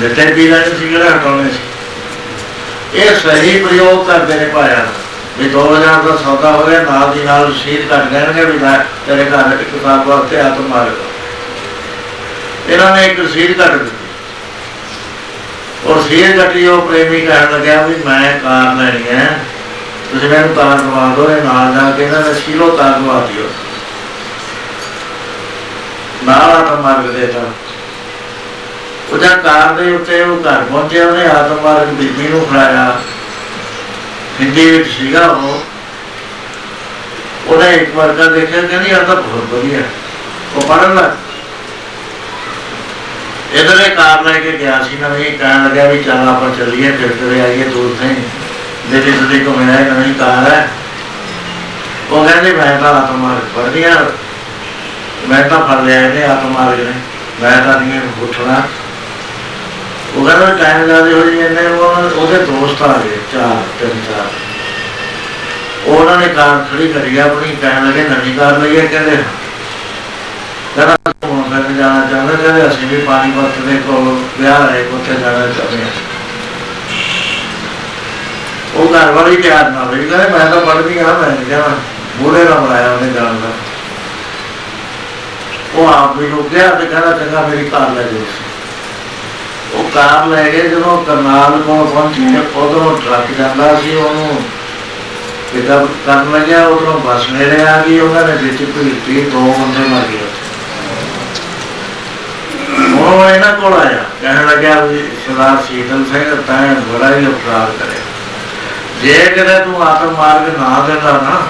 ਦਿੱਤੇ ਪੀ ਲੈਣੇ ਸੀ ਕਿਹੜਾ ਹਟਾਉਣੇ ਸੀ ਇਹ ਸਹੀ ਪ੍ਰਯੋਗ ਕਰਦੇ ਨੇ ਪਾਇਆ ਵੀ 2000 ਦਾ ਸੌਦਾ ਹੋ ਨਾਲ ਦੀ ਨਾਲ ਰਸੀਦ ਕੱਟ ਦੇਣਗੇ ਵੀ ਲੈ, ਤੇਰੇ ਘਰ ਇੱਕ ਸਾਲ ਵਾਸਤੇ ਆਤਮ ਮਾਰ ਇਹਨਾਂ ਨੇ ਇੱਕ ਰਸੀਦ ਕੱਟ ਦਿੱਤੀ। ਔਰ ਰਸੀਦ ਕੱਟੀ, ਉਹ ਪ੍ਰੇਮੀ ਕਹਿਣ ਲੱਗਿਆ ਵੀ ਮੈਂ ਕਾਰ ਲੈਣੀ ਹੈ। ਤੁਸੀਂ ਮੈਨੂੰ ਕਾਰ ਦਵਾ ਦਿਓ, ਇਹ ਨਾਲ ਜਾ ਕੇ ਇਹਨਾਂ ਨੇ ਸ਼ੀਲੋ ਕਾਰ ਦਵਾ ਦਿਓ ਨਾਲ ਆਤਮ ਮਾਰਗ ਦੇਤਾ। ਉਹ ਜਦ ਕਾਰ ਦੇ ਉੱਤੇ ਉਹ ਘਰ ਪਹੁੰਚਿਆ, ਉਹਨੇ ਆਤਮ ਮਾਰਗ ਬੀਬੀ ਨੂੰ ਫੜਾਇਆ। ਹਿੰਦੀ ਵਿੱਚ ਸੀਗਾ ਉਹ। ਉਹਨੇ ਇੱਕ ਵਾਰ ਤਾਂ ਦੇਖਿਆ ਕਹਿੰਦੀ ਆ ਤਾਂ ਬਹੁਤ ਵਧੀਆ। ਉਹ ਪੜਨ ਲੱਗ ਇਧਰ ਕਾਰ ਲੈ ਕੇ ਗਿਆ ਸੀ ਨਾ ਕਹਿਣ ਲੱਗਿਆ ਵੀ ਚੱਲ ਆਪਾਂ ਚੱਲੀਏ, ਫਿਰ ਤੇ ਆਈਏ ਦੂਰ ਤੇ। ਦਿੱਲੀ ਦਿੱਲੀ ਕੋ ਮਿਲਿਆ ਨਵੀਂ ਕਾਰ ਹੈ। ਉਹ ਕਹਿੰਦੇ, ਮੈਂ ਤਾਂ ਆਤਮ ਮਾਰਗ ਪੜ੍ਹਦੀ ਮੈਂ ਤਾਂ ਫੜ ਲਿਆ ਇਹਨੇ ਆਤਮ ਨੇ। ਮੈਂ ਤਾਂ ਨਹੀਂ ਉੱਠਣਾ ਉਹ ਕਹਿੰਦਾ ਟਾਈਮ ਜ਼ਿਆਦਾ ਹੋ ਜੀ ਉਹਦੇ ਦੋਸਤ ਆ ਗਏ, ਚਾਰ, ਤਿੰਨ, ਚਾਰ। ਉਹਨਾਂ ਨੇ ਕਾਰ ਖੜੀ ਕਰੀ ਆਪਣੀ, ਕਹਿਣ ਲੱਗੇ ਨਵੀਂ ਕਾਰ ਲਈ ਕਹਿੰਦੇ। ਕਹਿੰਦਾ ਤੂੰ ਫਿਰ ਜਾਣਾ ਚਾਹੁੰਦਾ, ਕਹਿੰਦੇ ਅਸੀਂ ਵੀ ਪਾਣੀ ਪੱਤ ਦੇ ਕੋਲ ਵਿਆਹ ਹੈ ਉੱਥੇ ਜਾਣਾ ਚਾਹੁੰਦੇ ਹਾਂ ਉਹ ਘਰ ਵਾਲੀ ਤਿਆਰ ਨਾ ਹੋਈ ਕਹਿੰਦੇ ਮੈਂ ਤਾਂ ਪੜ੍ਹਦੀ ਆ ਮੈਂ ਨਹੀਂ ਜਾਣਾ। ਬੂੜੇ ਨਾਲ ਬਣਾਇਆ ਉਹਨੇ ਜਾਣ ਦਾ। ਉਹ ਆਪ ਵੀ ਰੁਕ ਗਿਆ ਤੇ ਕਹਿੰਦਾ, ਚੰਗਾ, ਮੇਰੀ ਕਾਰ ਲੈ ਜਾਓ। ਉਹ ਕਾਰ ਲੈ ਕੇ ਜਦੋਂ ਕਰਨਾਲ ਕੋਲ ਪਹੁੰਚੇ ਉਧਰੋਂ ਟਰੱਕ ਜਾਂਦਾ ਸੀ ਉਹਨੂੰ ਪਿਕਅਪ ਕਰਨ ਲੱਗਿਆ, ਉਧਰੋਂ ਬੱਸ ਨੇੜੇ ਆ ਗਈ ਉਹਨਾਂ ਨੇ ਵਿੱਚ ਭੀਤੀ ਦੋ ਬੰਦੇ ਮਰ ਗਏ। ਉਹ ਇਹਨਾਂ ਕੋਲ ਆਇਆ, ਕਹਿਣ ਲੱਗਿਆ ਸਰਦਾਰ ਸੀਤਲ ਸਿੰਘ, ਤਾਂ ਬੜਾ ਹੀ ਅਪਰਾਧ ਕਰਿਆ। ਜੇ ਕਿਤੇ ਤੂੰ ਆਤਮ ਮਾਰਗ ਨਾ ਦੇਣਾ ਨਾ,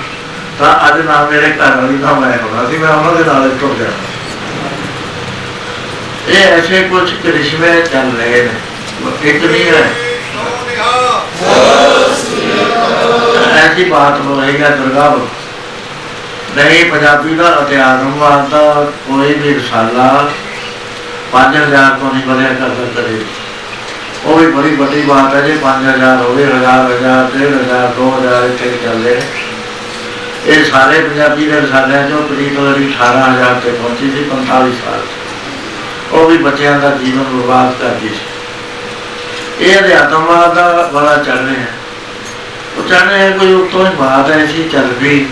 ਤਾਂ ਅੱਜ ਨਾ ਮੇਰੇ ਘਰ ਵਾਲੀ ਨਾ ਮੈਂ ਹੋਣਾ ਸੀ, ਮੈਂ ਉਹਨਾਂ ਦੇ ਨਾਲ ਹੀ ਟੁੱਟ ਜਾਣਾ। ਇਹ ਐਸੇ ਕੁਝ ਕ੍ਰਿਸ਼ਮੇ ਚੱਲ ਰਹੇ ਨੇ ਇੱਕ ਨਹੀਂ ਹੈ ਐਸੀ ਬਾਤ ਹੋ ਰਹੀ ਹੈ ਦੁਰਗਾ ਨਹੀਂ ਪੰਜਾਬੀ ਦਾ ਇਤਿਹਾਸਵਾਦ ਦਾ ਕੋਈ ਵੀ ਰਸਾਲਾ 5000 ਤੋਂ ਨਹੀਂ ਵਧਿਆ ਕਰਦਾ ਕਦੇ ਉਹ ਵੀ ਬੜੀ ਵੱਡੀ ਬਾਤ ਹੈ ਜੇ 5000 ਹੋਵੇ ਹਜ਼ਾਰ ਹਜ਼ਾਰ ਡੇਢ ਹਜ਼ਾਰ ਦੋ ਹਜ਼ਾਰ ਇੱਥੇ ਚੱਲਦੇ ਇਹ ਸਾਰੇ ਪੰਜਾਬੀ ਦੇ ਰਸਾਲਿਆਂ ਚੋਂ ਪ੍ਰੀਤ ਵਾਲੀ 18000 ਤੇ ਪਹੁੰਚੀ ਸੀ 45 ਸਾਲ। ਉਹ ਵੀ ਬੱਚਿਆਂ ਦਾ ਜੀਵਨ ਬਰਬਾਦ ਕਰਦੀ ਸੀ। ਇਹ ਅਧਿਆਤਮਵਾਦ ਦਾ ਬੜਾ ਚੱਲ ਰਿਹਾ ਹੈ। ਉਹ ਚੱਲ ਰਿਹਾ ਕੋਈ ਉਤੋਂ ਹੀ ਬਾਤ ਐਸੀ ਚੱਲ ਪਈ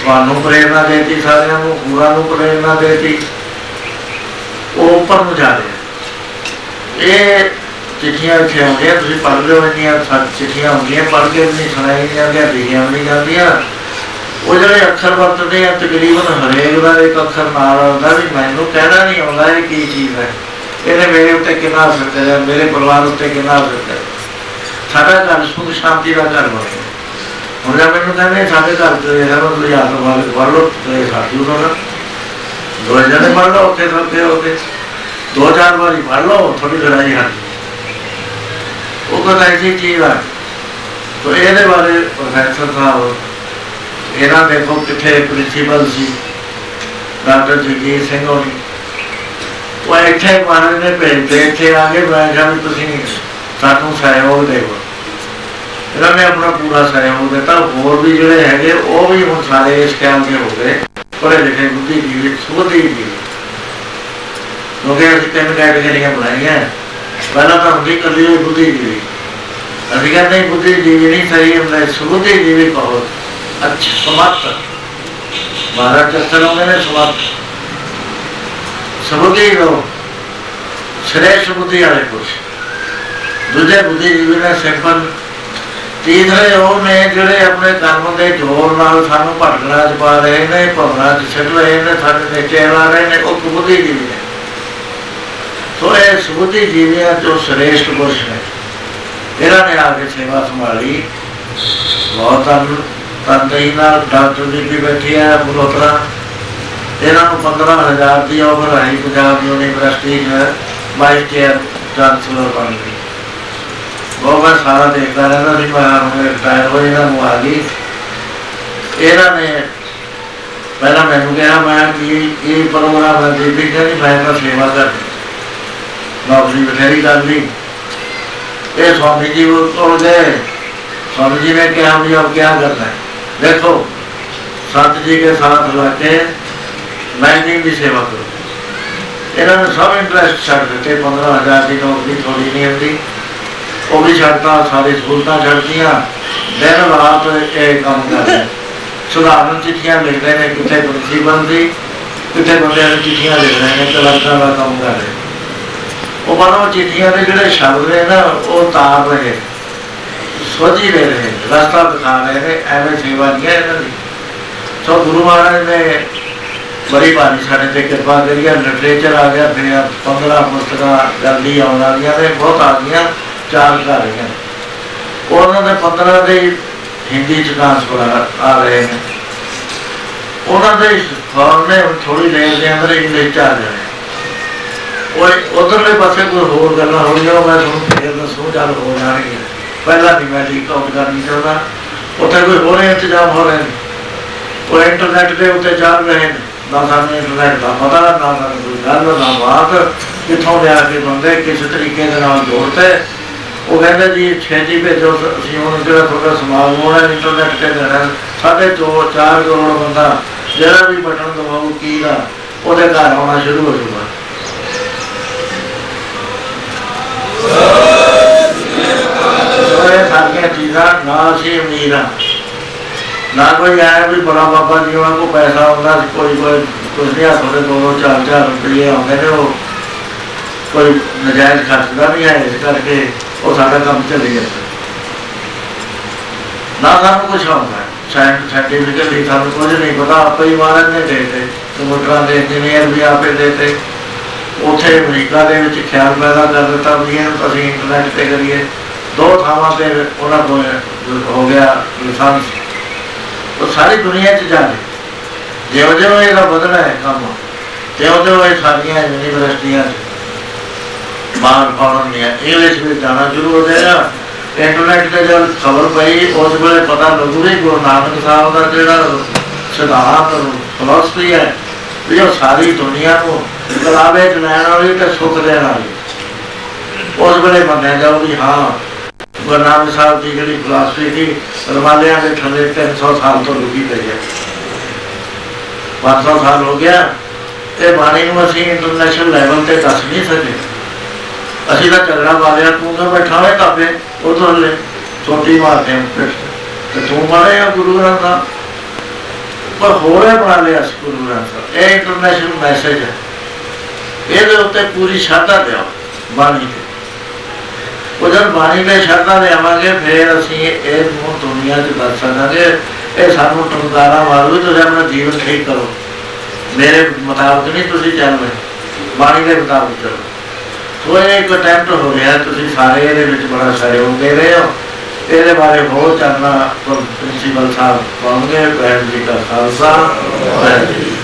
ਤੁਹਾਨੂੰ ਪ੍ਰੇਰਣਾ ਦੇਤੀ, ਸਾਰਿਆਂ ਨੂੰ, ਪੂਰਾ ਨੂੰ ਪ੍ਰੇਰਣਾ ਦੇਤੀ। ਉਹ ਉੱਪਰ ਨੂੰ ਜਾ ਰਿਹਾ ਇਹ ਚਿੱਠੀਆਂ ਇੱਥੇ ਆਉਂਦੀਆਂ, ਤੁਸੀਂ ਪੜ੍ਹ ਲਿਓ ਇੰਨੀਆਂ, ਸੱਤ ਚਿੱਠੀਆਂ ਹੁੰਦੀਆਂ, ਪੜ੍ਹ ਕੇ ਵੀ ਨਹੀਂ ਸੁਣਾਈ ਜਾਂਦੀਆਂ, ਲਿਖੀਆਂ ਵੀ ਨਹੀਂ ਜਾਂਦੀਆਂ। ਉਹ ਜਿਹੜੇ ਅੱਖਰ ਵਰਤਦੇ ਆ, ਤਕਰੀਬਨ ਹਰੇਕ ਦਾ ਇੱਕ ਅੱਖਰ ਨਾਲ ਆਉਂਦਾ ਵੀ ਮੈਨੂੰ ਕਹਿਣਾ ਨਹੀਂ ਆਉਂਦਾ ਇਹ ਕੀ ਚੀਜ਼ ਹੈ। ਇਹਨੇ ਮੇਰੇ ਉੱਤੇ ਕਿੰਨਾ ਅਸਰ ਕਰਿਆ, ਮੇਰੇ ਪਰਿਵਾਰ ਉੱਤੇ ਕਿੰਨਾ ਅਸਰ ਕਰਿਆ। ਸਾਡਾ ਘਰ ਸੁਖ, ਸ਼ਾਂਤੀ ਦਾ ਘਰ ਬਣ ਹੁਣ ਜੇ ਮੈਨੂੰ ਕਹਿੰਦੇ, ਸਾਡੇ ਘਰ ਤੇ ਇਹਨਾਂ ਨੂੰ ਤੁਸੀਂ ਆਤਮ ਵਾਲੇ ਪੜ੍ਹ ਤੇ ਸਾਥੀ ਉਹਨਾਂ ਦਾ ਦੋ ਜਣੇ ਪੜ੍ਹ ਲਓ, ਉੱਥੇ ਸਭ ਉੱਥੇ ਦੋ ਚਾਰ ਵਾਰੀ ਪੜ੍ਹ ਲੋ ਥੋੜੀ ਲੜਾਈ ਹਟ ਉਹ ਕਹਿੰਦਾ ਐਸੀ ਚੀਜ਼ ਆ। ਤੋ ਇਹਦੇ ਬਾਰੇ ਪ੍ਰੋਫੈਸਰ ਸਾਹਿਬ ਇਹਨਾਂ ਦੇਖੋ ਕਿੱਥੇ ਪ੍ਰਿੰਸੀਪਲ ਸੀ, ਡਾਕਟਰ ਜਗੀਰ ਸਿੰਘ ਹੋਣੀ। ਉਹ ਇੱਥੇ ਮਹਾਰਾਜ ਨੇ ਭੇਜਦੇ ਇੱਥੇ ਆ ਕੇ ਮੈਂ ਕਿਹਾ ਵੀ ਤੁਸੀਂ ਸਾਨੂੰ ਸਹਿਯੋਗ ਦੇਵੋ ਇਹਨਾਂ ਨੇ ਆਪਣਾ ਪੂਰਾ ਸਹਿਯੋਗ ਦਿੱਤਾ। ਹੋਰ ਵੀ ਜਿਹੜੇ ਹੈਗੇ, ਉਹ ਵੀ ਹੁਣ ਸਾਰੇ ਇਸ ਕੈਮ ਦੇ ਹੋ ਗਏ। ਪੜ੍ਹੇ ਲਿਖੇ ਬੁੱਧੀਜੀਵੀ ਸੁਧੀ ਜੀ ਕਿਉਂਕਿ ਅਸੀਂ ਤਿੰਨ ਕੈਟੇਗਰੀਆਂ ਬਣਾਈਆਂ। ਪਹਿਲਾਂ ਤਾਂ ਹੁੰਦੀ ਕੱਲੀ ਹੋਈ ਬੁੱਧੀਜੀਵੀ ਅਸੀਂ ਕਹਿੰਦੇ ਬੁੱਧੀ ਜੀਵ ਨਹੀਂ ਸਹੀ ਹੁੰਦਾ ਸੁਧੀਜੀਵੀ ਕਹੋ ਅੱਛਾ ਸਮਤ ਮਹਾਰਾਜ ਚਸਲੋਂ ਨੇ ਸਮਤ ਸਮੁਦੀ ਲੋ ਸ਼੍ਰੇਸ਼ਟ ਬੁੱਧੀ ਵਾਲੇ ਪੁਰਸ਼ ਦੂਜੇ ਬੁੱਧੀਜੀਵੀ ਨੇ ਸਿੰਪਲ ਤੀਸਰੇ ਉਹ ਨੇ ਜਿਹੜੇ ਆਪਣੇ ਕਰਮ ਦੇ ਜ਼ੋਰ ਨਾਲ ਸਾਨੂੰ ਭਟਕਣਾ ਚ ਪਾ ਰਹੇ ਨੇ, ਭਵਨਾ ਚ ਛੱਡ ਰਹੇ ਨੇ, ਸਾਡੇ ਨੀਚੇ ਲਾ ਰਹੇ ਨੇ, ਉਹ ਬੁੱਧੀ ਜੀਵੀ ਨੇ। ਸੋ ਇਹ ਸੁਬੁੱਧੀ ਜੀਵੀਆਂ ਜੋ ਸ੍ਰੇਸ਼ਟ ਪੁਰਸ਼ ਨੇ। ਇਹਨਾਂ ਨੇ ਆ ਕੇ ਸੇਵਾ ਸੰਭਾਲੀ। ਬਹੁਤ ਤਨ ਤੰਤਰੀ ਨਾਲ ਡਾਕਟਰ ਜੀ ਵੀ ਬੈਠੀ ਹੈ ਬਲੋਤਰਾ ਇਹਨਾਂ ਨੂੰ 15000 ਦੀ ਆਫਰ ਆਈ ਪੰਜਾਬ ਯੂਨੀਵਰਸਿਟੀ ਦੇ ਵਾਈਸ ਚੇਅਰ ਚਾਂਸਲਰ ਬਣ ਗਈ। ਉਹ ਮੈਂ ਸਾਰਾ ਦੇਖਦਾ ਰਹਿੰਦਾ ਸੀ, ਮੈਂ ਰਿਟਾਇਰ ਹੋਈ ਨਾ ਨੂੰ ਆ ਗਈ। ਇਹਨਾਂ ਨੇ ਪਹਿਲਾਂ ਮੈਨੂੰ ਕਿਹਾ, ਮੈਂ ਕਿ ਇਹ ਪ੍ਰੋਗਰਾਮ ਦੇ ਵਿੱਚ ਨਹੀਂ ਮੈਂ ਤਾਂ ਸੇਵਾ ਕਰਦੀ ਨੌਕਰੀ ਬਥੇਰੀ ਕਰਨੀ। ਇਹ ਸਵਾਮੀ ਜੀ ਉਹ ਤੋਂ ਗਏ। ਸਵਾਮੀ ਜੀ ਨੇ ਕਿਹਾ ਵੀ ਆਪ ਕੀ ਕਰਨਾ ਹੈ? ਦੇਖੋ, ਸੰਤ ਜੀ ਦੇ ਸਾਥ ਲਾ ਕੇ ਮੈਂ ਜੀ ਦੀ ਸੇਵਾ ਕਰੋ। ਇਹਨਾਂ ਨੇ ਸਭ ਇੰਟਰਸਟ ਛੱਡ ਦਿੱਤੇ 15000 ਦੀ ਨੌਕਰੀ ਥੋੜੀ ਨਹੀਂ ਹੁੰਦੀ। ਉਹ ਵੀ ਛੱਡਤਾ, ਸਾਰੇ ਸਹੂਲਤਾਂ ਛੱਡਦੀਆਂ ਦਿਨ ਰਾਤ ਇਹ ਕੰਮ ਕਰਦੇ। ਸੁਧਾਰਨ ਚਿੱਠੀਆਂ ਲਿਖਦੇ ਨੇ ਕਿਤੇ ਬੰਦੀ ਬੰਦੀ ਕਿਤੇ ਬੰਦਿਆਂ ਨੂੰ ਚਿੱਠੀਆਂ ਲਿਖ ਰਹੇ ਨੇ ਕਲੰਕਾਂ ਦਾ ਕੰਮ ਕਰ ਰਹੇ ਉਹ ਮਨੋ ਚਿੱਠੀਆਂ ਦੇ ਜਿਹੜੇ ਸ਼ਬਦ ਨੇ ਨਾ, ਉਹ ਤਾਰ ਰਹੇ। ਸੋਝੀ ਲੈ ਰਹੇ, ਰਸਤਾ ਦਿਖਾ ਰਹੇ ਐਵੇਂ ਸੇਵਾ ਨਹੀਂ ਹੈ ਇਹਨਾਂ ਦੀ। ਸੋ ਗੁਰੂ ਮਹਾਰਾਜ ਨੇ ਬੜੀ ਭਾਰੀ ਸਾਡੇ ਤੇ ਕਿਰਪਾ ਕਰੀ ਹੈ ਲਿਟਰੇਚਰ ਆ ਗਿਆ, ਫਿਰ 15 ਪੁਸਤਕਾਂ ਜਲਦੀ ਆਉਣ ਵਾਲੀਆਂ ਨੇ, ਬਹੁਤ ਆ ਗਈਆਂ, ਚਾਰ ਘਰ ਰਹੀਆਂ ਉਹਨਾਂ ਦੇ 15 ਦੇ ਹਿੰਦੀ ਚ ਟ੍ਰਾਂਸਫਰ ਆ ਰਹੇ ਨੇ। ਉਹਨਾਂ ਦੇ ਫਾਰਮ ਨੇ ਥੋੜੀ ਦੇਰ ਦੇ ਅੰਦਰ ਇੰਗਲਿਸ਼ ਚ ਆ ਜਾਣੇ। ਉਹ ਉਧਰਲੇ ਪਾਸੇ ਕੋਈ ਹੋਰ ਗੱਲਾਂ ਹੋਣੀਆਂ ਮੈਂ ਤੁਹਾਨੂੰ ਫੇਰ ਦੱਸੂ, ਚੱਲ ਹੋ ਜਾਣਗੇ ਪਹਿਲਾਂ ਨਹੀਂ ਮੈਂ ਲੀਕ ਆਊਟ ਕਰਨੀ ਚਾਹੁੰਦਾ ਉੱਥੇ ਕੋਈ ਹੋਰ ਇੰਤਜ਼ਾਮ ਹੋ ਰਹੇ ਨੇ। ਉਹ ਇੰਟਰਨੈਟ ਦੇ ਉੱਤੇ ਚੱਲ ਰਹੇ ਨੇ। ਨਾ ਸਾਨੂੰ ਇੰਟਰਨੈਟ ਦਾ ਪਤਾ, ਨਾ ਸਾਨੂੰ ਕੋਈ ਗੱਲ, ਨਾ ਬਾਤ। ਕਿੱਥੋਂ ਲਿਆ ਕੇ ਬੰਦੇ, ਕਿਸ ਤਰੀਕੇ ਦੇ ਨਾਲ ਜੋੜਦੇ। ਉਹ ਕਹਿੰਦੇ ਜੀ, ਛੇਤੀ ਭੇਜੋ ਅਸੀਂ ਹੁਣ ਜਿਹੜਾ ਤੁਹਾਡਾ ਸਮਾਗਮ ਹੋਣਾ ਇੰਟਰਨੈਟ ਤੇ ਦੇਣਾ ਸਾਢੇ ਦੋ, ਚਾਰ ਕਰੋੜ ਬੰਦਾ, ਜਿਹੜਾ ਵੀ ਬਟਨ ਦਬਾਉ ਕੀ ਦਾ, ਉਹਦੇ ਘਰ ਆਉਣਾ ਸ਼ੁਰੂ ਹੋ ਜਾਊਗਾ ਇਹ ਸਾਰੀਆਂ ਚੀਜ਼ਾਂ ਨਾ ਸੀ ਅਮੀਰਾਂ ਨਾ ਕੋਈ ਆਇਆ ਵੀ ਬੜਾ ਬਾਬਾ ਜੀ ਉਹਨਾਂ ਕੋ ਪੈਸਾ ਹੁੰਦਾ ਸੀ, ਕੋਈ ਕੋਈ ਕੁਝ ਨਹੀਂ ਆ ਤੁਹਾਡੇ ਦੋ ਦੋ ਚਾਰ ਚਾਰ ਰੁਪਏ ਆਉਂਦੇ ਨੇ ਉਹ। ਕੋਈ ਨਜਾਇਜ਼ ਖਰਚਦਾ ਨਹੀਂ ਹੈ, ਇਸ ਕਰਕੇ ਉਹ ਸਾਡਾ ਕੰਮ ਚੱਲੇ ਜਾਂਦਾ। ਨਾ ਸਾਨੂੰ ਕੁਝ ਆਉਂਦਾ ਸਾਇੰਸ ਸਰਟੀਫਿਕੇਟ ਲਈ ਸਾਨੂੰ ਕੁਝ ਨਹੀਂ ਪਤਾ, ਆਪੇ ਹੀ ਮਹਾਰਾਜ ਨੇ ਦੇ ਦਿੱਤੇ। ਕੰਪਿਊਟਰਾਂ ਦੇ ਇੰਜੀਨੀਅਰ ਵੀ ਆਪੇ ਦੇ ਦਿੱਤੇ। ਉੱਥੇ ਅਮਰੀਕਾ ਦੇ ਵਿੱਚ ਖਿਆਲ ਪੈਦਾ ਕਰ ਦਿੱਤਾ ਵੀ ਇਹਨੂੰ ਅਸੀਂ ਇੰਟਰਨੈਟ ਤੇ ਕਰੀਏ। ਦੋ ਥਾਵਾਂ ਤੇ ਉਹਨਾਂ ਕੋਲ ਹੋ ਗਿਆ ਲਾਇਸੈਂਸ ਉਹ ਸਾਰੀ ਦੁਨੀਆ 'ਚ ਜਾਣੇ ਜਿਉਂ ਜਿਉਂ ਇਹਦਾ ਵਧਣਾ ਹੈ ਕੰਮ ਤਿਉਂ ਤਿਉਂ ਇਹ ਸਾਰੀਆਂ ਯੂਨੀਵਰਸਿਟੀਆਂ 'ਚ ਬਾਹਰ ਫੌਰਨ ਨੇ ਇੰਗਲਿਸ਼ ਵਿੱਚ ਜਾਣਾ ਸ਼ੁਰੂ ਹੋ ਜਾਏਗਾ ਇੰਟਰਨੈਟ ਤੇ ਜਦ ਖਬਰ ਪਈ ਉਸ ਵੇਲੇ ਪਤਾ ਲੱਗੂ ਵੀ ਗੁਰੂ ਨਾਨਕ ਸਾਹਿਬ ਦਾ ਜਿਹੜਾ ਸਿਧਾਂਤ ਫਲਸਫੀ ਹੈ ਵੀ ਉਹ ਸਾਰੀ ਦੁਨੀਆ ਨੂੰ ਗਲਾਵੇ ਚ ਲੈਣ ਵਾਲੀ ਤੇ ਸੁੱਖ ਦੇਣ ਵਾਲੀ ਉਸ ਵੇਲੇ ਮੰਨਿਆ ਜਾਊ ਵੀ ਹਾਂ ਗੁਰੂ ਨਾਨਕ ਸਾਹਿਬ ਦੀ ਜਿਹੜੀ ਫਲਸਫੀ ਸੀ, ਰਮਾਲਿਆਂ ਦੇ ਥੱਲੇ 300 ਸਾਲ ਤੋਂ ਲੁਕੀ ਪਈ ਹੈ। 500 ਸਾਲ ਹੋ ਗਿਆ ਤੇ ਬਾਣੀ ਨੂੰ ਅਸੀਂ ਇੰਟਰਨੈਸ਼ਨਲ ਲੈਵਲ ਤੇ ਦੱਸ ਨਹੀਂ ਸਕੇ। ਅਸੀਂ ਤਾਂ ਝਗੜਾ ਵਾਲਿਆ ਤੂੰ ਤਾਂ ਬੈਠਾ ਹੋਇਆ ਤਾਪੇ ਉਧਰ ਲੈ ਛੋਟੀ ਮਾਰਦੇ ਹਾਂ ਤੇ। ਤੂੰ ਮਾਰੇ ਆ ਗੁਰੂ ਗ੍ਰੰਥ ਸਾਹਿਬ। ਪਰ ਹੋਰੇ ਬਣਾ ਲਿਆ ਸੀ ਗੁਰੂ ਗ੍ਰੰਥ ਸਾਹਿਬ। ਇਹ ਇੰਟਰਨੈਸ਼ਨਲ ਮੈਸੇਜ ਹੈ। ਇਹਦੇ ਉੱਤੇ ਪੂਰੀ ਸ਼ਰਧਾ ਦਿਓ ਬਾਣੀ ਤੇ। ਉਹ ਜਦ ਬਾਣੀ ਤੇ ਸ਼ਰਧਾ ਦੇਵਾਂਗੇ ਫਿਰ ਅਸੀਂ ਇਹ ਨੂੰ ਦੁਨੀਆ 'ਚ ਦੱਸ ਸਕਾਂਗੇ, ਇਹ ਸਾਨੂੰ ਟੰਕਾਰਾ ਮਾਰੂ, ਤੁਸੀਂ ਆਪਣਾ ਜੀਵਨ ਠੀਕ ਕਰੋ। ਮੇਰੇ ਮੁਤਾਬਕ ਨਹੀਂ ਤੁਸੀਂ ਚੱਲ ਰਹੇ, ਬਾਣੀ ਦੇ ਮੁਤਾਬਕ ਚੱਲੋ। ਸੋ ਇਹ ਇੱਕ ਅਟੈਂਪਟ ਹੋ ਰਿਹਾ, ਤੁਸੀਂ ਸਾਰੇ ਇਹਦੇ ਵਿੱਚ ਬੜਾ ਸਹਿਯੋਗ ਦੇ ਰਹੇ ਹੋ। ਇਹਦੇ ਬਾਰੇ ਹੋਰ ਚਰਨਾ ਪ੍ਰਿੰਸੀਪਲ ਸਾਹਿਬ ਕਹੋਗੇ ਬੈਠ ਜੀ ਦਾ ਖਾਲਸਾ, ਵਾਹਿਗੁਰੂ